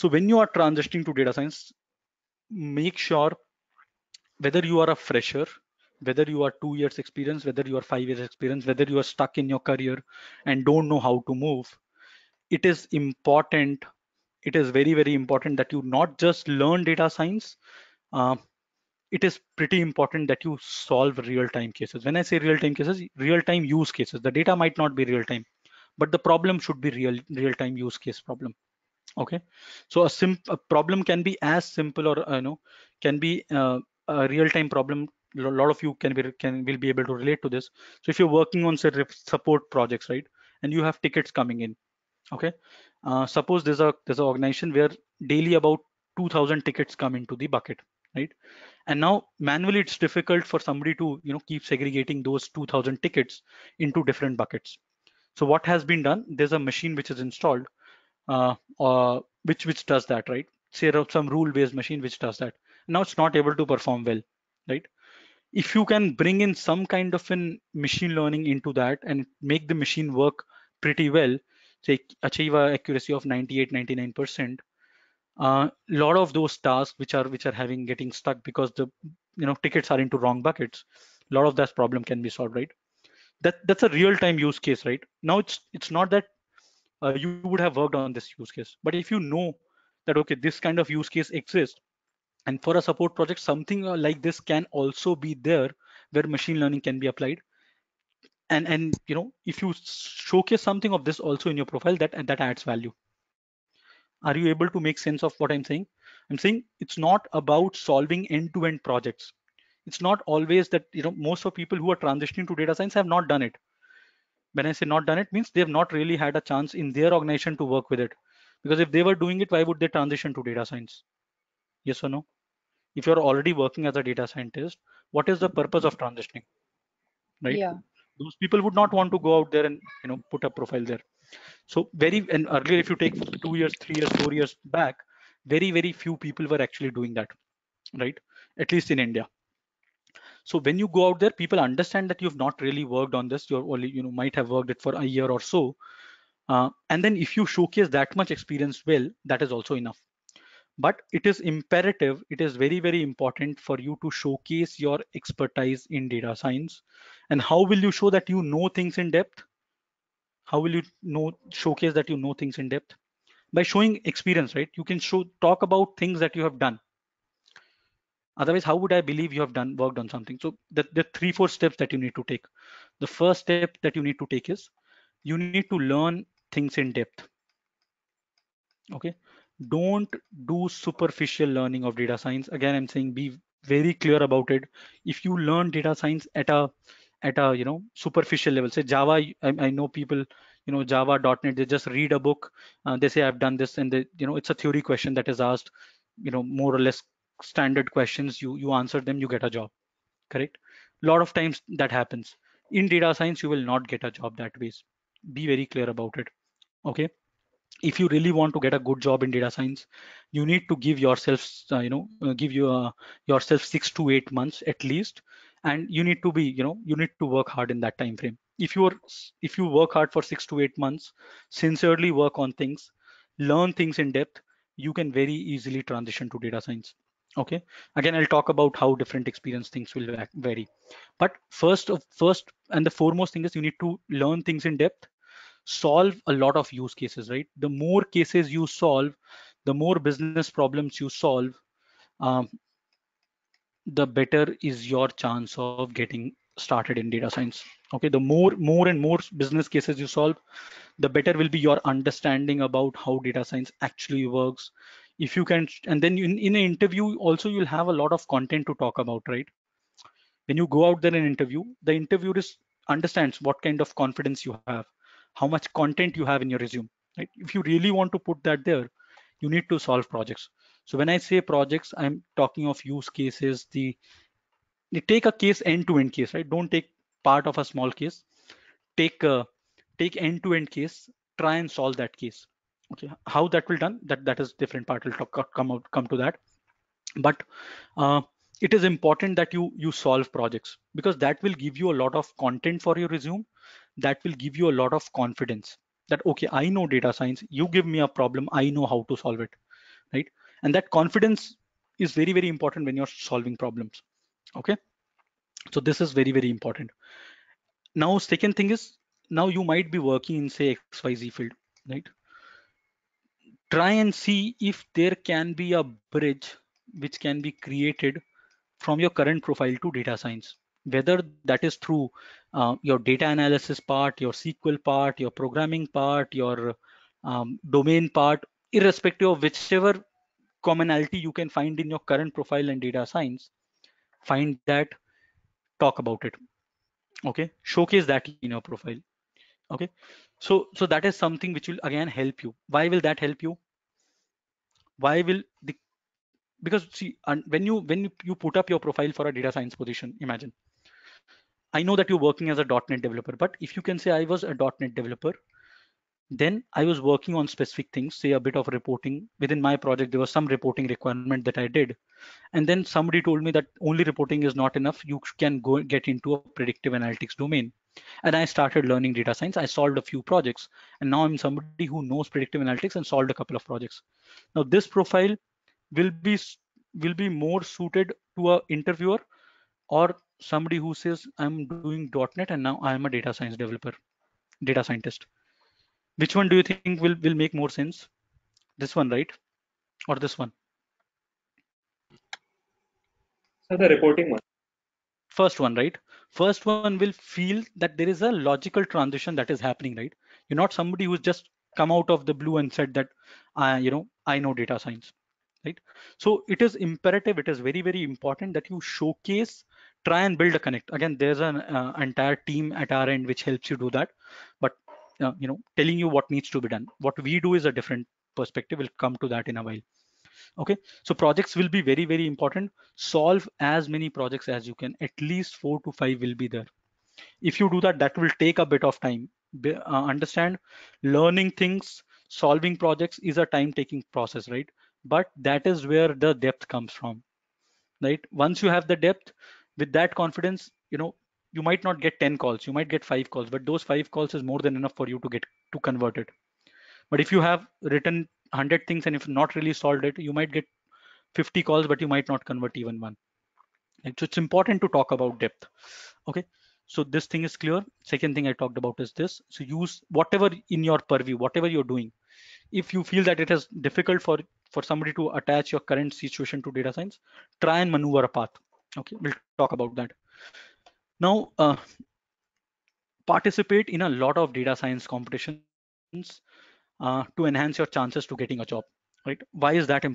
So when you are transitioning to data science, make sure whether you are a fresher, whether you are two years experience, whether you are five years experience, whether you are stuck in your career and don't know how to move, it is important. It is very, very important that you not just learn data science. Uh, it is pretty important that you solve real-time cases. When I say real-time cases, real-time use cases. The data might not be real-time, but the problem should be real real-time use case problem. Okay, so a sim a problem can be as simple or uh, you know can be uh, a real-time problem. A lot of you can be can will be able to relate to this. So if you're working on say support projects, right, and you have tickets coming in, okay, uh, suppose there's a there's an organization where daily about 2,000 tickets come into the bucket, right? And now manually it's difficult for somebody to you know keep segregating those 2000 tickets into different buckets. So what has been done? There's a machine which is installed, uh, uh, which which does that, right? Say some rule-based machine which does that. Now it's not able to perform well, right? If you can bring in some kind of an machine learning into that and make the machine work pretty well, say achieve a accuracy of 98, 99 percent, a uh, lot of those tasks which are which are having getting stuck because the you know tickets are into wrong buckets a lot of that problem can be solved right? That that's a real time use case right? Now it's it's not that uh, you would have worked on this use case but if you know that okay this kind of use case exists and for a support project something uh, like this can also be there where machine learning can be applied and and you know if you showcase something of this also in your profile that that adds value are you able to make sense of what I'm saying? I'm saying it's not about solving end-to-end -end projects. It's not always that, you know, most of people who are transitioning to data science have not done it. When I say not done it means they have not really had a chance in their organization to work with it. Because if they were doing it, why would they transition to data science? Yes or no? If you're already working as a data scientist, what is the purpose of transitioning? Right? Yeah. Those people would not want to go out there and you know put a profile there. So very and earlier, if you take two years, three years, four years back, very very few people were actually doing that, right? At least in India. So when you go out there, people understand that you've not really worked on this. You're only you know might have worked it for a year or so, uh, and then if you showcase that much experience well, that is also enough. But it is imperative, it is very, very important for you to showcase your expertise in data science. And how will you show that you know things in depth? how will you know showcase that you know things in depth? By showing experience right? You can show talk about things that you have done. Otherwise how would i believe you have done worked on something? So the, the three four steps that you need to take. The first step that you need to take is you need to learn things in depth. Okay don't do superficial learning of data science. Again i'm saying be very clear about it. If you learn data science at a at a you know superficial level say java I, I know people you know java.net they just read a book uh, they say i've done this and they you know it's a theory question that is asked you know more or less standard questions. You you answer them you get a job. Correct? A lot of times that happens. In data science you will not get a job that ways. Be very clear about it. Okay if you really want to get a good job in data science you need to give yourself uh, you know uh, give you uh, yourself six to eight months at least and you need to be you know you need to work hard in that time frame. If you are if you work hard for six to eight months sincerely work on things learn things in depth you can very easily transition to data science. Okay? Again i'll talk about how different experience things will vary. But first of first and the foremost thing is you need to learn things in depth solve a lot of use cases right? The more cases you solve the more business problems you solve um, the better is your chance of getting started in data science. Okay the more more and more business cases you solve the better will be your understanding about how data science actually works. If you can and then in, in an interview also you'll have a lot of content to talk about right? When you go out there and interview the interviewer understands what kind of confidence you have how much content you have in your resume right if you really want to put that there you need to solve projects so when I say projects, I'm talking of use cases. The take a case end-to-end case, right? Don't take part of a small case. Take a take end-to-end case. Try and solve that case. Okay, how that will done? That that is different part. We'll talk, come out come to that. But uh, it is important that you you solve projects because that will give you a lot of content for your resume that will give you a lot of confidence that okay i know data science you give me a problem i know how to solve it right? And that confidence is very very important when you're solving problems okay? So this is very very important. Now second thing is now you might be working in say xyz field right? Try and see if there can be a bridge which can be created from your current profile to data science whether that is through uh, your data analysis part your sql part your programming part your um, domain part irrespective of whichever commonality you can find in your current profile and data science find that talk about it. Okay? Showcase that in your profile. Okay? So so that is something which will again help you. Why will that help you? Why will the because see when you when you put up your profile for a data science position imagine i know that you're working as a. net developer but if you can say i was a. net developer then i was working on specific things say a bit of reporting. Within my project there was some reporting requirement that i did. And then somebody told me that only reporting is not enough. You can go get into a predictive analytics domain. And i started learning data science. I solved a few projects. And now i'm somebody who knows predictive analytics and solved a couple of projects. Now this profile will be will be more suited to a interviewer or somebody who says i'm doing net and now i am a data science developer data scientist which one do you think will, will make more sense? This one, right? Or this one? So the reporting one. First one, right? First one will feel that there is a logical transition that is happening, right? You're not somebody who's just come out of the blue and said that, uh, you know, I know data science, right? So it is imperative, it is very, very important that you showcase, try and build a connect. Again, there's an uh, entire team at our end which helps you do that. But uh, you know telling you what needs to be done. What we do is a different perspective. We'll come to that in a while. Okay? So projects will be very very important. Solve as many projects as you can. At least four to five will be there. If you do that that will take a bit of time. Be, uh, understand learning things solving projects is a time taking process right? But that is where the depth comes from right? Once you have the depth with that confidence you know you might not get 10 calls you might get five calls but those five calls is more than enough for you to get to convert it. But if you have written 100 things and if not really solved it you might get 50 calls but you might not convert even one. And so it's important to talk about depth okay? So this thing is clear. Second thing i talked about is this. So use whatever in your purview whatever you're doing. If you feel that it is difficult for for somebody to attach your current situation to data science try and maneuver a path okay we'll talk about that now, uh, participate in a lot of data science competitions uh, to enhance your chances to getting a job, right? Why is that important?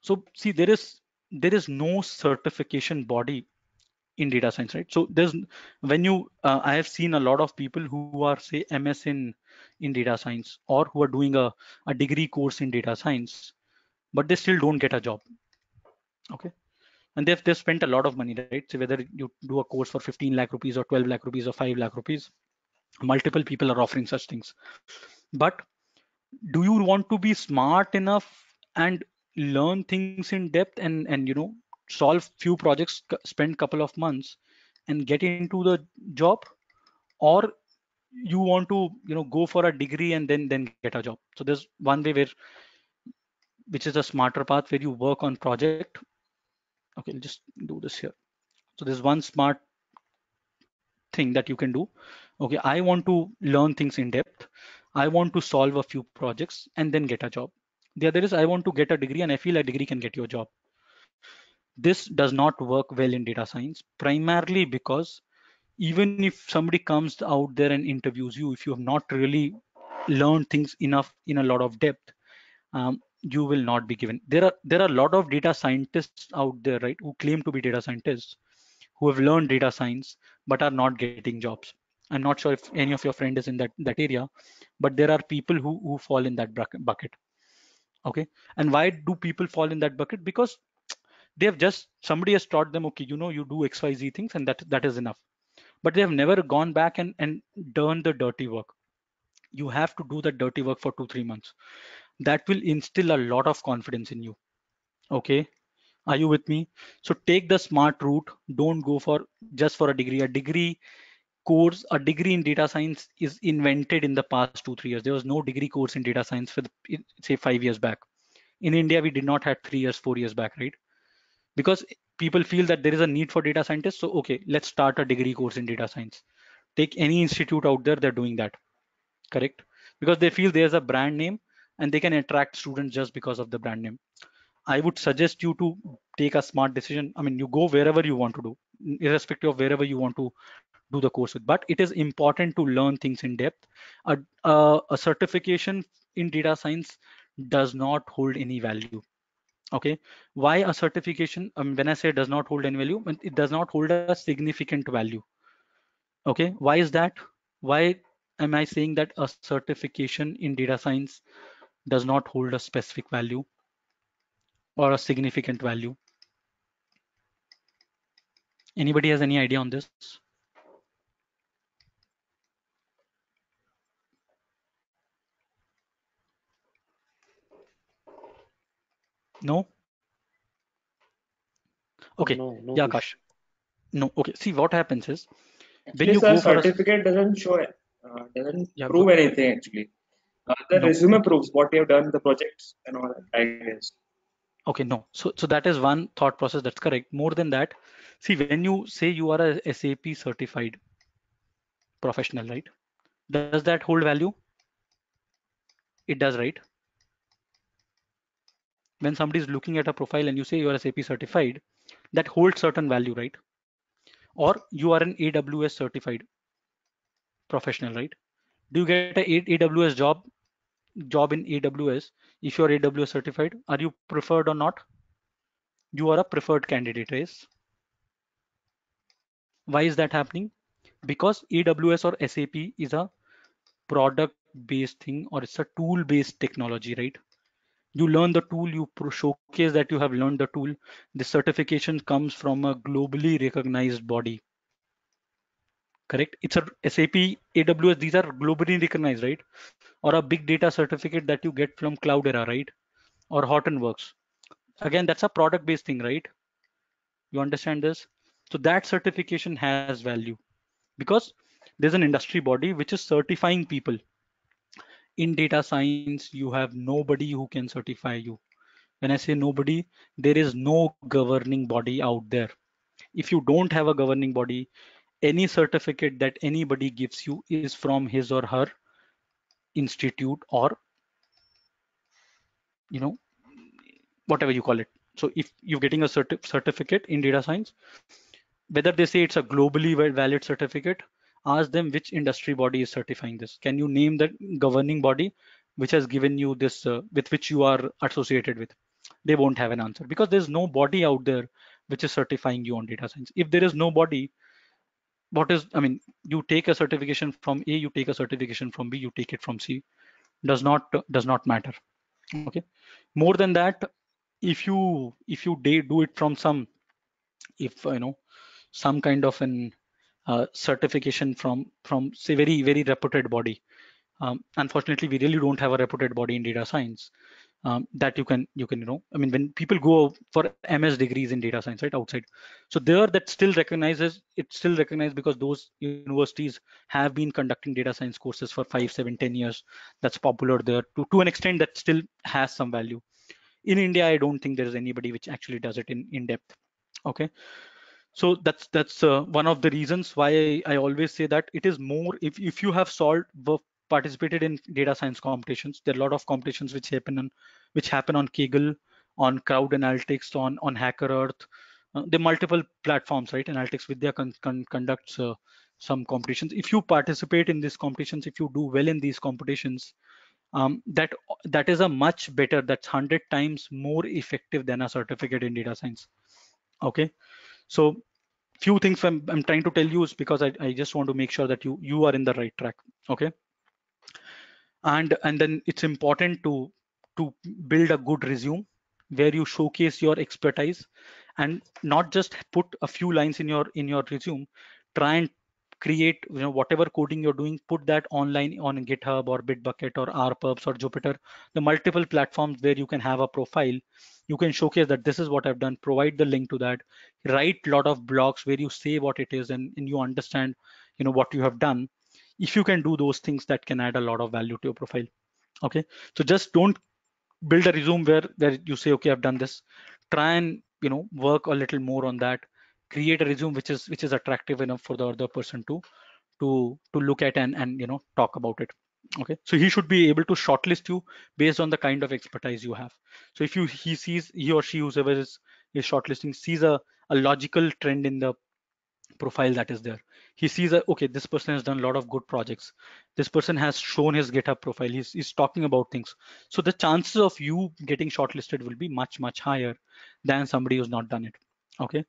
So see, there is there is no certification body in data science, right? So there's when you uh, I have seen a lot of people who are say MS in in data science or who are doing a, a degree course in data science, but they still don't get a job. Okay, and they've they've spent a lot of money right? So whether you do a course for 15 lakh rupees or 12 lakh rupees or 5 lakh rupees multiple people are offering such things. But do you want to be smart enough and learn things in depth and and you know solve few projects spend couple of months and get into the job? Or you want to you know go for a degree and then then get a job? So there's one way where which is a smarter path where you work on project okay, just do this here. So there's one smart thing that you can do. Okay, I want to learn things in depth. I want to solve a few projects and then get a job. The other is I want to get a degree and I feel a degree can get you a job. This does not work well in data science, primarily because even if somebody comes out there and interviews you, if you have not really learned things enough in a lot of depth, um, you will not be given. There are there are a lot of data scientists out there right who claim to be data scientists who have learned data science but are not getting jobs. I'm not sure if any of your friend is in that that area but there are people who who fall in that bucket. Okay? And why do people fall in that bucket? Because they have just somebody has taught them okay you know you do xyz things and that that is enough. But they have never gone back and and done the dirty work. You have to do the dirty work for two three months that will instill a lot of confidence in you okay are you with me so take the smart route don't go for just for a degree a degree course, a degree in data science is invented in the past two, three years. There was no degree course in data science for the, say five years back. In India, we did not have three years, four years back, right? Because people feel that there is a need for data scientists. So, okay, let's start a degree course in data science. Take any institute out there, they're doing that, correct? Because they feel there's a brand name and they can attract students just because of the brand name. I would suggest you to take a smart decision. I mean, you go wherever you want to do, irrespective of wherever you want to do the course with. But it is important to learn things in depth. A, a, a certification in data science does not hold any value. Okay, why a certification? Um, when I say does not hold any value, it does not hold a significant value. Okay, why is that? Why am I saying that a certification in data science does not hold a specific value or a significant value? Anybody has any idea on this? No? Okay, No, no. yeah, Kush. Akash. No, okay. See, what happens is when Actually, you sir, go for a certificate doesn't show, uh, doesn't Yeah, prove go- anything actually. Uh, the No. resume proves what you have done, the projects and all that. I guess. Okay, no. So, so that is one thought process. That's correct. More than that, see, when you say you are a SAP certified professional, right? Does that hold value? It does, right? When somebody is looking at a profile and you say you are SAP certified, that holds certain value, right? Or you are an AWS certified professional, right? Do you get a AWS job job in AWS if you are AWS certified? Are you preferred or not? You are a preferred candidate, right? Why is that happening? Because AWS or SAP is a product based thing or it's a tool based technology, right? You learn the tool, you showcase that you have learned the tool. The certification comes from a globally recognized body. Correct? It's a SAP, AWS, these are globally recognized, right? Or a big data certificate that you get from Cloudera, right? Or Hortonworks. Again, that's a product based thing, right? You understand this? So that certification has value because there's an industry body which is certifying people. In data science, you have nobody who can certify you. When I say nobody, there is no governing body out there. If you don't have a governing body, any certificate that anybody gives you is from his or her institute or you know whatever you call it. So if you're getting a certi- certificate in data science whether they say it's a globally valid certificate ask them which industry body is certifying this. Can you name the governing body which has given you this uh, with which you are associated with? They won't have an answer because there's no body out there which is certifying you on data science. If there is no body what is i mean you take a certification from a you take a certification from b you take it from c does not does not matter. Okay? More than that if you if you do it from some if you know some kind of an uh, certification from from say very very reputed body. Um, unfortunately we really don't have a reputed body in data science um, that you can you can you know i mean when people go for ms degrees in data science right outside. So there that still recognizes it's still recognized because those universities have been conducting data science courses for five seven ten years. That's popular there to, to an extent that still has some value. In india i don't think there is anybody which actually does it in in depth. Okay? So that's that's uh, one of the reasons why I, I always say that it is more if, if you have solved participated in data science competitions. There are a lot of competitions which happen on which happen on kaggle on CrowdANALYTIX on on HackerEarth. Uh, there are multiple platforms right? Analytics Vidhya con, con, conducts uh, some competitions. If you participate in these competitions if you do well in these competitions um, that that is a much better that's 100 times more effective than a certificate in data science. Okay? So few things I'm, I'm trying to tell you is because I, I just want to make sure that you you are in the right track. Okay and and then it's important to to build a good resume where you showcase your expertise and not just put a few lines in your in your resume. Try and create you know whatever coding you're doing put that online on github or bitbucket or rpubs or jupyter the multiple platforms where you can have a profile. You can showcase that this is what i've done provide the link to that write lot of blogs where you say what it is and, and you understand you know what you have done if you can do those things that can add a lot of value to your profile. Okay? So just don't build a resume where where you say okay i've done this. Try and you know work a little more on that. Create a resume which is which is attractive enough for the other person to to to look at and and you know talk about it. Okay? So he should be able to shortlist you based on the kind of expertise you have. So if you he sees he or she whoever is is shortlisting sees a, a logical trend in the profile that is there. He sees okay this person has done a lot of good projects. This person has shown his github profile. He's, he's talking about things. So the chances of you getting shortlisted will be much much higher than somebody who's not done it. Okay?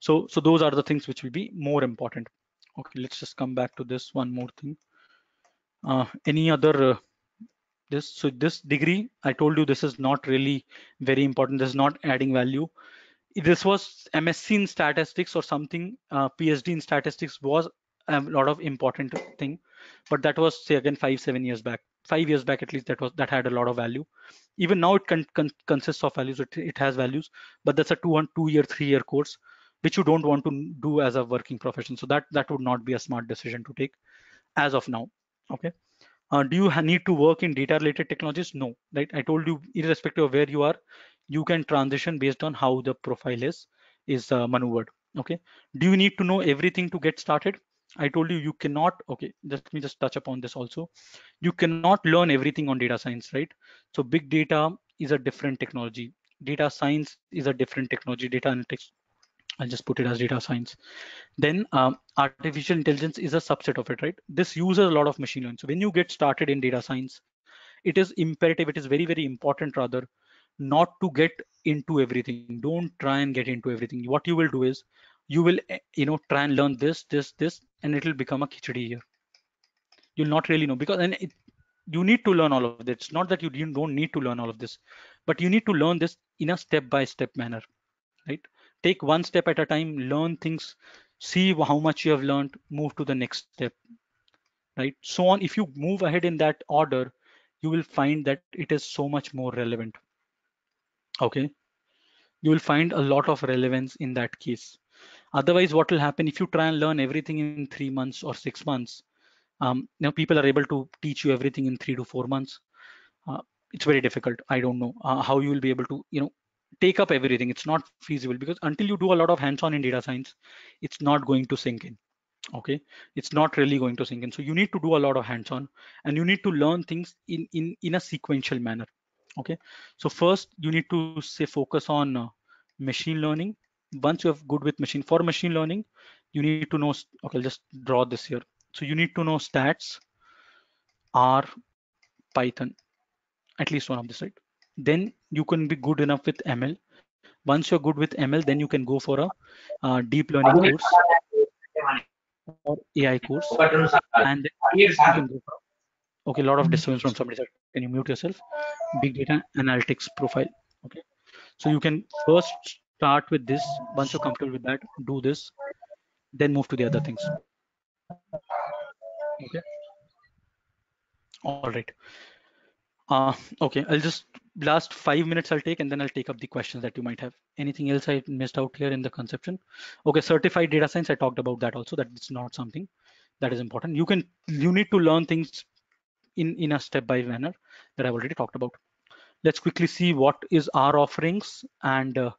So so those are the things which will be more important. Okay let's just come back to this one more thing. Uh, any other uh, this so this degree i told you this is not really very important. This is not adding value this was msc in statistics or something uh, phd in statistics was a lot of important thing. But that was say again five seven years back. Five years back at least that was that had a lot of value. Even now it con con consists of values. It, it has values. But that's a two two year three year course which you don't want to do as a working profession. So that that would not be a smart decision to take as of now. Okay? Uh, do you need to work in data related technologies? No right? I told you irrespective of where you are you can transition based on how the profile is is uh, maneuvered okay do you need to know everything to get started i told you you cannot okay let me just touch upon this also you cannot learn everything on data science right so big data is a different technology data science is a different technology data analytics I'll just put it as data science. Then um, artificial intelligence is a subset of it, right? This uses a lot of machine learning. So when you get started in data science, it is imperative, it is very, very important rather, not to get into everything. Don't try and get into everything. What you will do is you will, eh, you know, try and learn this, this, this, and it will become a khichdi here. You'll not really know because and it, you need to learn all of this. It's not that you don't need to learn all of this, but you need to learn this in a step-by-step -step manner, right? take one step at a time learn things see how much you have learned move to the next step right so on if you move ahead in that order you will find that it is so much more relevant okay? You will find a lot of relevance in that case. Otherwise what will happen if you try and learn everything in three months or six months um, know people are able to teach you everything in three to four months uh, it's very difficult. I don't know uh, how you will be able to you know take up everything. It's not feasible because until you do a lot of hands-on in data science it's not going to sink in. Okay? It's not really going to sink in. So you need to do a lot of hands-on and you need to learn things in in in a sequential manner okay so first you need to say focus on uh, machine learning once you have good with machine for machine learning you need to know okay I'll just draw this here so you need to know stats r python at least one of this right then you can be good enough with ML. Once you're good with ML, then you can go for a uh, deep learning course or AI course. And okay, a lot of disturbance from somebody. Can you mute yourself? Big data analytics profile. Okay, so you can first start with this. Once you're comfortable with that, do this, then move to the other things. Okay. All right. Uh, okay, I'll just last five minutes I'll take and then I'll take up the questions that you might have. Anything else I missed out here in the conception? Okay, certified data science, I talked about that also, that it's not something that is important. You can, you need to learn things in, in a step-by manner that I've already talked about. Let's quickly see what is our offerings and uh,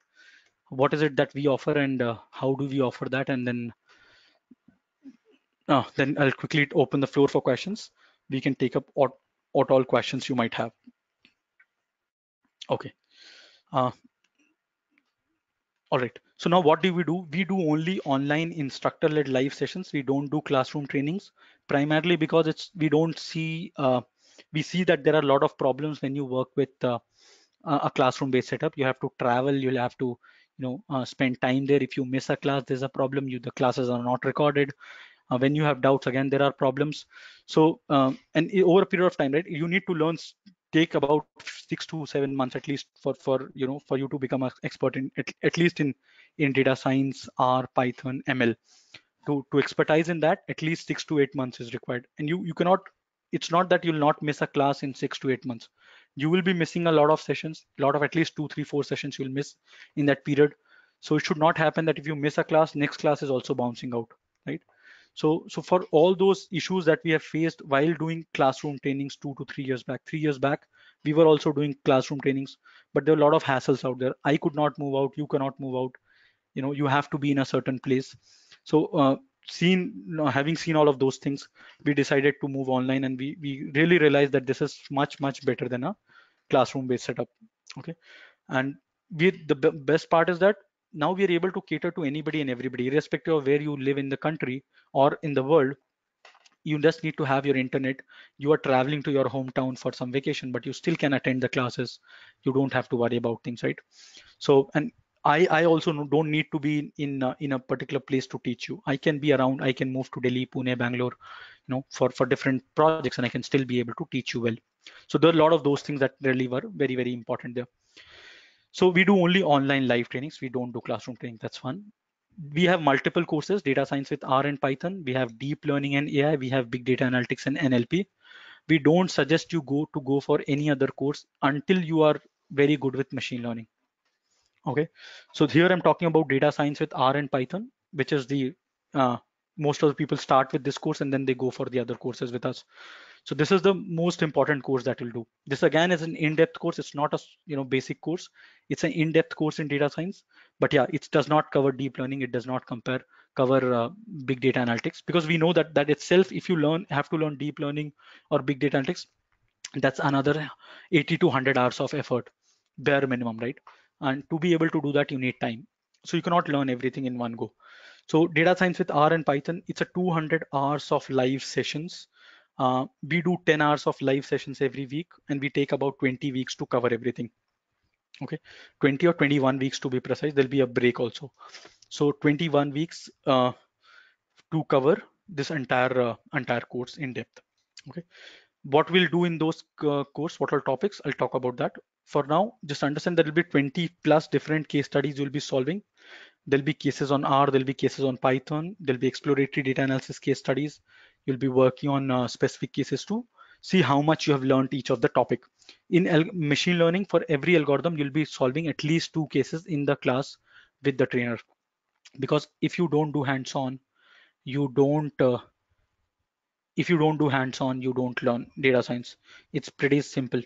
what is it that we offer and uh, how do we offer that and then uh, then I'll quickly open the floor for questions. We can take up what, all questions you might have. Okay. Uh, all right. So now what do we do? We do only online instructor-led live sessions. We don't do classroom trainings primarily because it's we don't see uh, we see that there are a lot of problems when you work with uh, a classroom-based setup. You have to travel. You'll have to you know uh, spend time there. If you miss a class, there's a problem. You the classes are not recorded. Uh, when you have doubts, again there are problems. So um, and over a period of time, right? You need to learn take about six to seven months at least for for you know for you to become an expert in at, at least in in data science r python ml to to expertise in that at least six to eight months is required and you you cannot it's not that you'll not miss a class in six to eight months you will be missing a lot of sessions a lot of at least two three four sessions you'll miss in that period so it should not happen that if you miss a class next class is also bouncing out right So, so for all those issues that we have faced while doing classroom trainings two to three years back, three years back, we were also doing classroom trainings, but there are a lot of hassles out there. I could not move out, you cannot move out. You know, you have to be in a certain place. So, uh, seen, having seen all of those things, we decided to move online, and we we really realized that this is much much better than a classroom-based setup. Okay, and we the best part is that now we are able to cater to anybody and everybody irrespective of where you live in the country or in the world. You just need to have your internet. You are traveling to your hometown for some vacation but you still can attend the classes. You don't have to worry about things right? So and i i also don't need to be in uh, in a particular place to teach you i can be around i can move to delhi pune bangalore you know for for different projects and i can still be able to teach you well so there are a lot of those things that really were very very important there so we do only online live trainings. We don't do classroom training. That's fun. We have multiple courses, data science with R and Python. We have deep learning and AI. We have big data analytics and NLP. We don't suggest you go to go for any other course until you are very good with machine learning. Okay. So here I'm talking about data science with R and Python, which is the uh, most of the people start with this course and then they go for the other courses with us. So this is the most important course that we'll do. This again is an in-depth course. It's not a you know basic course. It's an in-depth course in data science. But yeah, it does not cover deep learning. It does not compare cover uh, big data analytics because we know that that itself, if you learn have to learn deep learning or big data analytics, that's another 80 to 100 hours of effort, bare minimum, right? And to be able to do that, you need time. So you cannot learn everything in one go. So data science with R and Python, it's a 200 hours of live sessions. Uh, we do 10 hours of live sessions every week and we take about 20 weeks to cover everything. Okay? 20 or 21 weeks to be precise there'll be a break also. So 21 weeks uh, to cover this entire uh, entire course in depth. Okay? What we'll do in those uh, course what are topics i'll talk about that for now just understand there will be 20 plus different case studies you'll be solving there'll be cases on r there'll be cases on python there'll be exploratory data analysis case studies you'll be working on uh, specific cases to see how much you have learned each of the topic. In machine learning, for every algorithm, you'll be solving at least two cases in the class with the trainer. Because if you don't do hands-on, you don't, uh, if you don't do hands-on, you don't learn data science. It's pretty simple.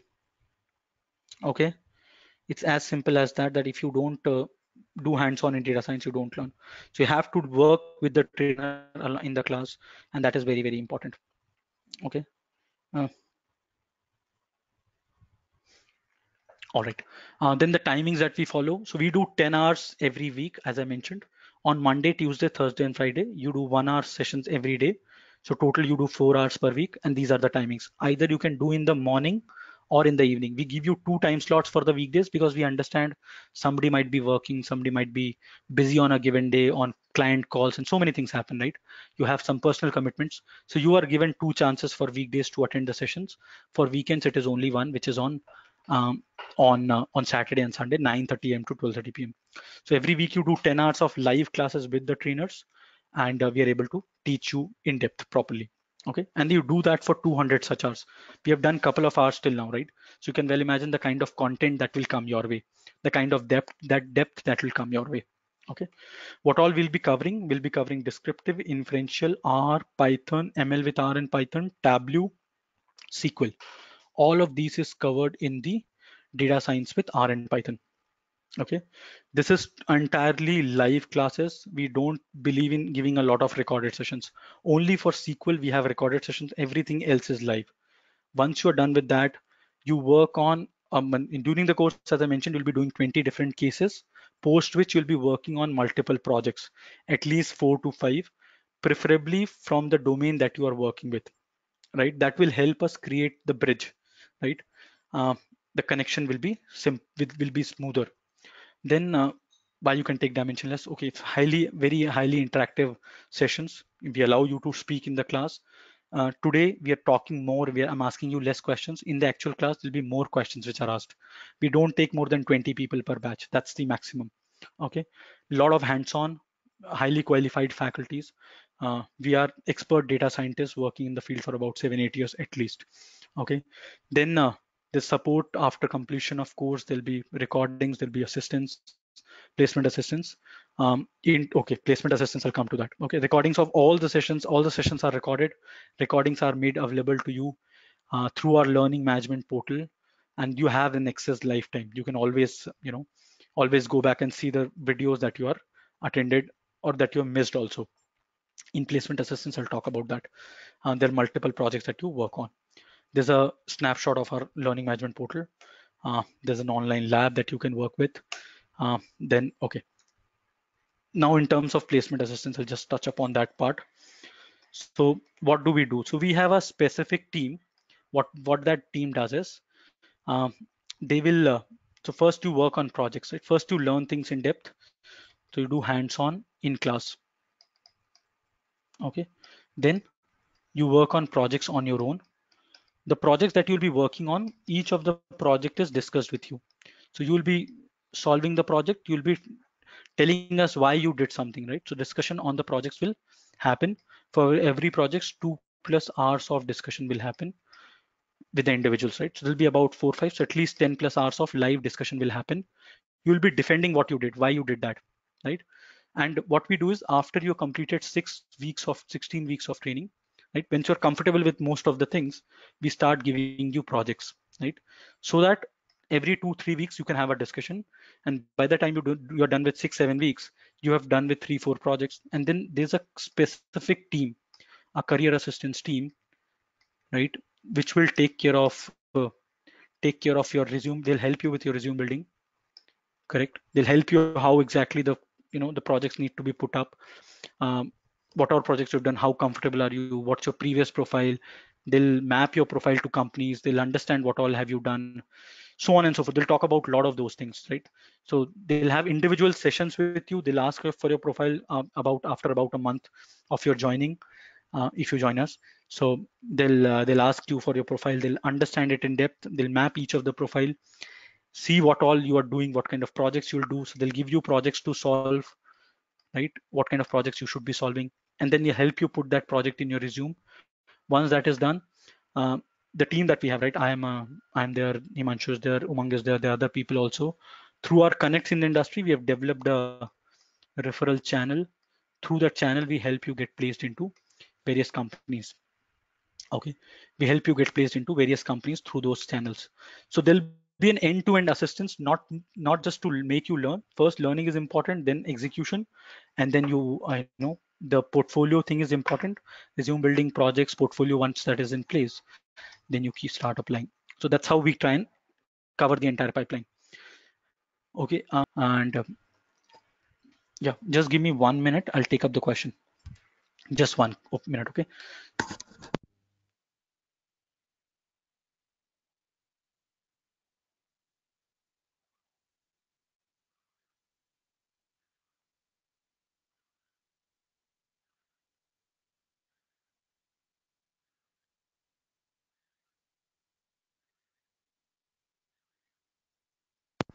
Okay. It's as simple as that, that if you don't uh, do hands-on in data science you don't learn. So you have to work with the trainer in the class and that is very very important. Okay? Uh, all right. Uh, then the timings that we follow. So we do 10 hours every week as i mentioned. On monday tuesday thursday and friday you do one hour sessions every day. So total you do four hours per week and these are the timings. Either you can do in the morning or in the evening. We give you two time slots for the weekdays because we understand somebody might be working, somebody might be busy on a given day on client calls and so many things happen, right? You have some personal commitments. So you are given two chances for weekdays to attend the sessions. For weekends, it is only one, which is on um, on uh, on Saturday and Sunday, 9:30 a.m. to 12:30 p.m. So every week you do 10 hours of live classes with the trainers, and uh, we are able to teach you in depth properly okay? And you do that for 200 such hours. We have done couple of hours till now right? So you can well imagine the kind of content that will come your way the kind of depth that depth that will come your way. Okay? What all we'll be covering? We'll be covering descriptive inferential r python ml with r and python tableau sql all of these is covered in the data science with r and python okay. This is entirely live classes. We don't believe in giving a lot of recorded sessions. Only for sql we have recorded sessions. Everything else is live. Once you're done with that you work on um, during the course as i mentioned you'll be doing 20 different cases post which you'll be working on multiple projects at least four to five preferably from the domain that you are working with right? That will help us create the bridge right? Uh, the connection will be sim will be smoother then uh, while you can take dimensionless, okay, it's highly, very highly interactive sessions. We allow you to speak in the class. Uh, today we are talking more. We are, I'm asking you less questions. In the actual class, there'll be more questions which are asked. We don't take more than 20 people per batch. That's the maximum. Okay, a lot of hands-on, highly qualified faculties. Uh, we are expert data scientists working in the field for about seven, eight years at least. Okay, then uh, the support after completion of course there'll be recordings there'll be assistance placement assistance. Um, in okay, placement assistance. I'll come to that. Okay, recordings of all the sessions. All the sessions are recorded. Recordings are made available to you uh, through our learning management portal, and you have an access lifetime. You can always, you know, always go back and see the videos that you are attended or that you missed also. In placement assistance, I'll talk about that. Uh, there are multiple projects that you work on. There's a snapshot of our learning management portal. Uh, there's an online lab that you can work with. Uh, then, okay. Now in terms of placement assistance, I'll just touch upon that part. So what do we do? So we have a specific team. What, what that team does is um, they will, uh, so first you work on projects, right? First you learn things in depth. So you do hands-on in class. Okay. Then you work on projects on your own the projects that you'll be working on, each of the project is discussed with you. So you'll be solving the project, you'll be telling us why you did something, right? So discussion on the projects will happen. For every project, two plus hours of discussion will happen with the individuals, right? So there'll be about four, five, so at least 10 plus hours of live discussion will happen. You'll be defending what you did, why you did that, right? And what we do is after you completed six weeks of 16 weeks of training, right? Once you're comfortable with most of the things we start giving you projects right? So that every two three weeks you can have a discussion. And by the time you do you're done with six seven weeks you have done with three four projects. And then there's a specific team a career assistance team right? Which will take care of uh, take care of your resume. They'll help you with your resume building correct? They'll help you how exactly the you know the projects need to be put up. Um, what are projects you've done how comfortable are you what's your previous profile they'll map your profile to companies they'll understand what all have you done so on and so forth. They'll talk about a lot of those things right? So they'll have individual sessions with you they'll ask for your profile uh, about after about a month of your joining uh, if you join us. So they'll uh, they'll ask you for your profile they'll understand it in depth they'll map each of the profile see what all you are doing what kind of projects you'll do. So they'll give you projects to solve right? What kind of projects you should be solving and then you help you put that project in your resume. Once that is done, uh, the team that we have, right? I am uh, I'm there, Himanshu is there, Umang is there, are other people also. Through our connects in the industry, we have developed a referral channel. Through that channel, we help you get placed into various companies. Okay, we help you get placed into various companies through those channels. So there'll be an end-to-end -end assistance, not not just to make you learn. First, learning is important, then execution, and then you, I know, the portfolio thing is important. Resume building projects portfolio once that is in place then you keep start applying so that's how we try and cover the entire pipeline. Okay uh, and um, yeah just give me one minute. I'll take up the question. Just one minute okay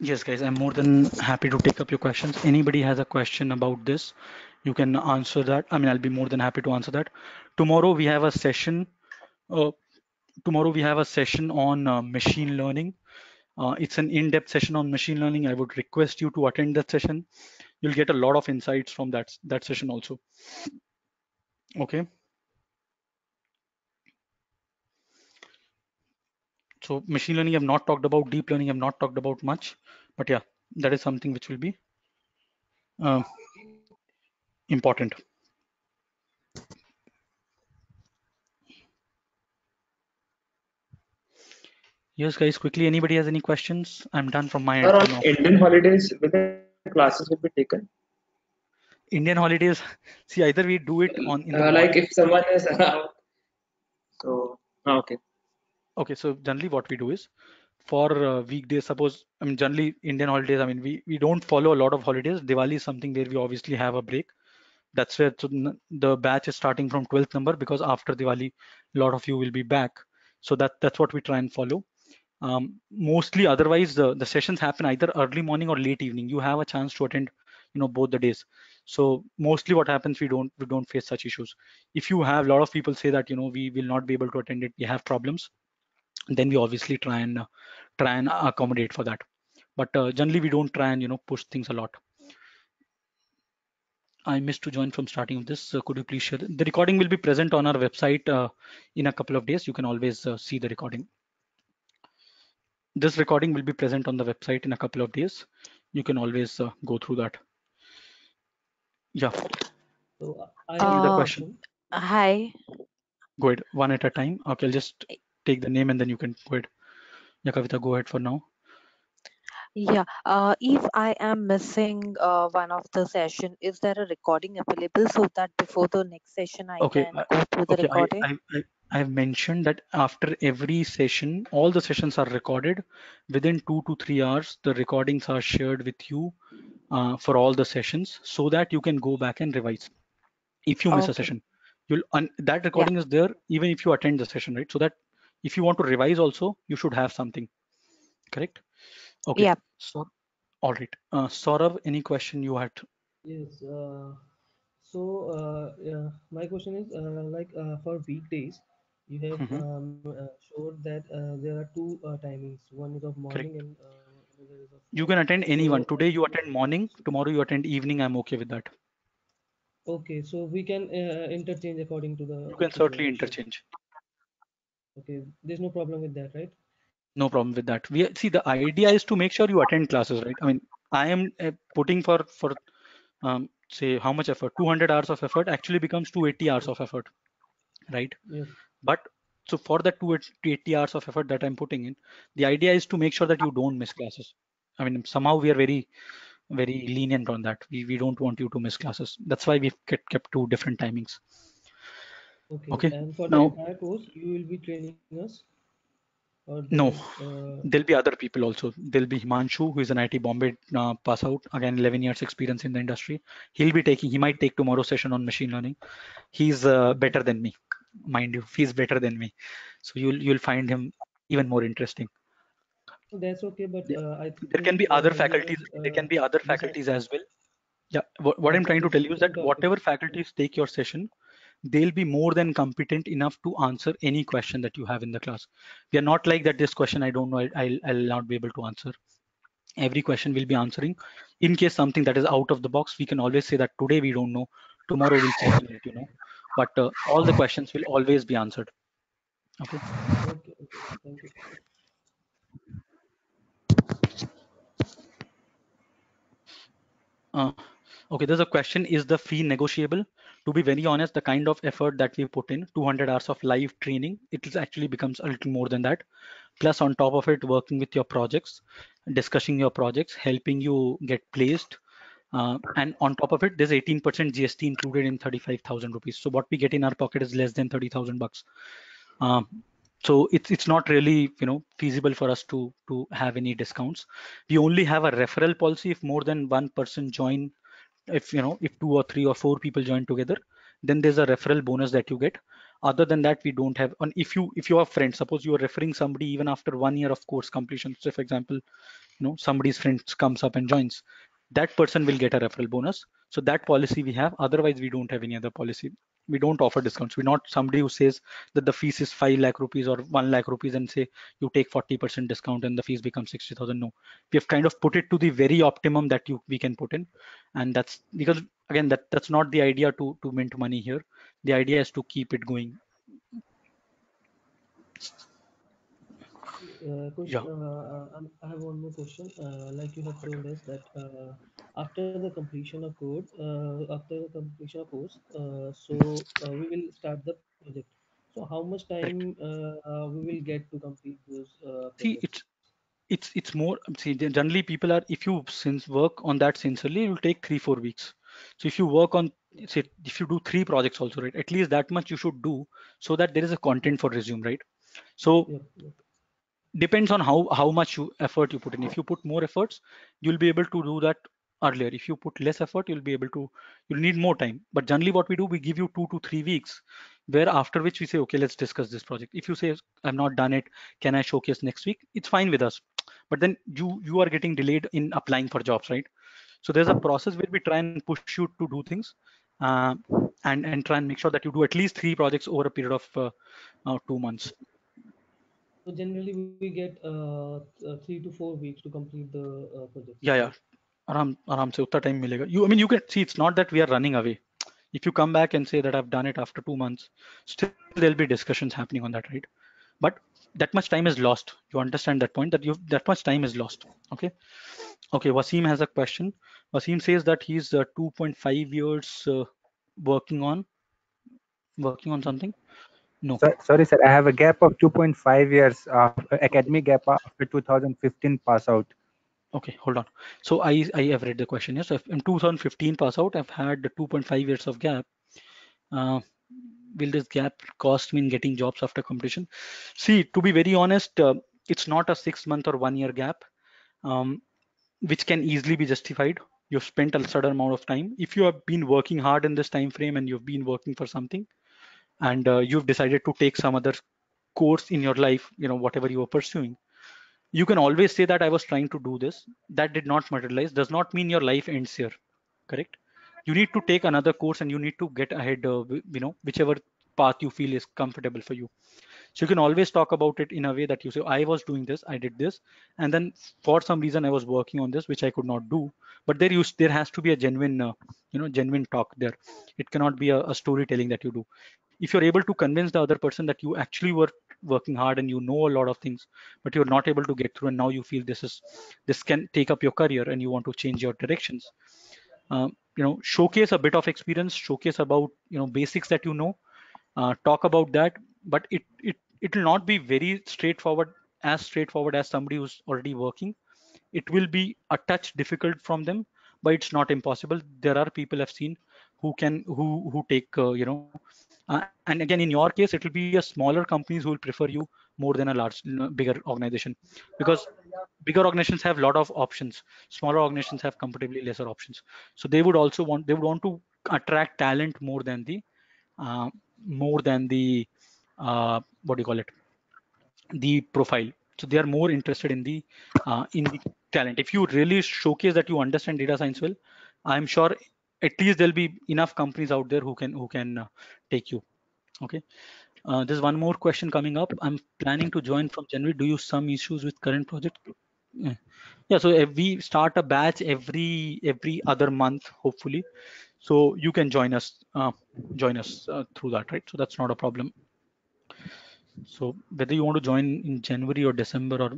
Yes, guys, I'm more than happy to take up your questions. Anybody has a question about this, you can answer that. I mean, I'll be more than happy to answer that. Tomorrow we have a session. Uh, tomorrow we have a session on uh, machine learning. Uh, it's an in-depth session on machine learning. I would request you to attend that session. You'll get a lot of insights from that, that session also. Okay. So machine learning I've not talked about, deep learning I've not talked about much, but yeah, that is something which will be uh, important. Yes, guys, quickly, anybody has any questions? I'm done from my end. on Indian holidays, the classes will be taken? Indian holidays, see, either we do it on uh, like if someone is around. So, okay okay so generally what we do is for uh, weekdays suppose i mean generally indian holidays i mean we we don't follow a lot of holidays. Diwali is something where we obviously have a break. That's where the batch is starting from 12th number because after diwali a lot of you will be back. So that that's what we try and follow. Um, mostly otherwise the, the sessions happen either early morning or late evening. You have a chance to attend you know both the days. So mostly what happens we don't we don't face such issues. If you have a lot of people say that you know we will not be able to attend it we have problems then we obviously try and uh, try and accommodate for that but uh, generally we don't try and you know push things a lot I missed to join from starting of this. So could you please share? The, the recording will be present on our website uh, in a couple of days. You can always uh, see the recording. This recording will be present on the website in a couple of days. You can always uh, go through that. Yeah, So uh, I the have a question. Hi. Go ahead, one at a time. Okay, I'll just take the name and then you can go ahead. Yeah, Kavita, go ahead for now. Yeah. Uh, if I am missing uh, one of the session, is there a recording available so that before the next session I Okay, can go through the Okay, recording? I, I, I've mentioned that after every session, all the sessions are recorded. Within two to three hours, the recordings are shared with you uh, for all the sessions so that you can go back and revise. If you miss a session, you'll that recording is there even if you attend the session, right? So that if you want to revise also, you should have something, correct? Okay, Yeah. so all right. Uh, Saurav, any question you had? yes. Uh, so uh, yeah, my question is uh, like uh, for weekdays, you have Mhm. um, uh, showed that uh, there are two uh, timings. One is of Correct. morning and uh, another is of You can attend any one. Today you attend morning, tomorrow you attend evening. I'm okay with that. okay, so we can uh, interchange according to the You can certainly interchange. Okay, there's no problem with that, right? No problem with that. We see the idea is to make sure you attend classes, right? I mean, I am uh, putting for for um, say how much effort? 200 hours of effort actually becomes 280 hours of effort, right? Yes. But so for that 280 hours of effort that I'm putting in, the idea is to make sure that you don't miss classes. I mean, somehow we are very very lenient on that. We we don't want you to miss classes. That's why we've kept kept two different timings. Okay, Okay. and for the Now entire course, you will be training us, or no. uh, There'll be other people also. There'll be Himanshu, who is an IIT Bombay uh, pass out, again 11 years experience in the industry. He'll be taking, he might take tomorrow's session on machine learning. He's uh, better than me, mind you. He's better than me, so you'll you'll find him even more interesting. that's okay. But There uh, I there can be other faculties. There can uh, be other faculties as well. Yeah, what, what I'm trying to tell you is that whatever faculties take your session, they'll be more than competent enough to answer any question that you have in the class. We are not like that. This question I don't know. I'll I'll not be able to answer. Every question we'll be answering. In case something that is out of the box, we can always say that today we don't know. Tomorrow we'll check let you know. But uh, all the questions will always be answered. Okay. okay, okay. Uh, okay, there's a question, is the fee negotiable? To be very honest, the kind of effort that we put in, 200 hours of live training, it actually becomes a little more than that. Plus on top of it, working with your projects, discussing your projects, helping you get placed. Uh, and on top of it, there's 18% GST included in 35,000 rupees. So what we get in our pocket is less than 30,000 bucks. Um, so it's it's not really you know feasible for us to to have any discounts we only have a referral policy if more than one person join if you know if two or three or four people join together then there's a referral bonus that you get. Other than that we don't have and if you if you have friends suppose you are referring somebody even after one year of course completion so for example you know somebody's friend comes up and joins that person will get a referral bonus. So that policy we have otherwise we don't have any other policy we don't offer discounts. We're not somebody who says that the fees is 5 lakh rupees or 1 lakh rupees and say you take 40% discount and the fees become 60000 no. We have kind of put it to the very optimum that you we can put in. And that's because again that that's not the idea to to mint money here. The idea is to keep it going Uh, question, yeah uh, um, I have one more question. Uh, like you have told us that uh, after the completion of code, uh, after the completion of course, uh, so uh, we will start the project. So how much correct time uh, uh, we will get to complete those uh, see projects? it's it's it's more see gen- generally people are if you since work on that sincerely it will take three four weeks so if you work on say if you do three projects also right at least that much you should do so that there is a content for resume right so Yep, yep. Depends on how how much you effort you put in. If you put more efforts you'll be able to do that earlier. If you put less effort you'll be able to you'll need more time. But generally what we do we give you two to three weeks where after which we say okay let's discuss this project. If you say i'm not done it can i showcase next week? It's fine with us. But then you you are getting delayed in applying for jobs right? So there's a process where we try and push you to do things uh, and and try and make sure that you do at least three projects over a period of uh, uh, two months so generally we get uh, uh, three to four weeks to complete the uh, project. Yeah, yeah. Aram, aram se utta time milega. You, I mean, you can see it's not that we are running away. If you come back and say that I've done it after two months, still there'll be discussions happening on that, right? But that much time is lost. You understand that point that you that much time is lost. Okay. Okay. Wasim has a question. Wasim says that he's uh, 2.5 years uh, working on working on something no. So, sorry, sir. I have a gap of 2.5 years of academic gap after 2015 pass out. Okay, hold on. So I I have read the question. Yes, so in 2015 pass out, I've had 2.5 years of gap. Uh, will this gap cost me in getting jobs after completion? See, to be very honest, uh, it's not a six month or one year gap, um, which can easily be justified. You've spent a certain amount of time. If you have been working hard in this time frame and you've been working for something, and uh, you've decided to take some other course in your life, you know, whatever you were pursuing, you can always say that I was trying to do this. That did not materialize. Does not mean your life ends here. Correct? You need to take another course and you need to get ahead. Uh, you know, whichever path you feel is comfortable for you. So you can always talk about it in a way that you say, I was doing this, I did this, and then for some reason I was working on this, which I could not do. But there, you there has to be a genuine, uh, you know, genuine talk there. It cannot be a, a storytelling that you do. If you're able to convince the other person that you actually were working hard and you know a lot of things, but you're not able to get through, and now you feel this is this can take up your career and you want to change your directions. Um, you know, showcase a bit of experience, showcase about you know basics that you know, uh, talk about that, but it it it will not be very straightforward as straightforward as somebody who's already working. It will be a touch difficult from them but it's not impossible. There are people i've seen who can who who take uh, you know uh, and again in your case it will be a smaller companies who will prefer you more than a large bigger organization. Because bigger organizations have a lot of options. Smaller organizations have comparatively lesser options. So they would also want they would want to attract talent more than the uh, more than the uh, what do you call it? The profile. So they are more interested in the uh, in the talent. If you really showcase that you understand data science well i'm sure at least there'll be enough companies out there who can who can uh, take you. Okay? Uh, there's one more question coming up. I'm planning to join from january. Do you some issues with current project? Yeah. So if we start a batch every every other month hopefully so you can join us uh, join us uh, through that right so that's not a problem so whether you want to join in January or December or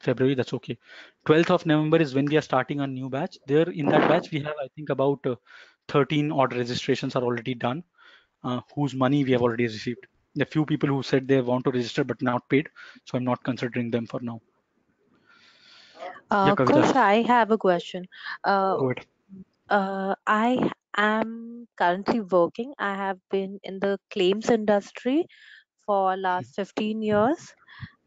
February, that's okay. 12th of November is when we are starting a new batch. There in that batch, we have, I think about uh, 13 odd registrations are already done, uh, whose money we have already received. Are few people who said they want to register but not paid. So I'm not considering them for now. Uh, Yeah, Kavita. I have a question. Uh, Go ahead. uh, I am currently working. I have been in the claims industry for last 15 years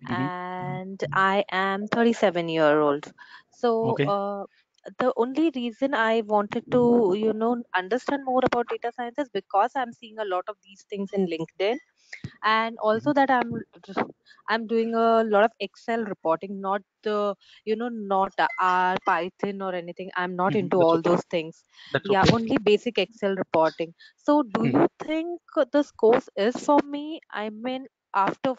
Mhm. and I am 37 year old. So Okay. uh, the only reason I wanted to, you know, understand more about data science is because I'm seeing a lot of these things in LinkedIn, and also that I'm I'm doing a lot of Excel reporting, not the, you know, not R, Python or anything. I'm not Mhm, into that's all okay. those things. That's Yeah, okay. only basic Excel reporting. So do Mhm. you think this course is for me? I mean, after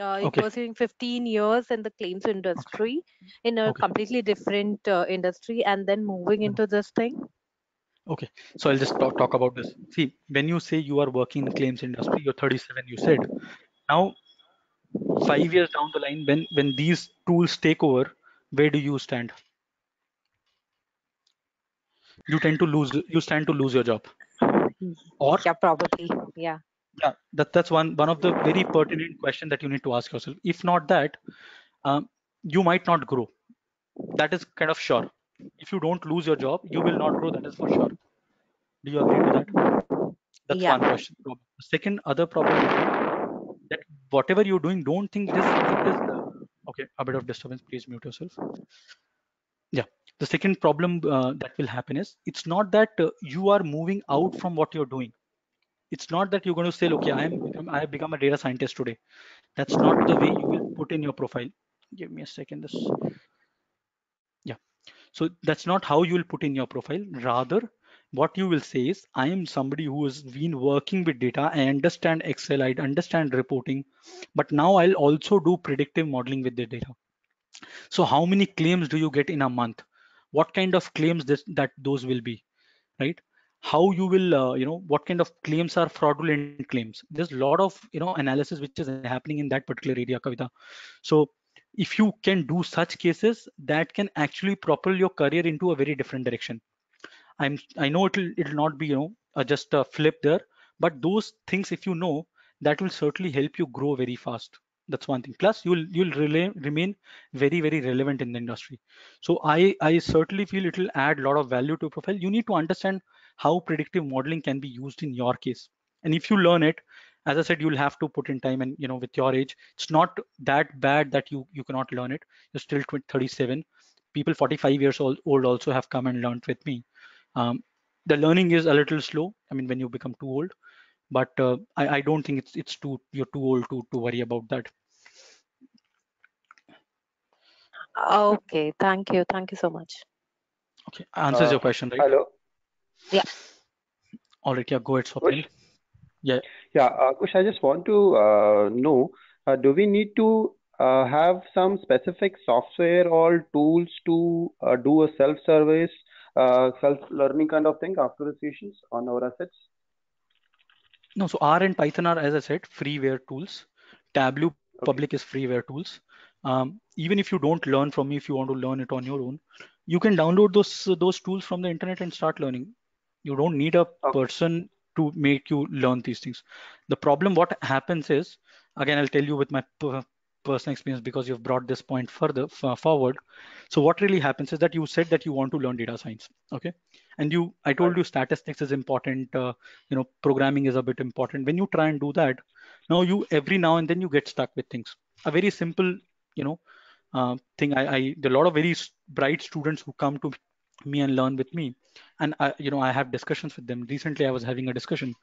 uh, Okay. pursuing 15 years in the claims industry in a completely different uh, industry and then moving Mhm. into this thing Okay. So I'll just talk, talk about this. See, when you say you are working in claims industry, you're 37, you said. Now, five years down the line, when when these tools take over, where do you stand? You tend to lose. You stand to lose your job. Or yeah probably yeah yeah, that that's one one of the very pertinent question that you need to ask yourself. If not that, um, you might not grow. That is kind of sure. If you don't lose your job, you will not grow. That is for sure. Do you agree to that? That's yeah one question. The second other problem that whatever you're doing, don't think it is it is uh, okay. A bit of disturbance. Please mute yourself. Yeah. The second problem uh, that will happen is it's not that uh, you are moving out from what you're doing. It's not that you're going to say, okay, I am become, I have become a data scientist today. That's not the way you will put in your profile. Give me a second. This. So that's not how you will put in your profile. Rather, what you will say is i am somebody who has been working with data. I understand excel. I understand reporting. But now i'll also do predictive modeling with the data. So how many claims do you get in a month? What kind of claims this, that those will be right? How you will uh, you know what kind of claims are fraudulent claims? There's a lot of you know analysis which is happening in that particular area kavita. So if you can do such cases that can actually propel your career into a very different direction. I'm i know it'll it'll not be you know uh, just a flip there but those things if you know that will certainly help you grow very fast. That's one thing. Plus you'll you'll rela- remain very very relevant in the industry. So i i certainly feel it will add a lot of value to your profile. You need to understand how predictive modeling can be used in your case. And if you learn it as i said you'll have to put in time and you know with your age it's not that bad that you you cannot learn it you're still 20, 37 people 45 years old, old also have come and learned with me um, the learning is a little slow i mean when you become too old but uh, I, I don't think it's it's too you're too old to to worry about that Okay, thank you. Thank you so much. okay answers Uh, your question right Hello. all right yeah go ahead Swapnil. Yeah Yeah, uh, Kush, I just want to uh, know, uh, do we need to uh, have some specific software or tools to uh, do a self-service, uh, self-learning kind of thing after the sessions on our assets? no so r and python are as i said freeware tools tableau Okay. public is freeware tools um, even if you don't learn from me if you want to learn it on your own you can download those those tools from the internet and start learning you don't need a Okay. person to make you learn these things. The problem what happens is again i'll tell you with my personal experience because you've brought this point further forward. So what really happens is that you said that you want to learn data science okay? And you i told you statistics is important uh, you know programming is a bit important. When you try and do that now you every now and then you get stuck with things. A very simple you know uh, thing I, I there are a lot of very bright students who come to me and learn with me. And I, you know i have discussions with them. Recently i was having a discussion.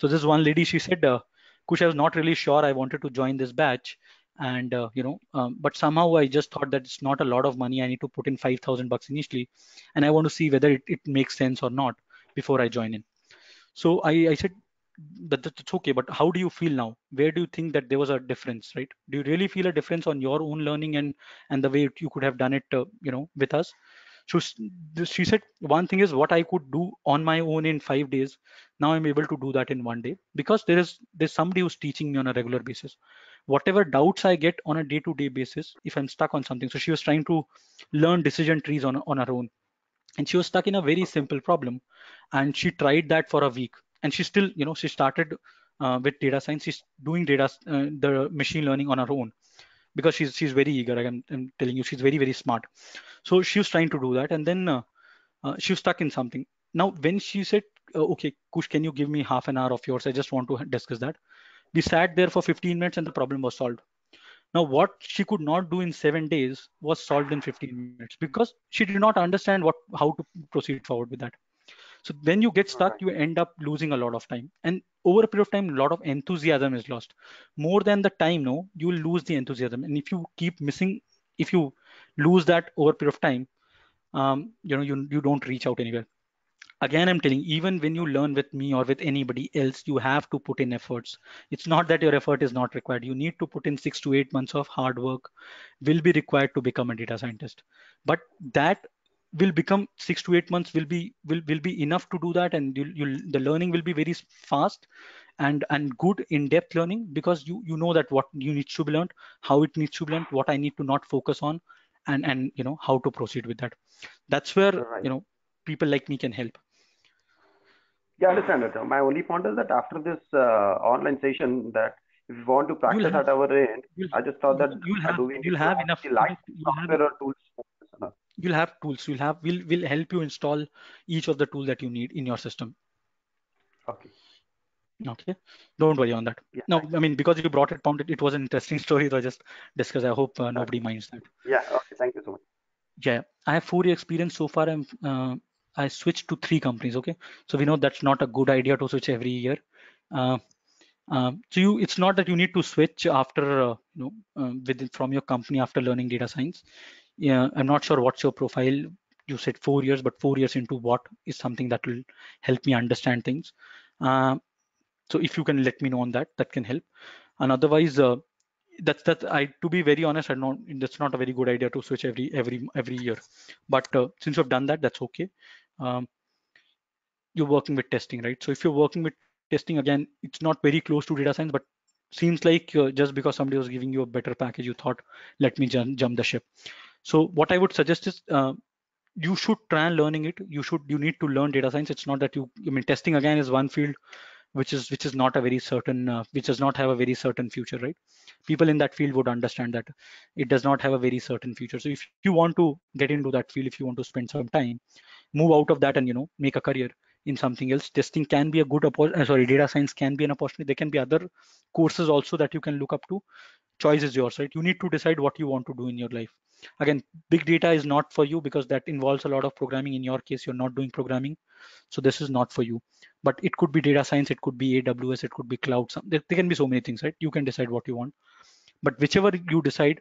So this one lady she said uh, kush i was not really sure i wanted to join this batch. And uh, you know um, but somehow i just thought that it's not a lot of money. I need to put in 5000 bucks initially. And i want to see whether it, it makes sense or not before i join in. So i i said that that's okay. But how do you feel now? Where do you think that there was a difference right? Do you really feel a difference on your own learning and and the way you could have done it uh, you know with us so she said one thing is what i could do on my own in five days. Now i'm able to do that in one day because there is there's somebody who's teaching me on a regular basis. Whatever doubts i get on a day-to-day basis if i'm stuck on something so she was trying to learn decision trees on, on her own. And she was stuck in a very simple problem and she tried that for a week and she still you know she started uh, with data science. She's doing data uh, the machine learning on her own because she's she's very eager I'm, I'm telling you she's very very smart. So she was trying to do that and then uh, uh, she was stuck in something. Now when she said uh, okay kush can you give me half an hour of yours? I just want to discuss that. We sat there for 15 minutes and the problem was solved. Now, what she could not do in seven days was solved in 15 minutes because she did not understand what how to proceed forward with that. So when you get stuck, you end up losing a lot of time, and over a period of time, a lot of enthusiasm is lost. More than the time, no, you will lose the enthusiasm, and if you keep missing, if you lose that over a period of time, um, you know, you you don't reach out anywhere. Again i'm telling even when you learn with me or with anybody else you have to put in efforts. It's not that your effort is not required. You need to put in 6 to 8 months of hard work will be required to become a data scientist. But that will become 6 to 8 months will be will, will be enough to do that and you'll, you'll the learning will be very fast and and good in-depth learning because you you know that what you need to be learned how it needs to be learned what i need to not focus on and and you know how to proceed with that that's where Right. you know people like me can help Yeah, I understand that. My only point is that after this uh, online session, that if we want to practice have at our end, I just thought that you'll have do we need you'll have enough have software or tools? for this or not? You'll have tools you'll have we'll will help you install each of the tool that you need in your system Okay. okay don't worry on that Yeah. no Thanks. i mean because you brought it point it, it was an interesting story so i just discuss i hope uh, nobody minds that Yeah. Okay. Thank you so much. yeah i have four year experience so far i'm uh, i switched to three companies okay so we know that's not a good idea to switch every year uh, um, so you it's not that you need to switch after uh, you know with from your company after learning data science yeah i'm not sure what's your profile. You said four years but four years into what is something that will help me understand things. Um, so if you can let me know on that that can help. And otherwise uh, that's that i to be very honest i know that's not a very good idea to switch every every every year. But uh, since you've done that that's okay. Um, you're working with testing right? So if you're working with testing again it's not very close to data science but seems like uh, just because somebody was giving you a better package you thought let me jump, jump the ship so what i would suggest is uh, you should try learning it. You should you need to learn data science. It's not that you i mean testing again is one field which is which is not a very certain uh, which does not have a very certain future right? People in that field would understand that it does not have a very certain future. So if you want to get into that field if you want to spend some time move out of that and you know make a career in something else. Testing can be a good uh, sorry data science can be an opportunity. There can be other courses also that you can look up to. Choice is yours right? You need to decide what you want to do in your life. Again big data is not for you because that involves a lot of programming. In your case you're not doing programming. So this is not for you. But it could be data science it could be aws it could be cloud some, there, there can be so many things right? You can decide what you want. But whichever you decide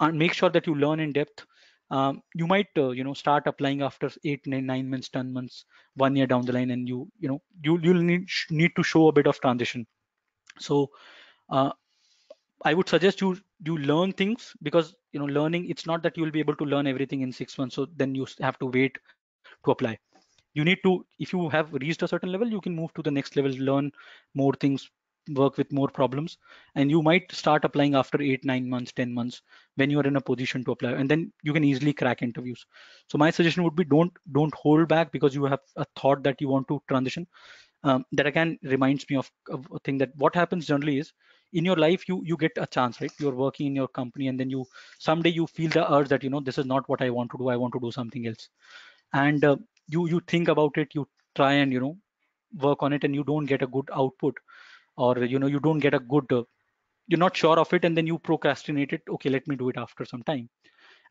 and uh, make sure that you learn in depth um, you might uh, you know start applying after eight nine, nine months ten months one year down the line and you you know you you'll need need to show a bit of transition. So uh, i would suggest you you learn things because you know learning it's not that you will be able to learn everything in six months so then you have to wait to apply. You need to if you have reached a certain level you can move to the next level learn more things work with more problems. And you might start applying after eight nine months ten months when you are in a position to apply. And then you can easily crack interviews. So my suggestion would be don't don't hold back because you have a thought that you want to transition. Um, that again reminds me of, of a thing that what happens generally is in your life you you get a chance right? You're working in your company and then you someday you feel the urge that you know this is not what i want to do. I want to do something else. And uh, you you think about it you try and you know work on it and you don't get a good output or you know you don't get a good uh, you're not sure of it and then you procrastinate it. Okay let me do it after some time.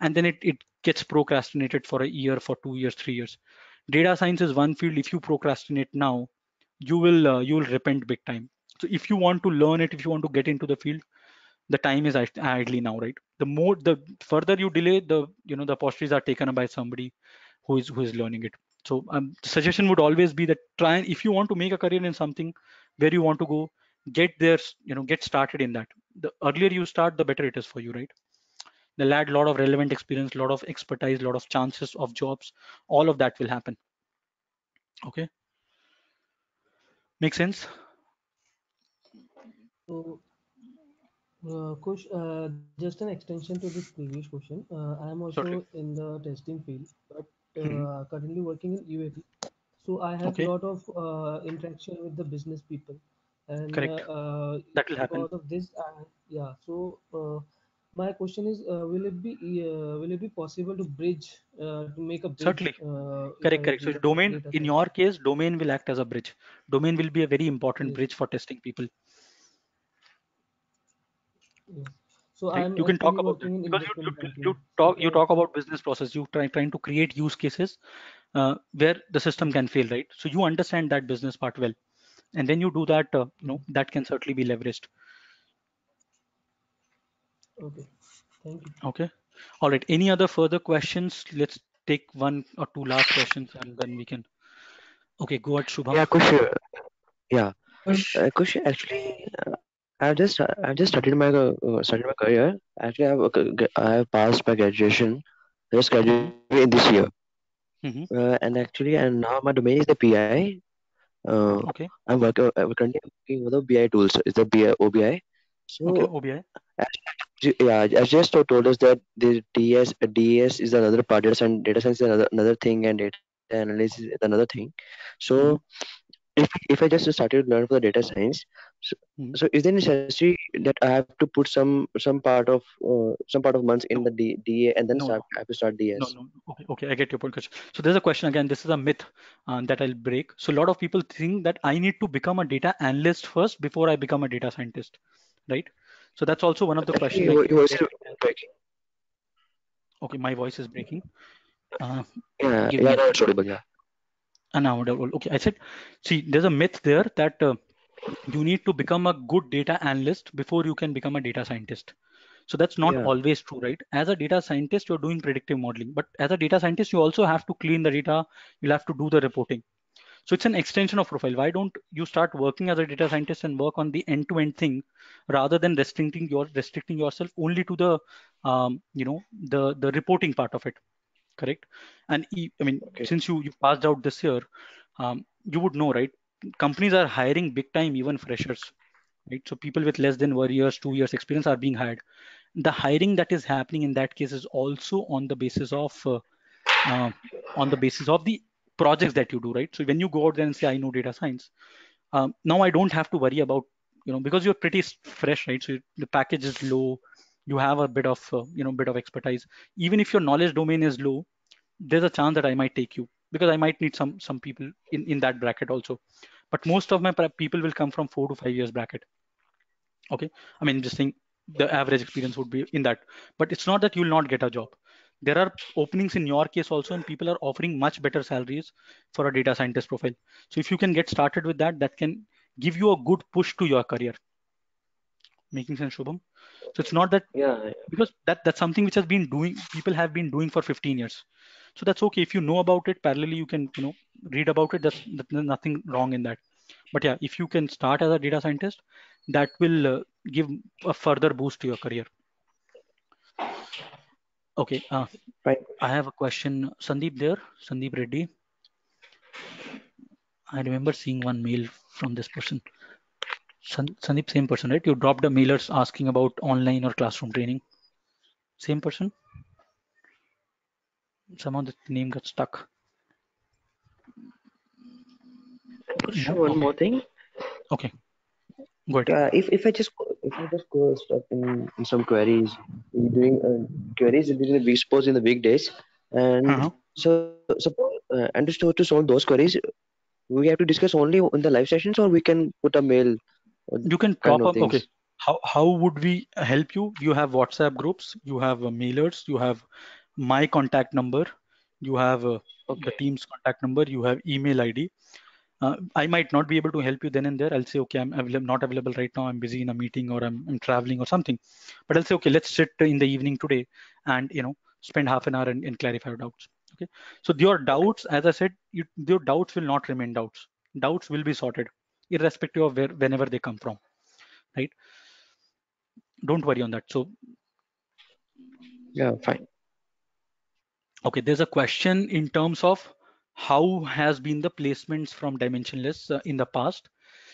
And then it, it gets procrastinated for a year for two years three years. Data science is one field. If you procrastinate now you will uh, you will repent big time. So if you want to learn it if you want to get into the field the time is idly now right? The more the further you delay the you know the opportunities are taken by somebody who is who is learning it. So um, the suggestion would always be that try if you want to make a career in something where you want to go get there you know get started in that the earlier you start the better it is for you right they'll add a lot of relevant experience a lot of expertise a lot of chances of jobs all of that will happen okay make sense so uh, Kush, uh, just an extension to this previous question. Uh, I am also in the testing field, but uh, mm-hmm. currently working in UAT. So I have a okay. lot of uh, interaction with the business people, and Correct. uh, that will happen. because of this, uh, yeah. So uh, my question is, uh, will it be uh, will it be possible to bridge uh, to make a bridge? Certainly. Uh, Correct, correct. So domain, in your case, domain will act as a bridge. Domain will be a very important Yes. bridge for testing people, Yes. So right? I'm You can talk about because you, you, you, you talk you talk about business process. You try trying to create use cases uh, where the system can fail, right? So you understand that business part well, and then you do that. Uh, you know that can certainly be leveraged. okay, thank you. Okay. All right. Any other further questions? Let's take one or two last questions and then we can. Okay, go ahead, Shubham. Yeah, Kush. Yeah, Kush, uh, Kush. Actually, uh, I've just uh, I've just started my uh, started my career. Actually, I've uh, g- I have passed my graduation. I just graduated this year, hmm uh, and actually, and now my domain is the BI. Uh, Okay. I'm working. I'm currently working with the BI tools. It's the BI OBI. Okay. So OBI. Ju- Yeah, as just told us that the DS uh, DS is another part, data science, data science is another another thing, and data analysis is another thing. So hmm if if I just started to learn for the data science, so, hmm so is there necessary that I have to put some some part of uh, some part of months in No, the D, DA and then no, start. I have to start DS? no, no. Okay, okay, I get your point. So there's a question again. This is a myth uh, that I'll break. So a lot of people think that I need to become a data analyst first before I become a data scientist, right? So that's also one of the questions. your your voice there- is breaking. okay, my voice is breaking. Uh, Yeah, yeah, now it's audible. Yeah. And now, audible. okay, I said, see, there's a myth there that uh, you need to become a good data analyst before you can become a data scientist. So that's not Yeah. always true, right? As a data scientist, you're doing predictive modeling, but as a data scientist, you also have to clean the data. You'll have to do the reporting. So it's an extension of profile. Why don't you start working as a data scientist and work on the end-to-end thing rather than restricting your restricting yourself only to the um, you know the the reporting part of it, correct? And i mean, Okay. since you you passed out this year, um, you would know, right? Companies are hiring big time, even freshers, right? So people with less than one years, two years experience are being hired. The hiring that is happening in that case is also on the basis of uh, uh, on the basis of the projects that you do, right? So when you go out there and say, I know data science, um, now I don't have to worry about, you know, because you're pretty fresh, right? So the package is low, you have a bit of, uh, you know, bit of expertise. Even if your knowledge domain is low, there's a chance that I might take you because I might need some some people in in that bracket also. But most of my people will come from four to five years bracket. Okay, I mean just saying the average experience would be in that, but it's not that you'll not get a job. There are openings in your case also and people are offering much better salaries for a data scientist profile. So if you can get started with that that can give you a good push to your career making sense shubham so it's not that Yeah. because that that's something which has been doing people have been doing for 15 years so that's okay if you know about it parallelly you can you know read about it that's, that's nothing wrong in that but yeah if you can start as a data scientist that will uh, give a further boost to your career okay uh, Right. I have a question. Sandeep there, Sandeep Reddy. I remember seeing one mail from this person. San- Sandeep, same person, right? You dropped a mailers asking about online or classroom training. Same person? Somehow the name got stuck. Sure, No? one Okay. more thing. Okay. Go ahead. Uh, if if I just go- if I just go stuck in, in some queries, doing uh, queries during the week, suppose in the weekdays, and Uh-huh. so suppose uh, and to, to solve those queries, we have to discuss only in the live sessions, or we can put a mail, You can top up. Okay. How how would we help you? You have WhatsApp groups. You have uh, mailers. You have my contact number. You have uh, the team's contact number. You have email ID. uh, I might not be able to help you then and there. I'll say, okay, I'm avail- not available right now. I'm busy in a meeting or I'm, I'm traveling or something. But I'll say, okay, let's sit in the evening today and you know spend half an hour and, and clarify your doubts. Okay. So your doubts, as I said, you, your doubts will not remain doubts. Doubts will be sorted, irrespective of where whenever they come from. Right. Don't worry on that. So Yeah, fine. Okay, there's a question in terms of how has been the placements from Dimensionless uh, in the past.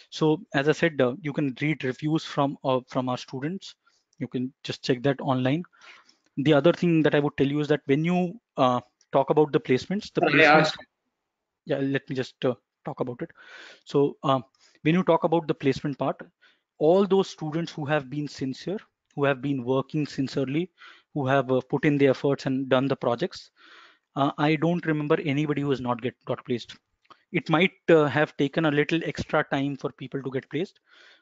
So as I said, uh, you can read reviews from uh, from our students. You can just check that online. The other thing that I would tell you is that when you uh, talk about the placements, the placements. Yeah, let me just uh, talk about it. So um, when you talk about the placement part, all those students who have been sincere, who have been working sincerely, who have uh, put in the efforts and done the projects, uh, I don't remember anybody who has not get got placed. It might uh, have taken a little extra time for people to get placed.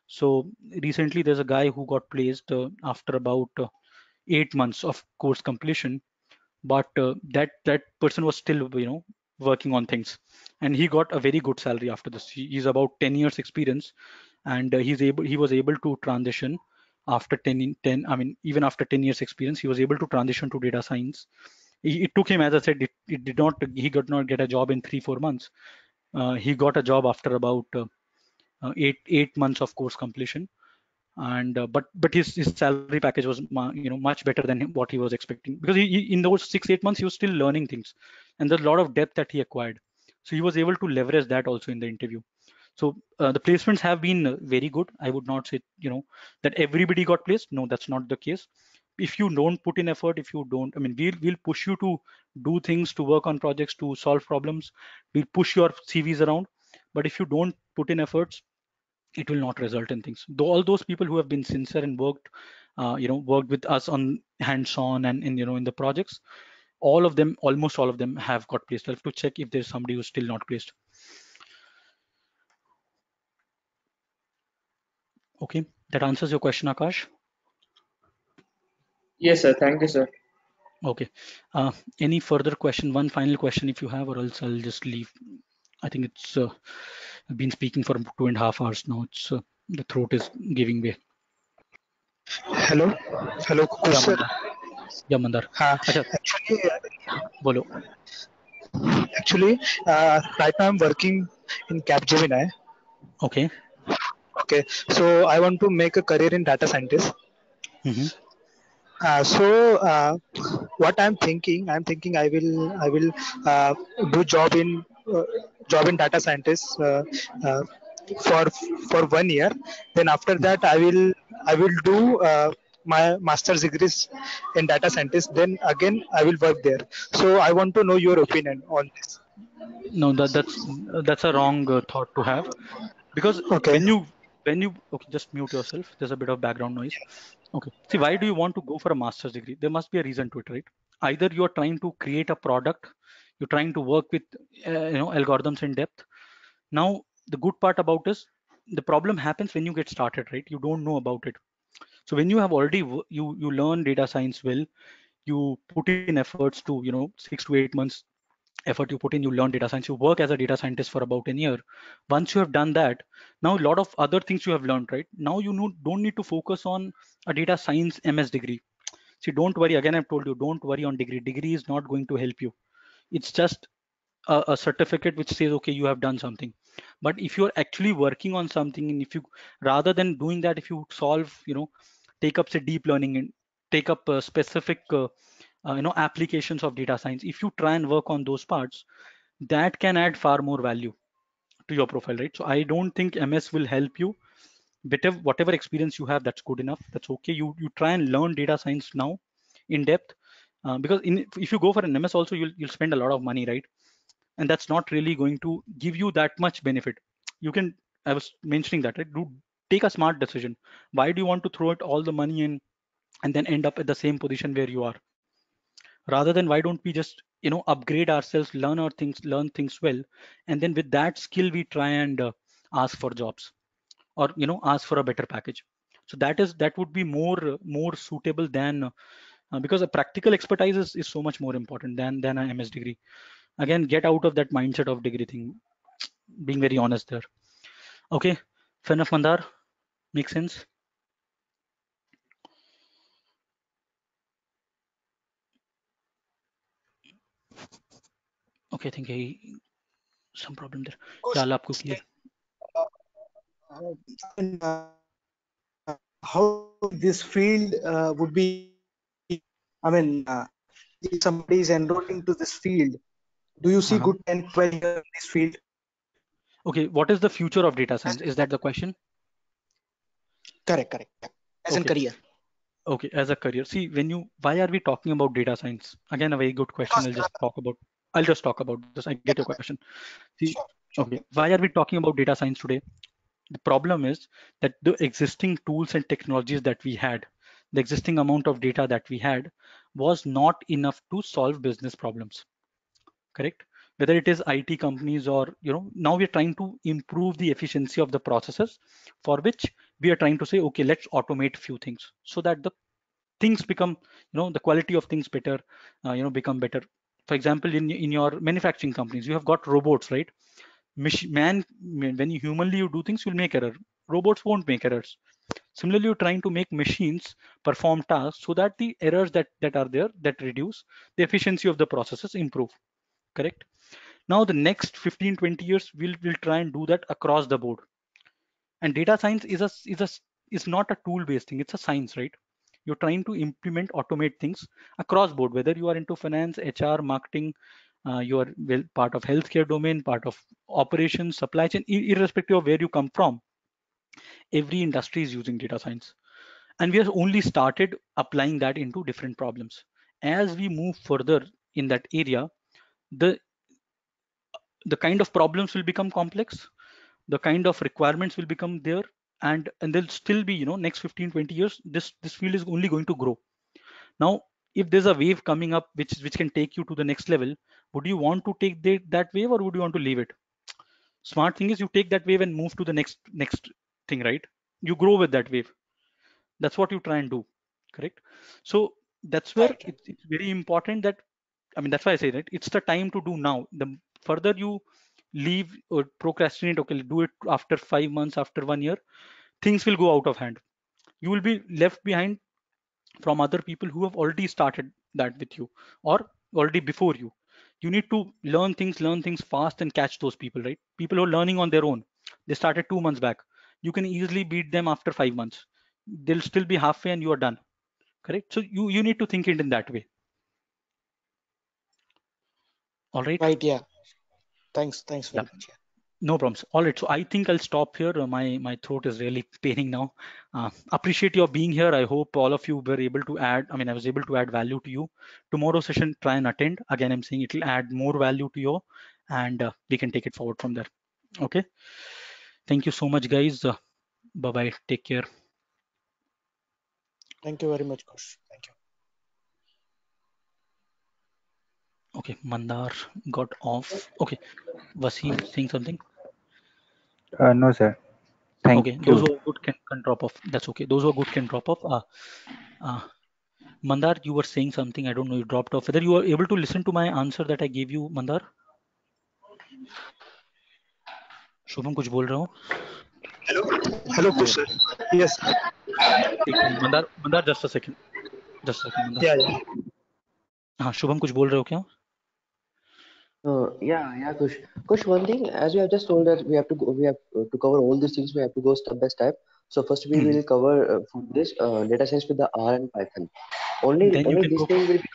So recently, there's a guy who got placed uh, after about uh, eight months of course completion, but uh, that that person was still you know working on things, and he got a very good salary after this. He's about 10 years experience, and uh, he's able he was able to transition after 10 in 10 i mean even after 10 years experience he was able to transition to data science. It, it took him as i said it, it did not he could not get a job in three four months. Uh, he got a job after about uh, uh, eight eight months of course completion. And uh, but but his, his salary package was you know much better than what he was expecting. Because he, he- in those six eight months he was still learning things and there's a lot of depth that he acquired. So he was able to leverage that also in the interview. So uh, the placements have been uh, very good. I would not say you know that everybody got placed. No that's not the case. If you don't put in effort if you don't i mean we'll we'll push you to do things to work on projects to solve problems. We'll push your cvs around. But if you don't put in efforts it will not result in things. Though all those people who have been sincere and worked uh, you know worked with us on hands on and in you know in the projects all of them almost all of them have got placed. I have to check if there's somebody who's still not placed. Okay that answers your question akash? Yes sir. Thank you sir. Okay. Uh, any further question one final question if you have or else i'll just leave. I think it's uh, been speaking for two and a half hours now. It's uh, the throat is giving way. Hello? Hello sir. या sir Mandar या मंदार हाँ अच्छा actually बोलो actually uh, right now i'm working in capgemini okay okay so i want to make a career in data scientist hmm uh, so uh, what i'm thinking i'm thinking i will i will uh, do job in uh, job in data scientist uh, uh, for for one year then after that i will i will do uh, my master's degrees in data scientist then again i will work there. So i want to know your opinion on this. No that that's that's a wrong uh, thought to have. Because Okay. when you when you okay just mute yourself. There's a bit of background noise. Okay. See why do you want to go for a master's degree? There must be a reason to it right? Either you're trying to create a product you're trying to work with uh, you know algorithms in depth. Now the good part about is the problem happens when you get started right? You don't know about it so when you have already you you learn data science well you put in efforts to you know six to eight months effort you put in you learn data science. You work as a data scientist for about a year. Once you have done that now a lot of other things you have learned right? Now you know, don't need to focus on a data science ms degree. See don't worry. Again i've told you don't worry on degree. Degree is not going to help you. It's just a, a certificate which says okay you have done something. But if you're actually working on something and if you rather than doing that if you solve you know take up say deep learning and take up a specific uh, uh, you know applications of data science. If you try and work on those parts that can add far more value to your profile right? So i don't think ms will help you. Whatever whatever experience you have that's good enough. That's okay. You you try and learn data science now in depth uh, because in, if you go for an ms also you'll you'll spend a lot of money right? And that's not really going to give you that much benefit. You can i was mentioning that right? Do take a smart decision. Why do you want to throw it all the money in and then end up at the same position where you are? Rather than why don't we just you know upgrade ourselves learn our things learn things well and then with that skill we try and uh, ask for jobs or you know ask for a better package. So that is that would be more more suitable than uh, because a practical expertise is, is so much more important than than a ms degree. Again get out of that mindset of degree thing. Being very honest there. Okay fair enough mandar makes sense okay i think I, some problem there yeah आपको clear uh, uh, how this field uh, would be i mean uh, if somebody is enrolled into this field do you see Uh-huh. good 10 12 years in this field okay what is the future of data science is that the question Correct correct. As a Okay. career. Okay as a career. See when you why are we talking about data science? Again a very good question. I'll just talk about i'll just talk about this. I get your question. See okay why are we talking about data science today? The problem is that the existing tools and technologies that we had the existing amount of data that we had was not enough to solve business problems. Correct? Whether it is it companies or you know now we're trying to improve the efficiency of the processes for which we are trying to say okay let's automate a few things so that the things become you know the quality of things better uh, you know become better. For example in in your manufacturing companies you have got robots right? Man when you humanly you do things you'll make error. Robots won't make errors. Similarly you're trying to make machines perform tasks so that the errors that that are there that reduce the efficiency of the processes improve correct? Now the next 15 20 years we'll we'll try and do that across the board and data science is a is a is not a tool based thing. It's a science right? You're trying to implement automate things across board whether you are into finance hr marketing uh, you are well part of healthcare domain part of operations supply chain irrespective of where you come from every industry is using data science. And we have only started applying that into different problems. As we move further in that area the the kind of problems will become complex the kind of requirements will become there and and there'll still be you know next 15 20 years this this field is only going to grow. Now if there's a wave coming up which which can take you to the next level would you want to take the, that wave or would you want to leave it? Smart thing is you take that wave and move to the next next thing right? You grow with that wave. That's what you try and do correct? So that's where it's, it's very important that i mean that's why i say that it's the time to do now. The further you leave or procrastinate okay do it after five months after one year things will go out of hand. You will be left behind from other people who have already started that with you or already before you. You need to learn things learn things fast and catch those people right? People who are learning on their own. They started two months back. You can easily beat them after five months. They'll still be halfway and you are done. Correct? So you you need to think it in that way. All right? Right. Yeah. Thanks. Thanks very Yeah. much. Yeah. no problems all right so i think i'll stop here Uh, my my throat is really paining now uh, appreciate your being here i hope all of you were able to add i mean i was able to add value to you tomorrow session try and attend again i'm saying it will add more value to you and uh, we can take it forward from there okay thank you so much guys uh, bye bye take care Thank you very much, Kush. Thank you. Okay mandar got off okay he saying something Uh, no, sir. Thank okay you. those who are good can, can drop off that's okay those who are good can drop off uh, uh, mandar you were saying something i don't know you dropped off whether you were able to listen to my answer that i gave you mandar Shubham कुछ बोल रहा हूँ Hello. Hello, Kush sir. Yes. Minute, Mandar Mandar just a second just second Mandar Yeah. Yeah. हाँ शुभम कुछ बोल रहे हो क्या Uh, yeah, yeah, Kush. Kush, one thing, as we have just told that we have to go, we have uh, to cover all these things. We have to go step by step. So first we Hmm. will cover uh, for this uh, data science with the R and Python. Only, Then you only can this go- thing will be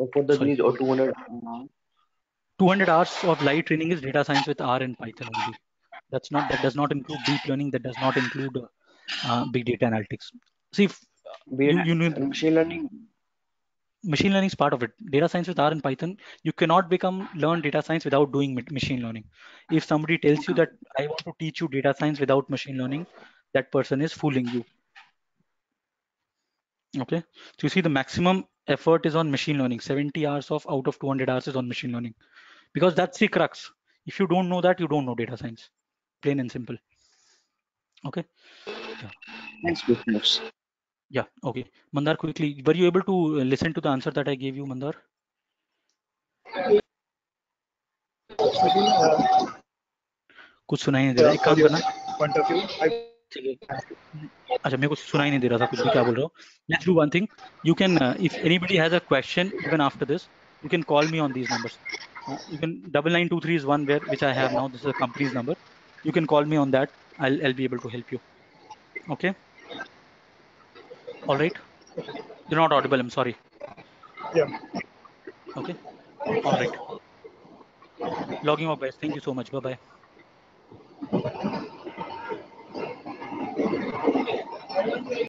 uh, for the Sorry. these or 200. uh, 200 hours of live training is data science with R and Python only. That's not that does not include deep learning. That does not include uh, uh, big data analytics. See, if, be you it you need machine learning. Machine learning is part of it. Data science with R and Python, you cannot become learn data science without doing machine learning. If somebody tells you that I want to teach you data science without machine learning, that person is fooling you. Okay, so you see the maximum effort is on machine learning. 70 hours of out of 200 hours is on machine learning because that's the crux. If you don't know that, you don't know data science. Plain and simple. Okay. Thanks, Kush. Thanks. Yeah. Okay. Mandar, quickly, were you able to uh, listen to the answer that I gave you, Mandar? Uh, कुछ सुनाई नहीं दे रहा एक काम for your करना point of view, I ठीक है अच्छा मेरे को सुनाई नहीं दे रहा था कुछ भी क्या बोल रहे हो let's do one thing you can if anybody has a question even after this you can call me on these numbers uh, you can double nine two three is one where which I have now. This is a company's number. You can call me on that. I'll I'll be able to help you. Okay. All right. You're not audible. I'm sorry. yeah. Okay. All right. Logging off, guys. Thank you so much. Bye bye.